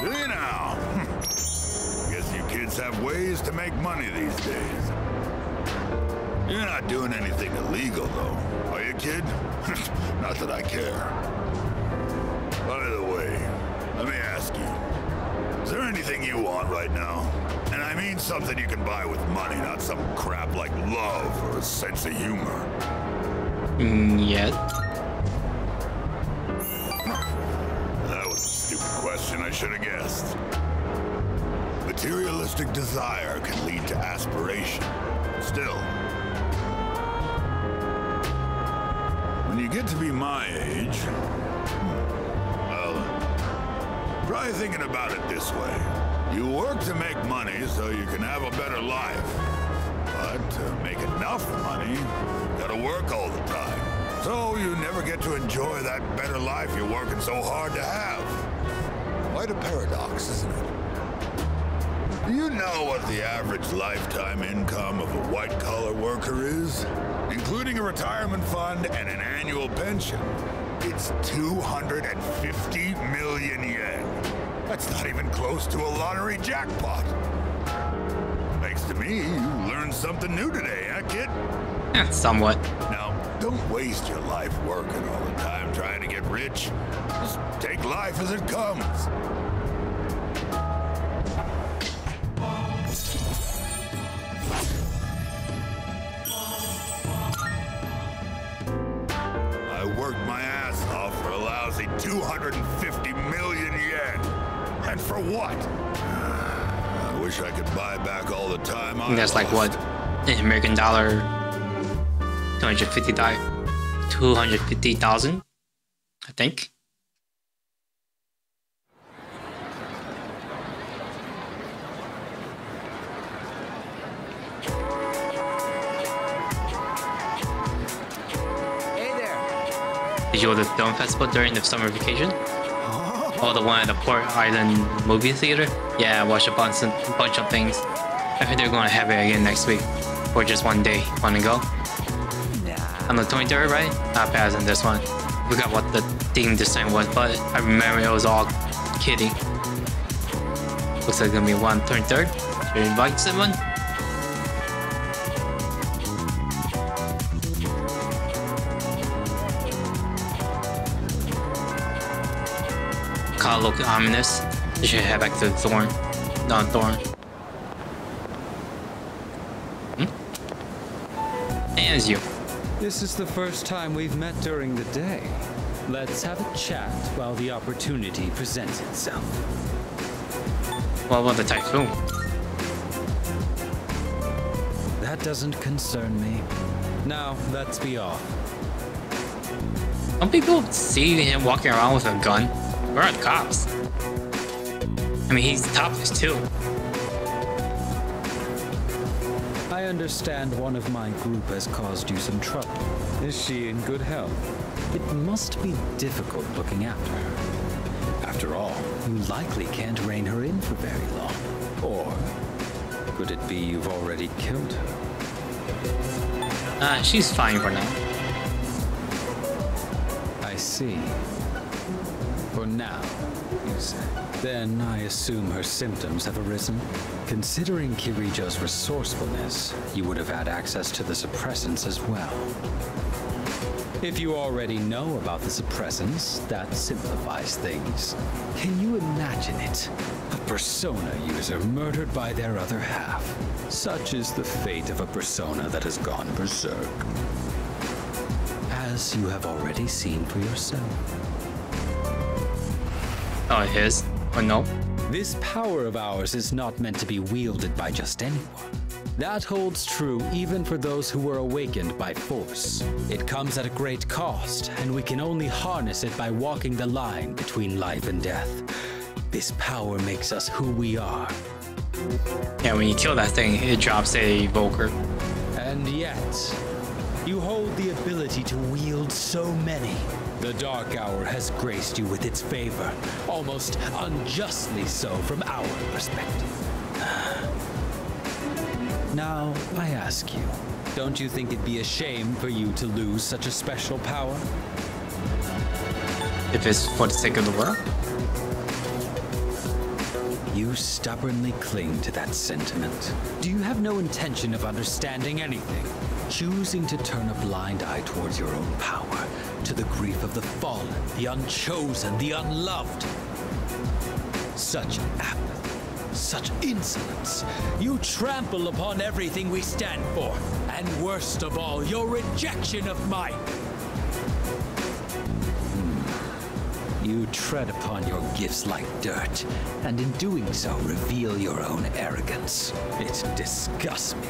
Do you now? Hmm. Guess you kids have ways to make money these days. You're not doing anything illegal, though, are you, kid? [laughs] not that I care. By the way, let me ask you. Is there anything you want right now? And I mean something you can buy with money, not some crap like love or a sense of humor.
Mm, yet.
Materialistic desire can lead to aspiration. Still, when you get to be my age, hmm, well, try thinking about it this way. You work to make money so you can have a better life. But to make enough money, you gotta work all the time. So you never get to enjoy that better life you're working so hard to have. Quite a paradox, isn't it? Do you know what the average lifetime income of a white-collar worker is? Including a retirement fund and an annual pension. It's 250 million yen. That's not even close to a lottery jackpot. Thanks to me, you learned something new today, huh, kid?
Yeah, somewhat.
Now, don't waste your life working all the time trying to get rich. Just take life as it comes. Buy back all the time
I
I
think that's like what? An American dollar 250 250,000 I think.
Hey there.
Did you go to the film festival during the summer vacation? Oh, the one at the Port Island movie theater? Yeah, I watched a bunch of, bunch of things. I think they're going to have it again next week. For just one day. Wanna go? Yeah. On the 23rd, right? Not in this one. Forgot what the theme this time was, but I remember it was all kiddie. Looks like it's gonna be one 23rd. Should invite someone? Kinda look ominous. They should head back to Thorn. Not Thorn. Hmm? And it's you.
This is the first time we've met during the day. Let's have a chat while the opportunity presents itself.
What about the typhoon?
That doesn't concern me. Now, let's be off.
Some people see him walking around with a gun. Where are the cops? I mean, he's topless too.
I understand one of my group has caused you some trouble. Is she in good health? It must be difficult looking after her. After all, you likely can't rein her in for very long. Or could it be you've already killed her?
Uh, she's fine for now.
I see. For now, you say. Then I assume her symptoms have arisen. Considering Kirijo's resourcefulness, you would have had access to the suppressants as well. If you already know about the suppressants, that simplifies things. Can you imagine it? A persona user murdered by their other half. Such is the fate of a persona that has gone berserk. As you have already seen for yourself.
Oh, his? Or no?
This power of ours is not meant to be wielded by just anyone. That holds true even for those who were awakened by force. It comes at a great cost, and we can only harness it by walking the line between life and death. This power makes us who we are.
Yeah, when you kill that thing, it drops a evoker.
And yet, you hold the ability to wield so many. The Dark Hour has graced you with its favor, almost unjustly so from our perspective. [sighs] Now, I ask you, don't you think it'd be a shame for you to lose such a special power?
If it's for the sake of the world?
You stubbornly cling to that sentiment. Do you have no intention of understanding anything? Choosing to turn a blind eye towards your own power, to the grief of the fallen, the unchosen, the unloved. Such apathy, such insolence. You trample upon everything we stand for. And worst of all, your rejection of mine. Hmm. You tread upon your gifts like dirt, and in doing so, reveal your own arrogance. It disgusts me.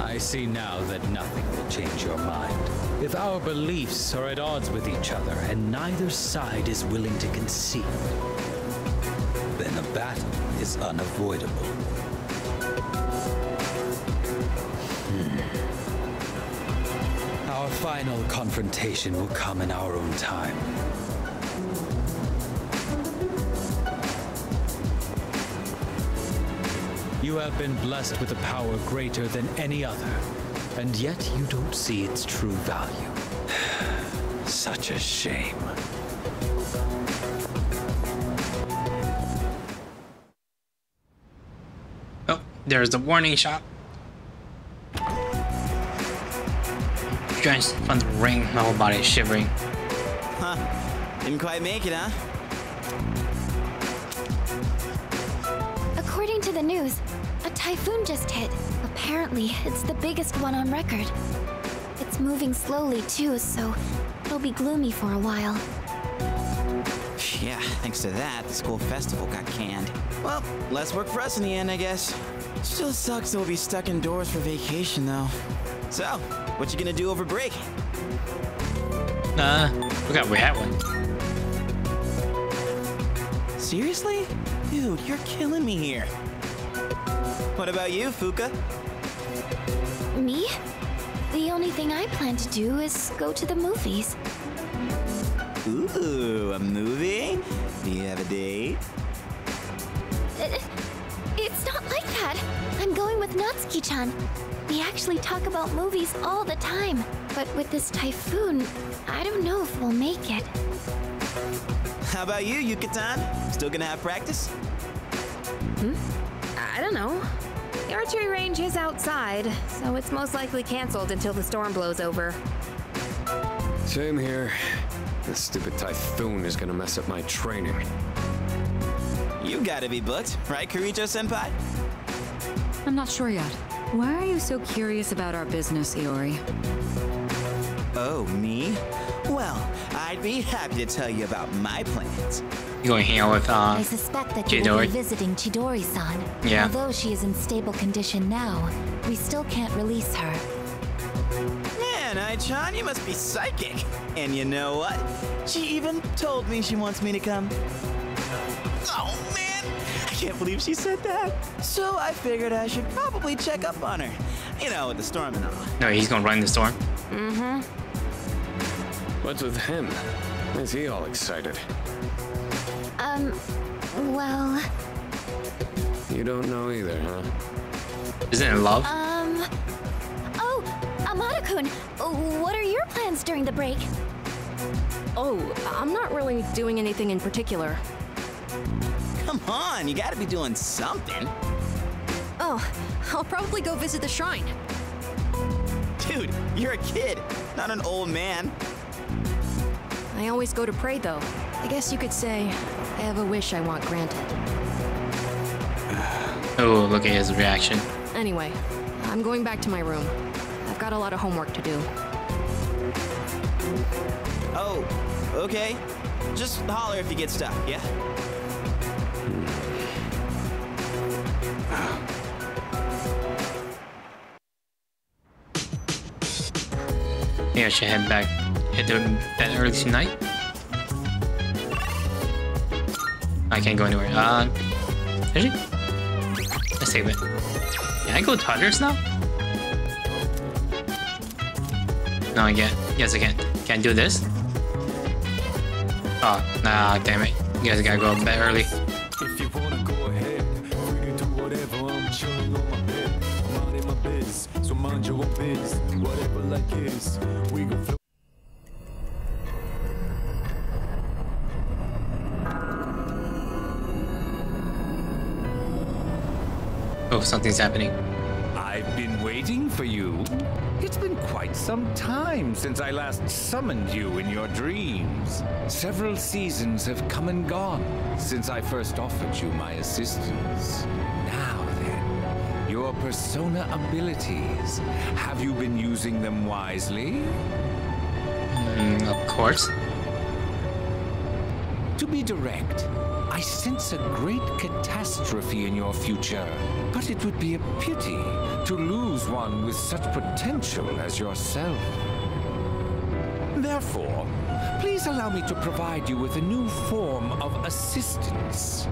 I see now that nothing will change your mind. If our beliefs are at odds with each other and neither side is willing to concede, then a battle is unavoidable. Hmm. Our final confrontation will come in our own time. You have been blessed with a power greater than any other, and yet you don't see its true value. [sighs] Such a shame.
Oh, there's the warning shot. Drenched from the ring, my whole body is shivering.
Huh. Didn't quite make it, huh?
According to the news, a typhoon just hit. Apparently, it's the biggest one on record. It's moving slowly too, so it'll be gloomy for a while.
Yeah, thanks to that, the school festival got canned. Well, less work for us in the end, I guess. Still sucks that we'll be stuck indoors for vacation, though. So, what you gonna do over break?
Uh, forgot we had one.
Seriously? Dude, you're killing me here. What about you,
Fuuka? Thing I plan to do is go to the movies.
Ooh, a movie? Do you have a date?
Uh, It's not like that. I'm going with Natsuki-chan. We actually talk about movies all the time. But with this typhoon, I don't know if we'll make it.
How about you, Yuka-tan? Still gonna have practice?
Hmm? I don't know. The archery range is outside, so it's most likely canceled until the storm blows over.
Same here. This stupid typhoon is gonna mess up my training.
You gotta be booked, right, Kirijo senpai?
I'm not sure yet. Why are you so curious about our business, Iori?
Oh, me? Well, I'd be happy to tell you about my plans.
You going hang out with, uh,
I suspect that you will be
Chidori?
visiting Chidori-san.
Yeah.
Although she is in stable condition now, we still can't release her.
Man, Nai-chan, you must be psychic. And you know what? She even told me she wants me to come. Oh, man! I can't believe she said that. So I figured I should probably check up on her. You know, with the storm and all.
No, he's gonna run the storm.
Mm-hmm. What's with him? Is he all excited?
Um, well,
You don't know either, huh?
Isn't it love?
um... Oh, Amada-kun, what are your plans during the break?
Oh, I'm not really doing anything in particular.
Come on, you gotta be doing something.
Oh, I'll probably go visit the shrine.
Dude, you're a kid, not an old man.
I always go to pray, though. I guess you could say I have a wish I want granted. [sighs]
Oh, look at his reaction.
Anyway, I'm going back to my room. I've got a lot of homework to do.
Oh, okay. Just holler if you get stuck, yeah? [sighs]
Maybe I should head back, head to bed early tonight. I can't go anywhere. Uh, it? Let's save it. Can I go to others now? No, I can't. Yes, I can. Can't do this? Oh, nah, damn it. You guys gotta go to bed early.
If you wanna go ahead, free to do whatever. I'm chilling on my bed. I'm minding my biz, so mind your own biz. Whatever like is, we gon'
something's happening.
I've been waiting for you. It's been quite some time since I last summoned you in your dreams. Several seasons have come and gone since I first offered you my assistance. Now then, your persona abilities. Have you been using them wisely?
Mm, of course.
To be direct, I sense a great catastrophe in your future, but it would be a pity to lose one with such potential as yourself. Therefore, please allow me to provide you with a new form of assistance.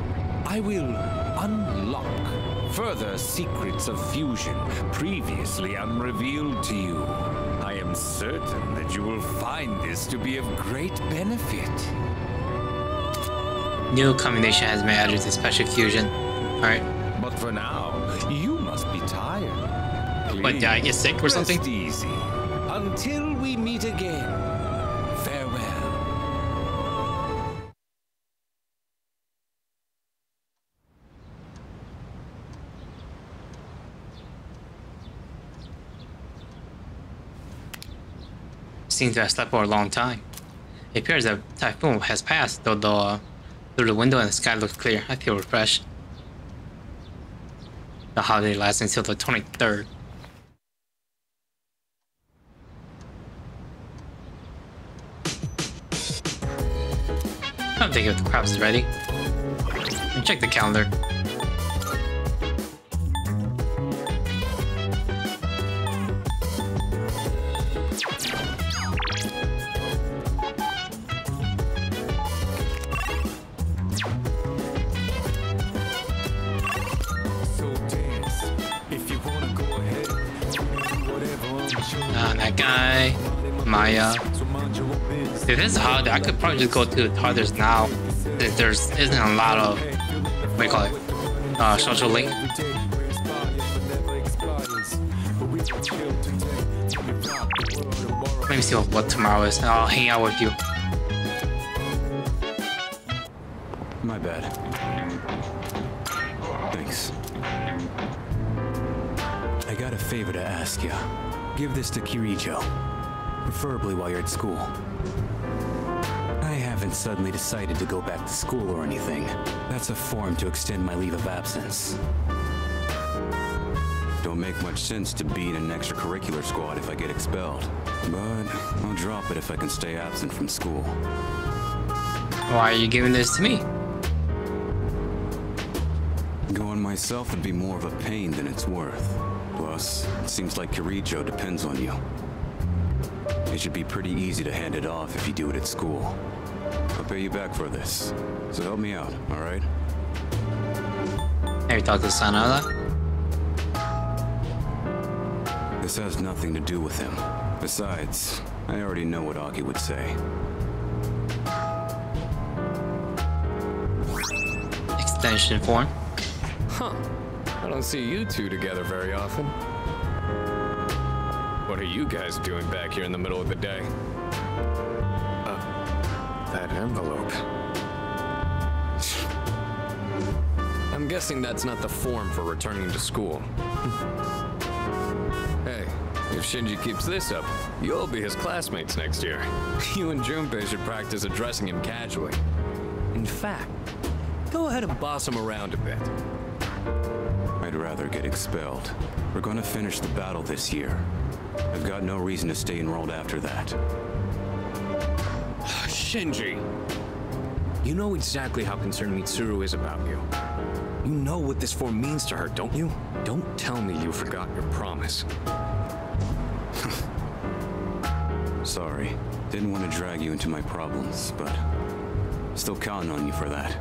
I will unlock further secrets of fusion previously unrevealed to you. I am certain that you will find this to be of great benefit.
New combination has been added to Special Fusion. Alright.
But for now, you must be tired.
What, did I get sick or
Rest
something?
easy. Until we meet again. Farewell.
Seems to have slept for a long time. It appears that typhoon has passed, though the through the window and the sky looks clear. I feel refreshed. The holiday lasts until the 23rd. I'm thinking if the crop is ready. Check the calendar. Maya. Is holiday, I could probably just go to the others now. There's isn't a lot of what do you call it? Uh, social link. Let me see what, what tomorrow is. I'll hang out with you.
My bad. Thanks. I got a favor to ask you. Give this to Kirijo. Preferably while you're at school. I haven't suddenly decided to go back to school or anything. That's a form to extend my leave of absence. Don't make much sense to be in an extracurricular squad if I get expelled. But I'll drop it if I can stay absent from school.
Why are you giving this to me?
Going myself would be more of a pain than it's worth. Plus, it seems like Kirijo depends on you. It should be pretty easy to hand it off if you do it at school. I'll pay you back for this. So help me out, alright?
Have you talked to Sanada?
This has nothing to do with him. Besides, I already know what Aki would say.
Extension form.
Huh. I don't see you two together very often. What are you guys doing back here in the middle of the day? Uh, that envelope. I'm guessing that's not the form for returning to school. [laughs] hey, if Shinji keeps this up, you'll be his classmates next year. [laughs] You and Junpei should practice addressing him casually. In fact, go ahead and boss him around a bit.
I'd rather get expelled. We're gonna finish the battle this year. I've got no reason to stay enrolled after that. [sighs]
Shinji! You know exactly how concerned Mitsuru is about you. You know what this form means to her, don't you? Don't tell me you forgot your promise. [laughs]
Sorry. Didn't want to drag you into my problems, but still counting on you for that.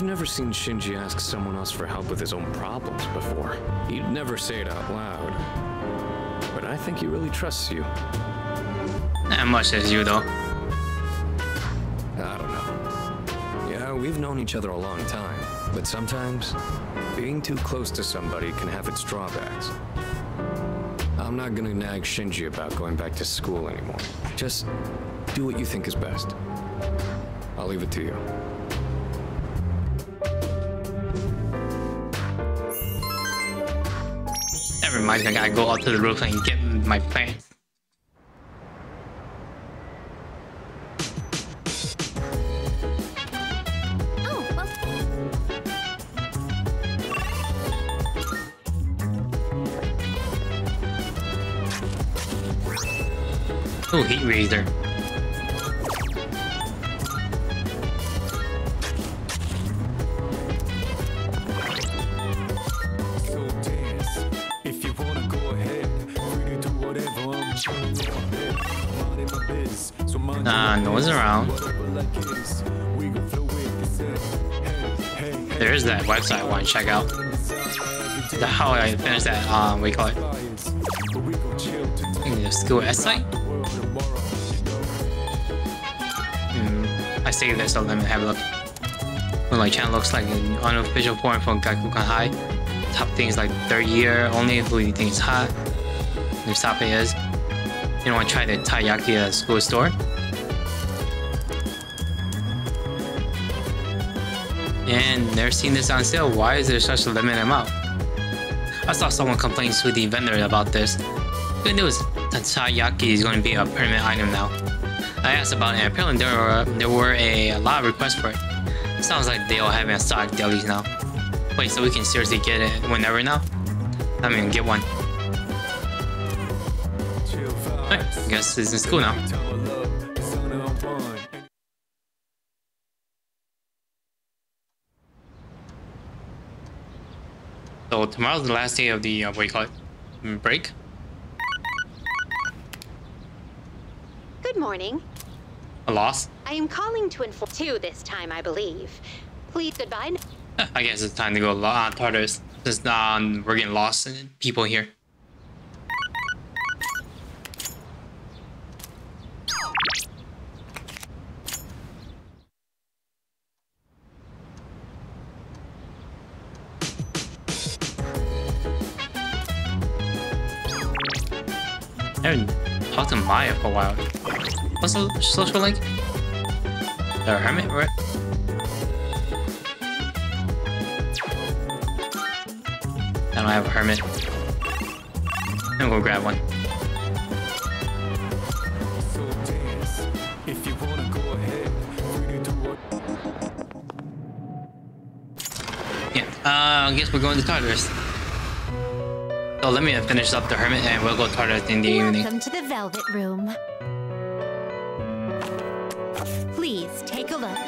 I've never seen Shinji ask someone else for help with his own problems before. He'd never say it out loud. But I think he really trusts you.
Not much as you, though.
I don't know. Yeah, we've known each other a long time, but sometimes being too close to somebody can have its drawbacks. I'm not gonna nag Shinji about going back to school anymore. Just do what you think is best. I'll leave it to you.
Reminds me, I gotta go up to the roof and get my plants. Oh, heat razor. Check out. The how I finished that, um, you call it? The school essay? I saved this, so let me have a look. What my channel looks like an unofficial porn from Gekkoukan High. Top things like third year only, who you think is hot? New topic is, you don't want to try the taiyaki at school store? They're seeing this on sale. Why is there such a limited amount? I saw someone complain to the vendor about this. Good news, the is going to be a permanent item now. I asked about it, and apparently there were there were a, a lot of requests for it. Sounds like they all have it stock delis now. Wait, so we can seriously get it whenever now? I mean, get one. Alright, I guess it's in school now. So tomorrow's the last day of the, uh, what do you call it, Mm, break?
Good morning.
A loss?
I am calling to inform two this time, I believe. Please goodbye.
I guess it's time to go uh, Tartarus. Since um, we're getting lost in people here. Maya for a while. What's the social link? The hermit, right? I don't have a hermit. I'm gonna go grab one. Yeah, uh, I guess we're going to Tartarus. So let me finish up the hermit and we'll go Tartarus in the evening.
Welcome the Velvet Room. Please take a look.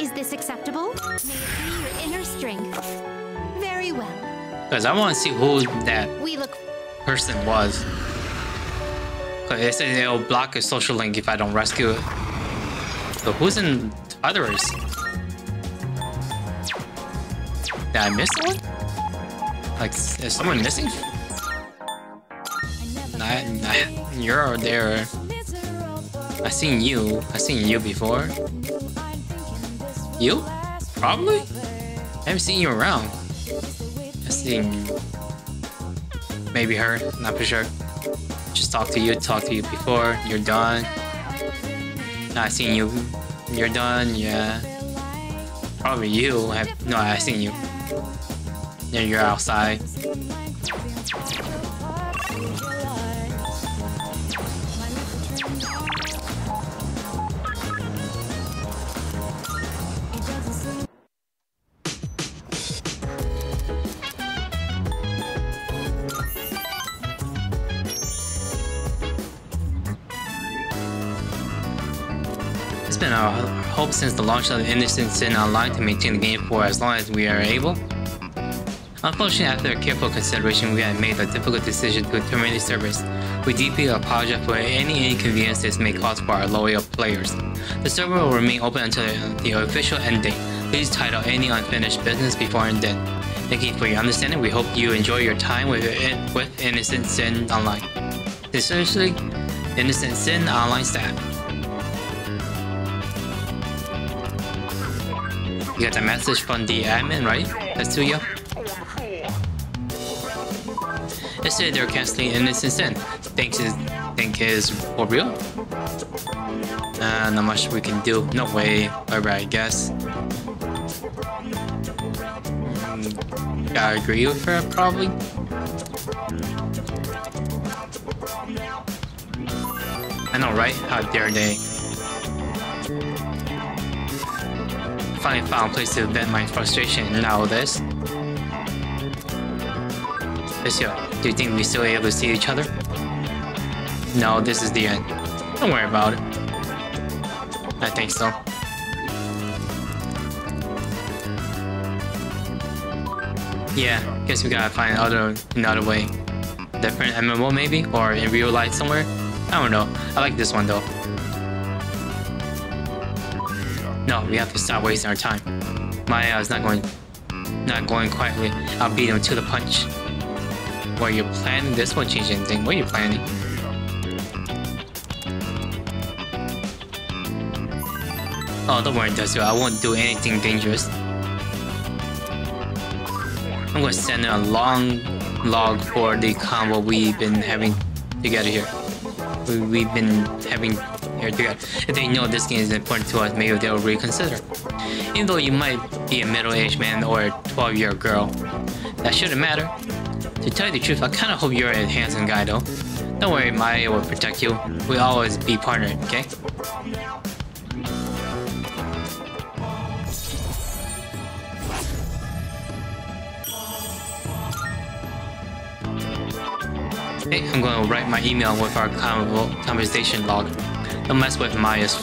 Is
Is this acceptable? May it be your inner strength. Very well.
Because I want to see who that
We look
person was. Cause it says it'll block a social link if I don't rescue it. So who's in others? Did I miss someone? Like, is someone missing? Nah, nah, you're there. I seen you. I seen you before. You? Probably? I haven't seen you around. I seen maybe her, not for sure. Just talk to you, talk to you before, you're done. I seen you, you're done, yeah. Probably you, have, no, I seen you. Then you're outside. It's been our hope since the launch of Innocent Sin Online to maintain the game for as long as we are able. Unfortunately, after careful consideration, we have made the difficult decision to terminate the service. We deeply apologize for any inconvenience this may cause for our loyal players. The server will remain open until the official end date. Please title any unfinished business before end date. Thank you for your understanding. We hope you enjoy your time with, with Innocent Sin Online. Sincerely, Innocent Sin Online staff. You got a message from the admin, right? That's to said they're canceling Innocent Sin. Think is think is for real? Uh, not much we can do. No way. Whatever, I guess. Mm, I agree with her, probably. I know, right? How dare they? Finally found a place to vent my frustration now this. Monsieur, do you think we still able to see each other? No, this is the end. Don't worry about it. I think so. Yeah, guess we gotta find other another way. Different MMO maybe? Or in real life somewhere? I don't know. I like this one though. No, we have to stop wasting our time. Maya is not going not going quietly. I'll beat him to the punch. What you're planning? This won't change anything. What are you planning? Oh, don't worry, Desu. I won't do anything dangerous. I'm gonna send a long log for the combo we've been having together here. We, we've been having here together. If they know this game is important to us, maybe they'll reconsider. Even though you might be a middle-aged man or a 12-year old girl, that shouldn't matter. To tell you the truth, I kinda hope you're a handsome guy though. Don't worry, Maya will protect you. We'll always be partnered, okay? Hey, I'm gonna write my email with our conversation log. Don't mess with Maya's,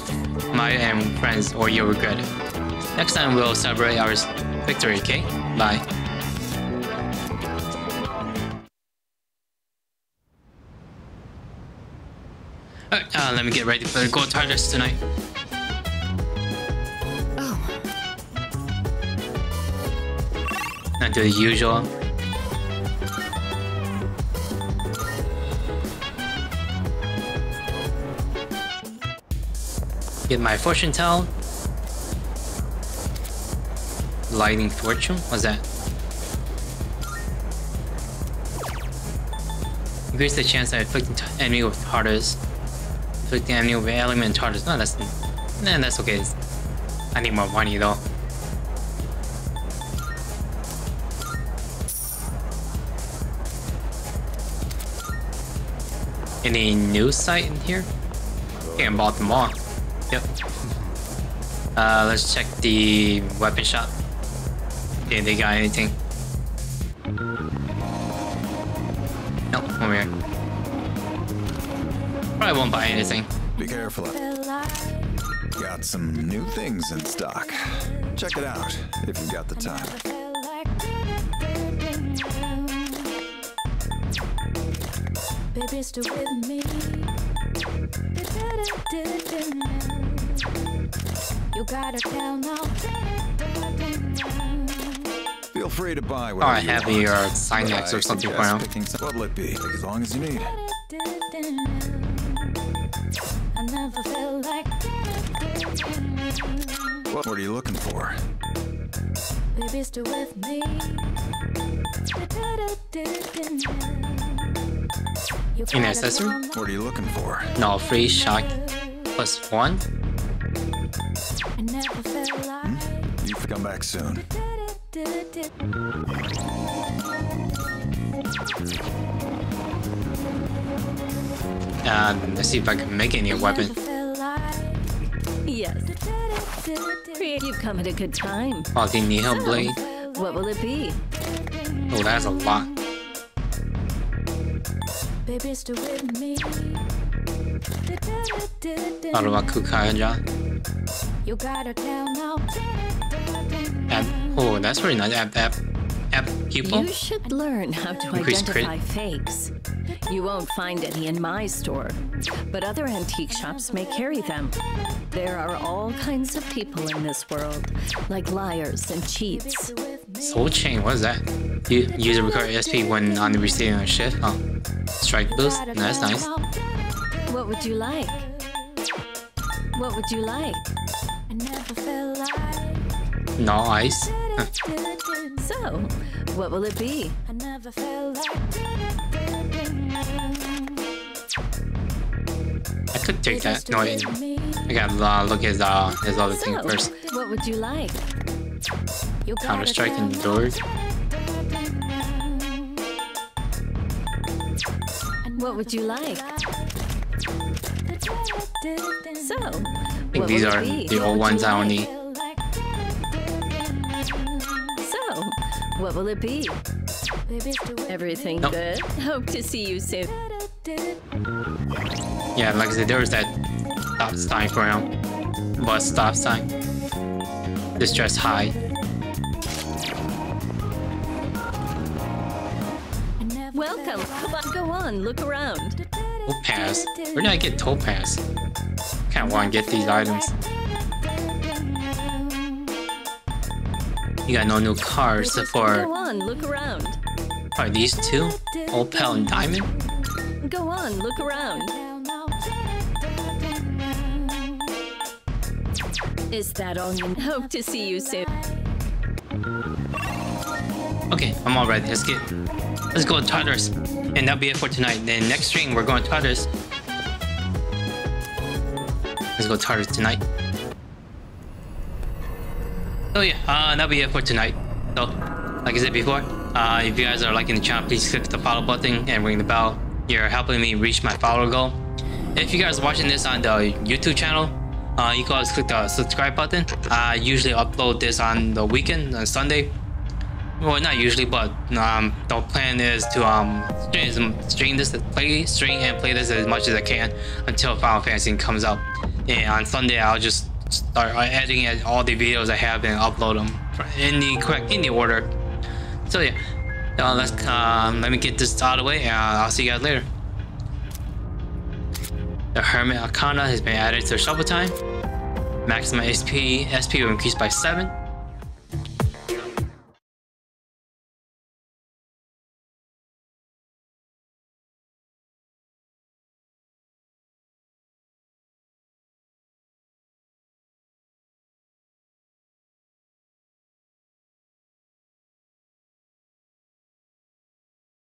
Maya and friends or you'll regret it. Next time we'll celebrate our victory, okay? Bye. Let me get ready for the gold targets tonight.
Oh.
Not do the usual. Get my fortune tell. Lighting fortune? What's that? Increase the chance that inflicting t- enemy with hardest. Inflicting enemy with element charges. No, that's nah, that's okay. I need more money though. Any new site in here? Yeah, I bought them all. Yep. Uh, let's check the weapon shop. Yeah, they got anything? Won't buy anything.
Be careful. Got some new things in stock. Check it out if you've got the time.
Baby, stay with me. You gotta tell now.
Feel free to buy
Oh,
whatever
I
you
have
want.
your
but
Signex or something for
suggest some- What'll it be? As long as you need. What, what are you looking for?
Baby, stay with me. You
An
gotta
accessory?
What are you looking for?
No, free shock plus one.
I never felt like
You come back soon.
Uh, let's see if I can make any weapon.
Yes. Create, you've come at a good time.
Fucking the
So,
blade.
What will it be?
Oh, that's a lot.
Baby, stay with me.
What about Kukaya?
You gotta tell now.
App. Oh, that's very nice. App, app, app people.
You should learn how to
Increased crit.
identify fakes. You won't find any in my store, but other antique shops may carry them. There are all kinds of people in this world, like liars and cheats.
Soul chain. What is that? You use a record SP when on the receiving a shift. Oh, strike boost. No, that's nice.
What would you like? What would you like?
I never felt like
No ice.
So, what will it be?
I never felt like
I could take that. No, wait. I gotta uh, look at his, uh, his other thing first.
what would you like?
You
Counter Strike and Door.
What would you like? So,
I think these are
be?
the old ones I don't
what will it be? Everything
Nope.
good? [laughs] Hope to see you soon.
Yeah, like I said, there was that stop sign for him. Bus stop sign. Distress high.
Welcome. Come on, go on. Look around.
Topaz. Where did I get Topaz? Kinda wanna get these items. You got no new cars
Go
for
on. Look around.
are these two? Opal and Diamond?
Go on. Look around. Is that all you hope to see you soon?
Okay, I'm all ready. Let's get let's go to Tartarus. And that'll be it for tonight. Then next stream we're going to Tartarus. Let's go to Tartarus tonight. So yeah, uh, that'll be it for tonight. So, like I said before, uh, if you guys are liking the channel, please click the follow button and ring the bell. You're helping me reach my follower goal. If you guys are watching this on the YouTube channel, uh, you can always click the subscribe button. I usually upload this on the weekend, on Sunday. Well, not usually, but um, the plan is to um stream, stream this, play, stream and play this as much as I can until Final Fantasy comes out. And on Sunday, I'll just start editing it- all the videos I have and upload them in the correct in the order. So yeah, uh, let's um, let me get this out of the way, and I'll see you guys later. The Hermit Arcana has been added to Shuffle Time. Maximum SP SP will increase by seven.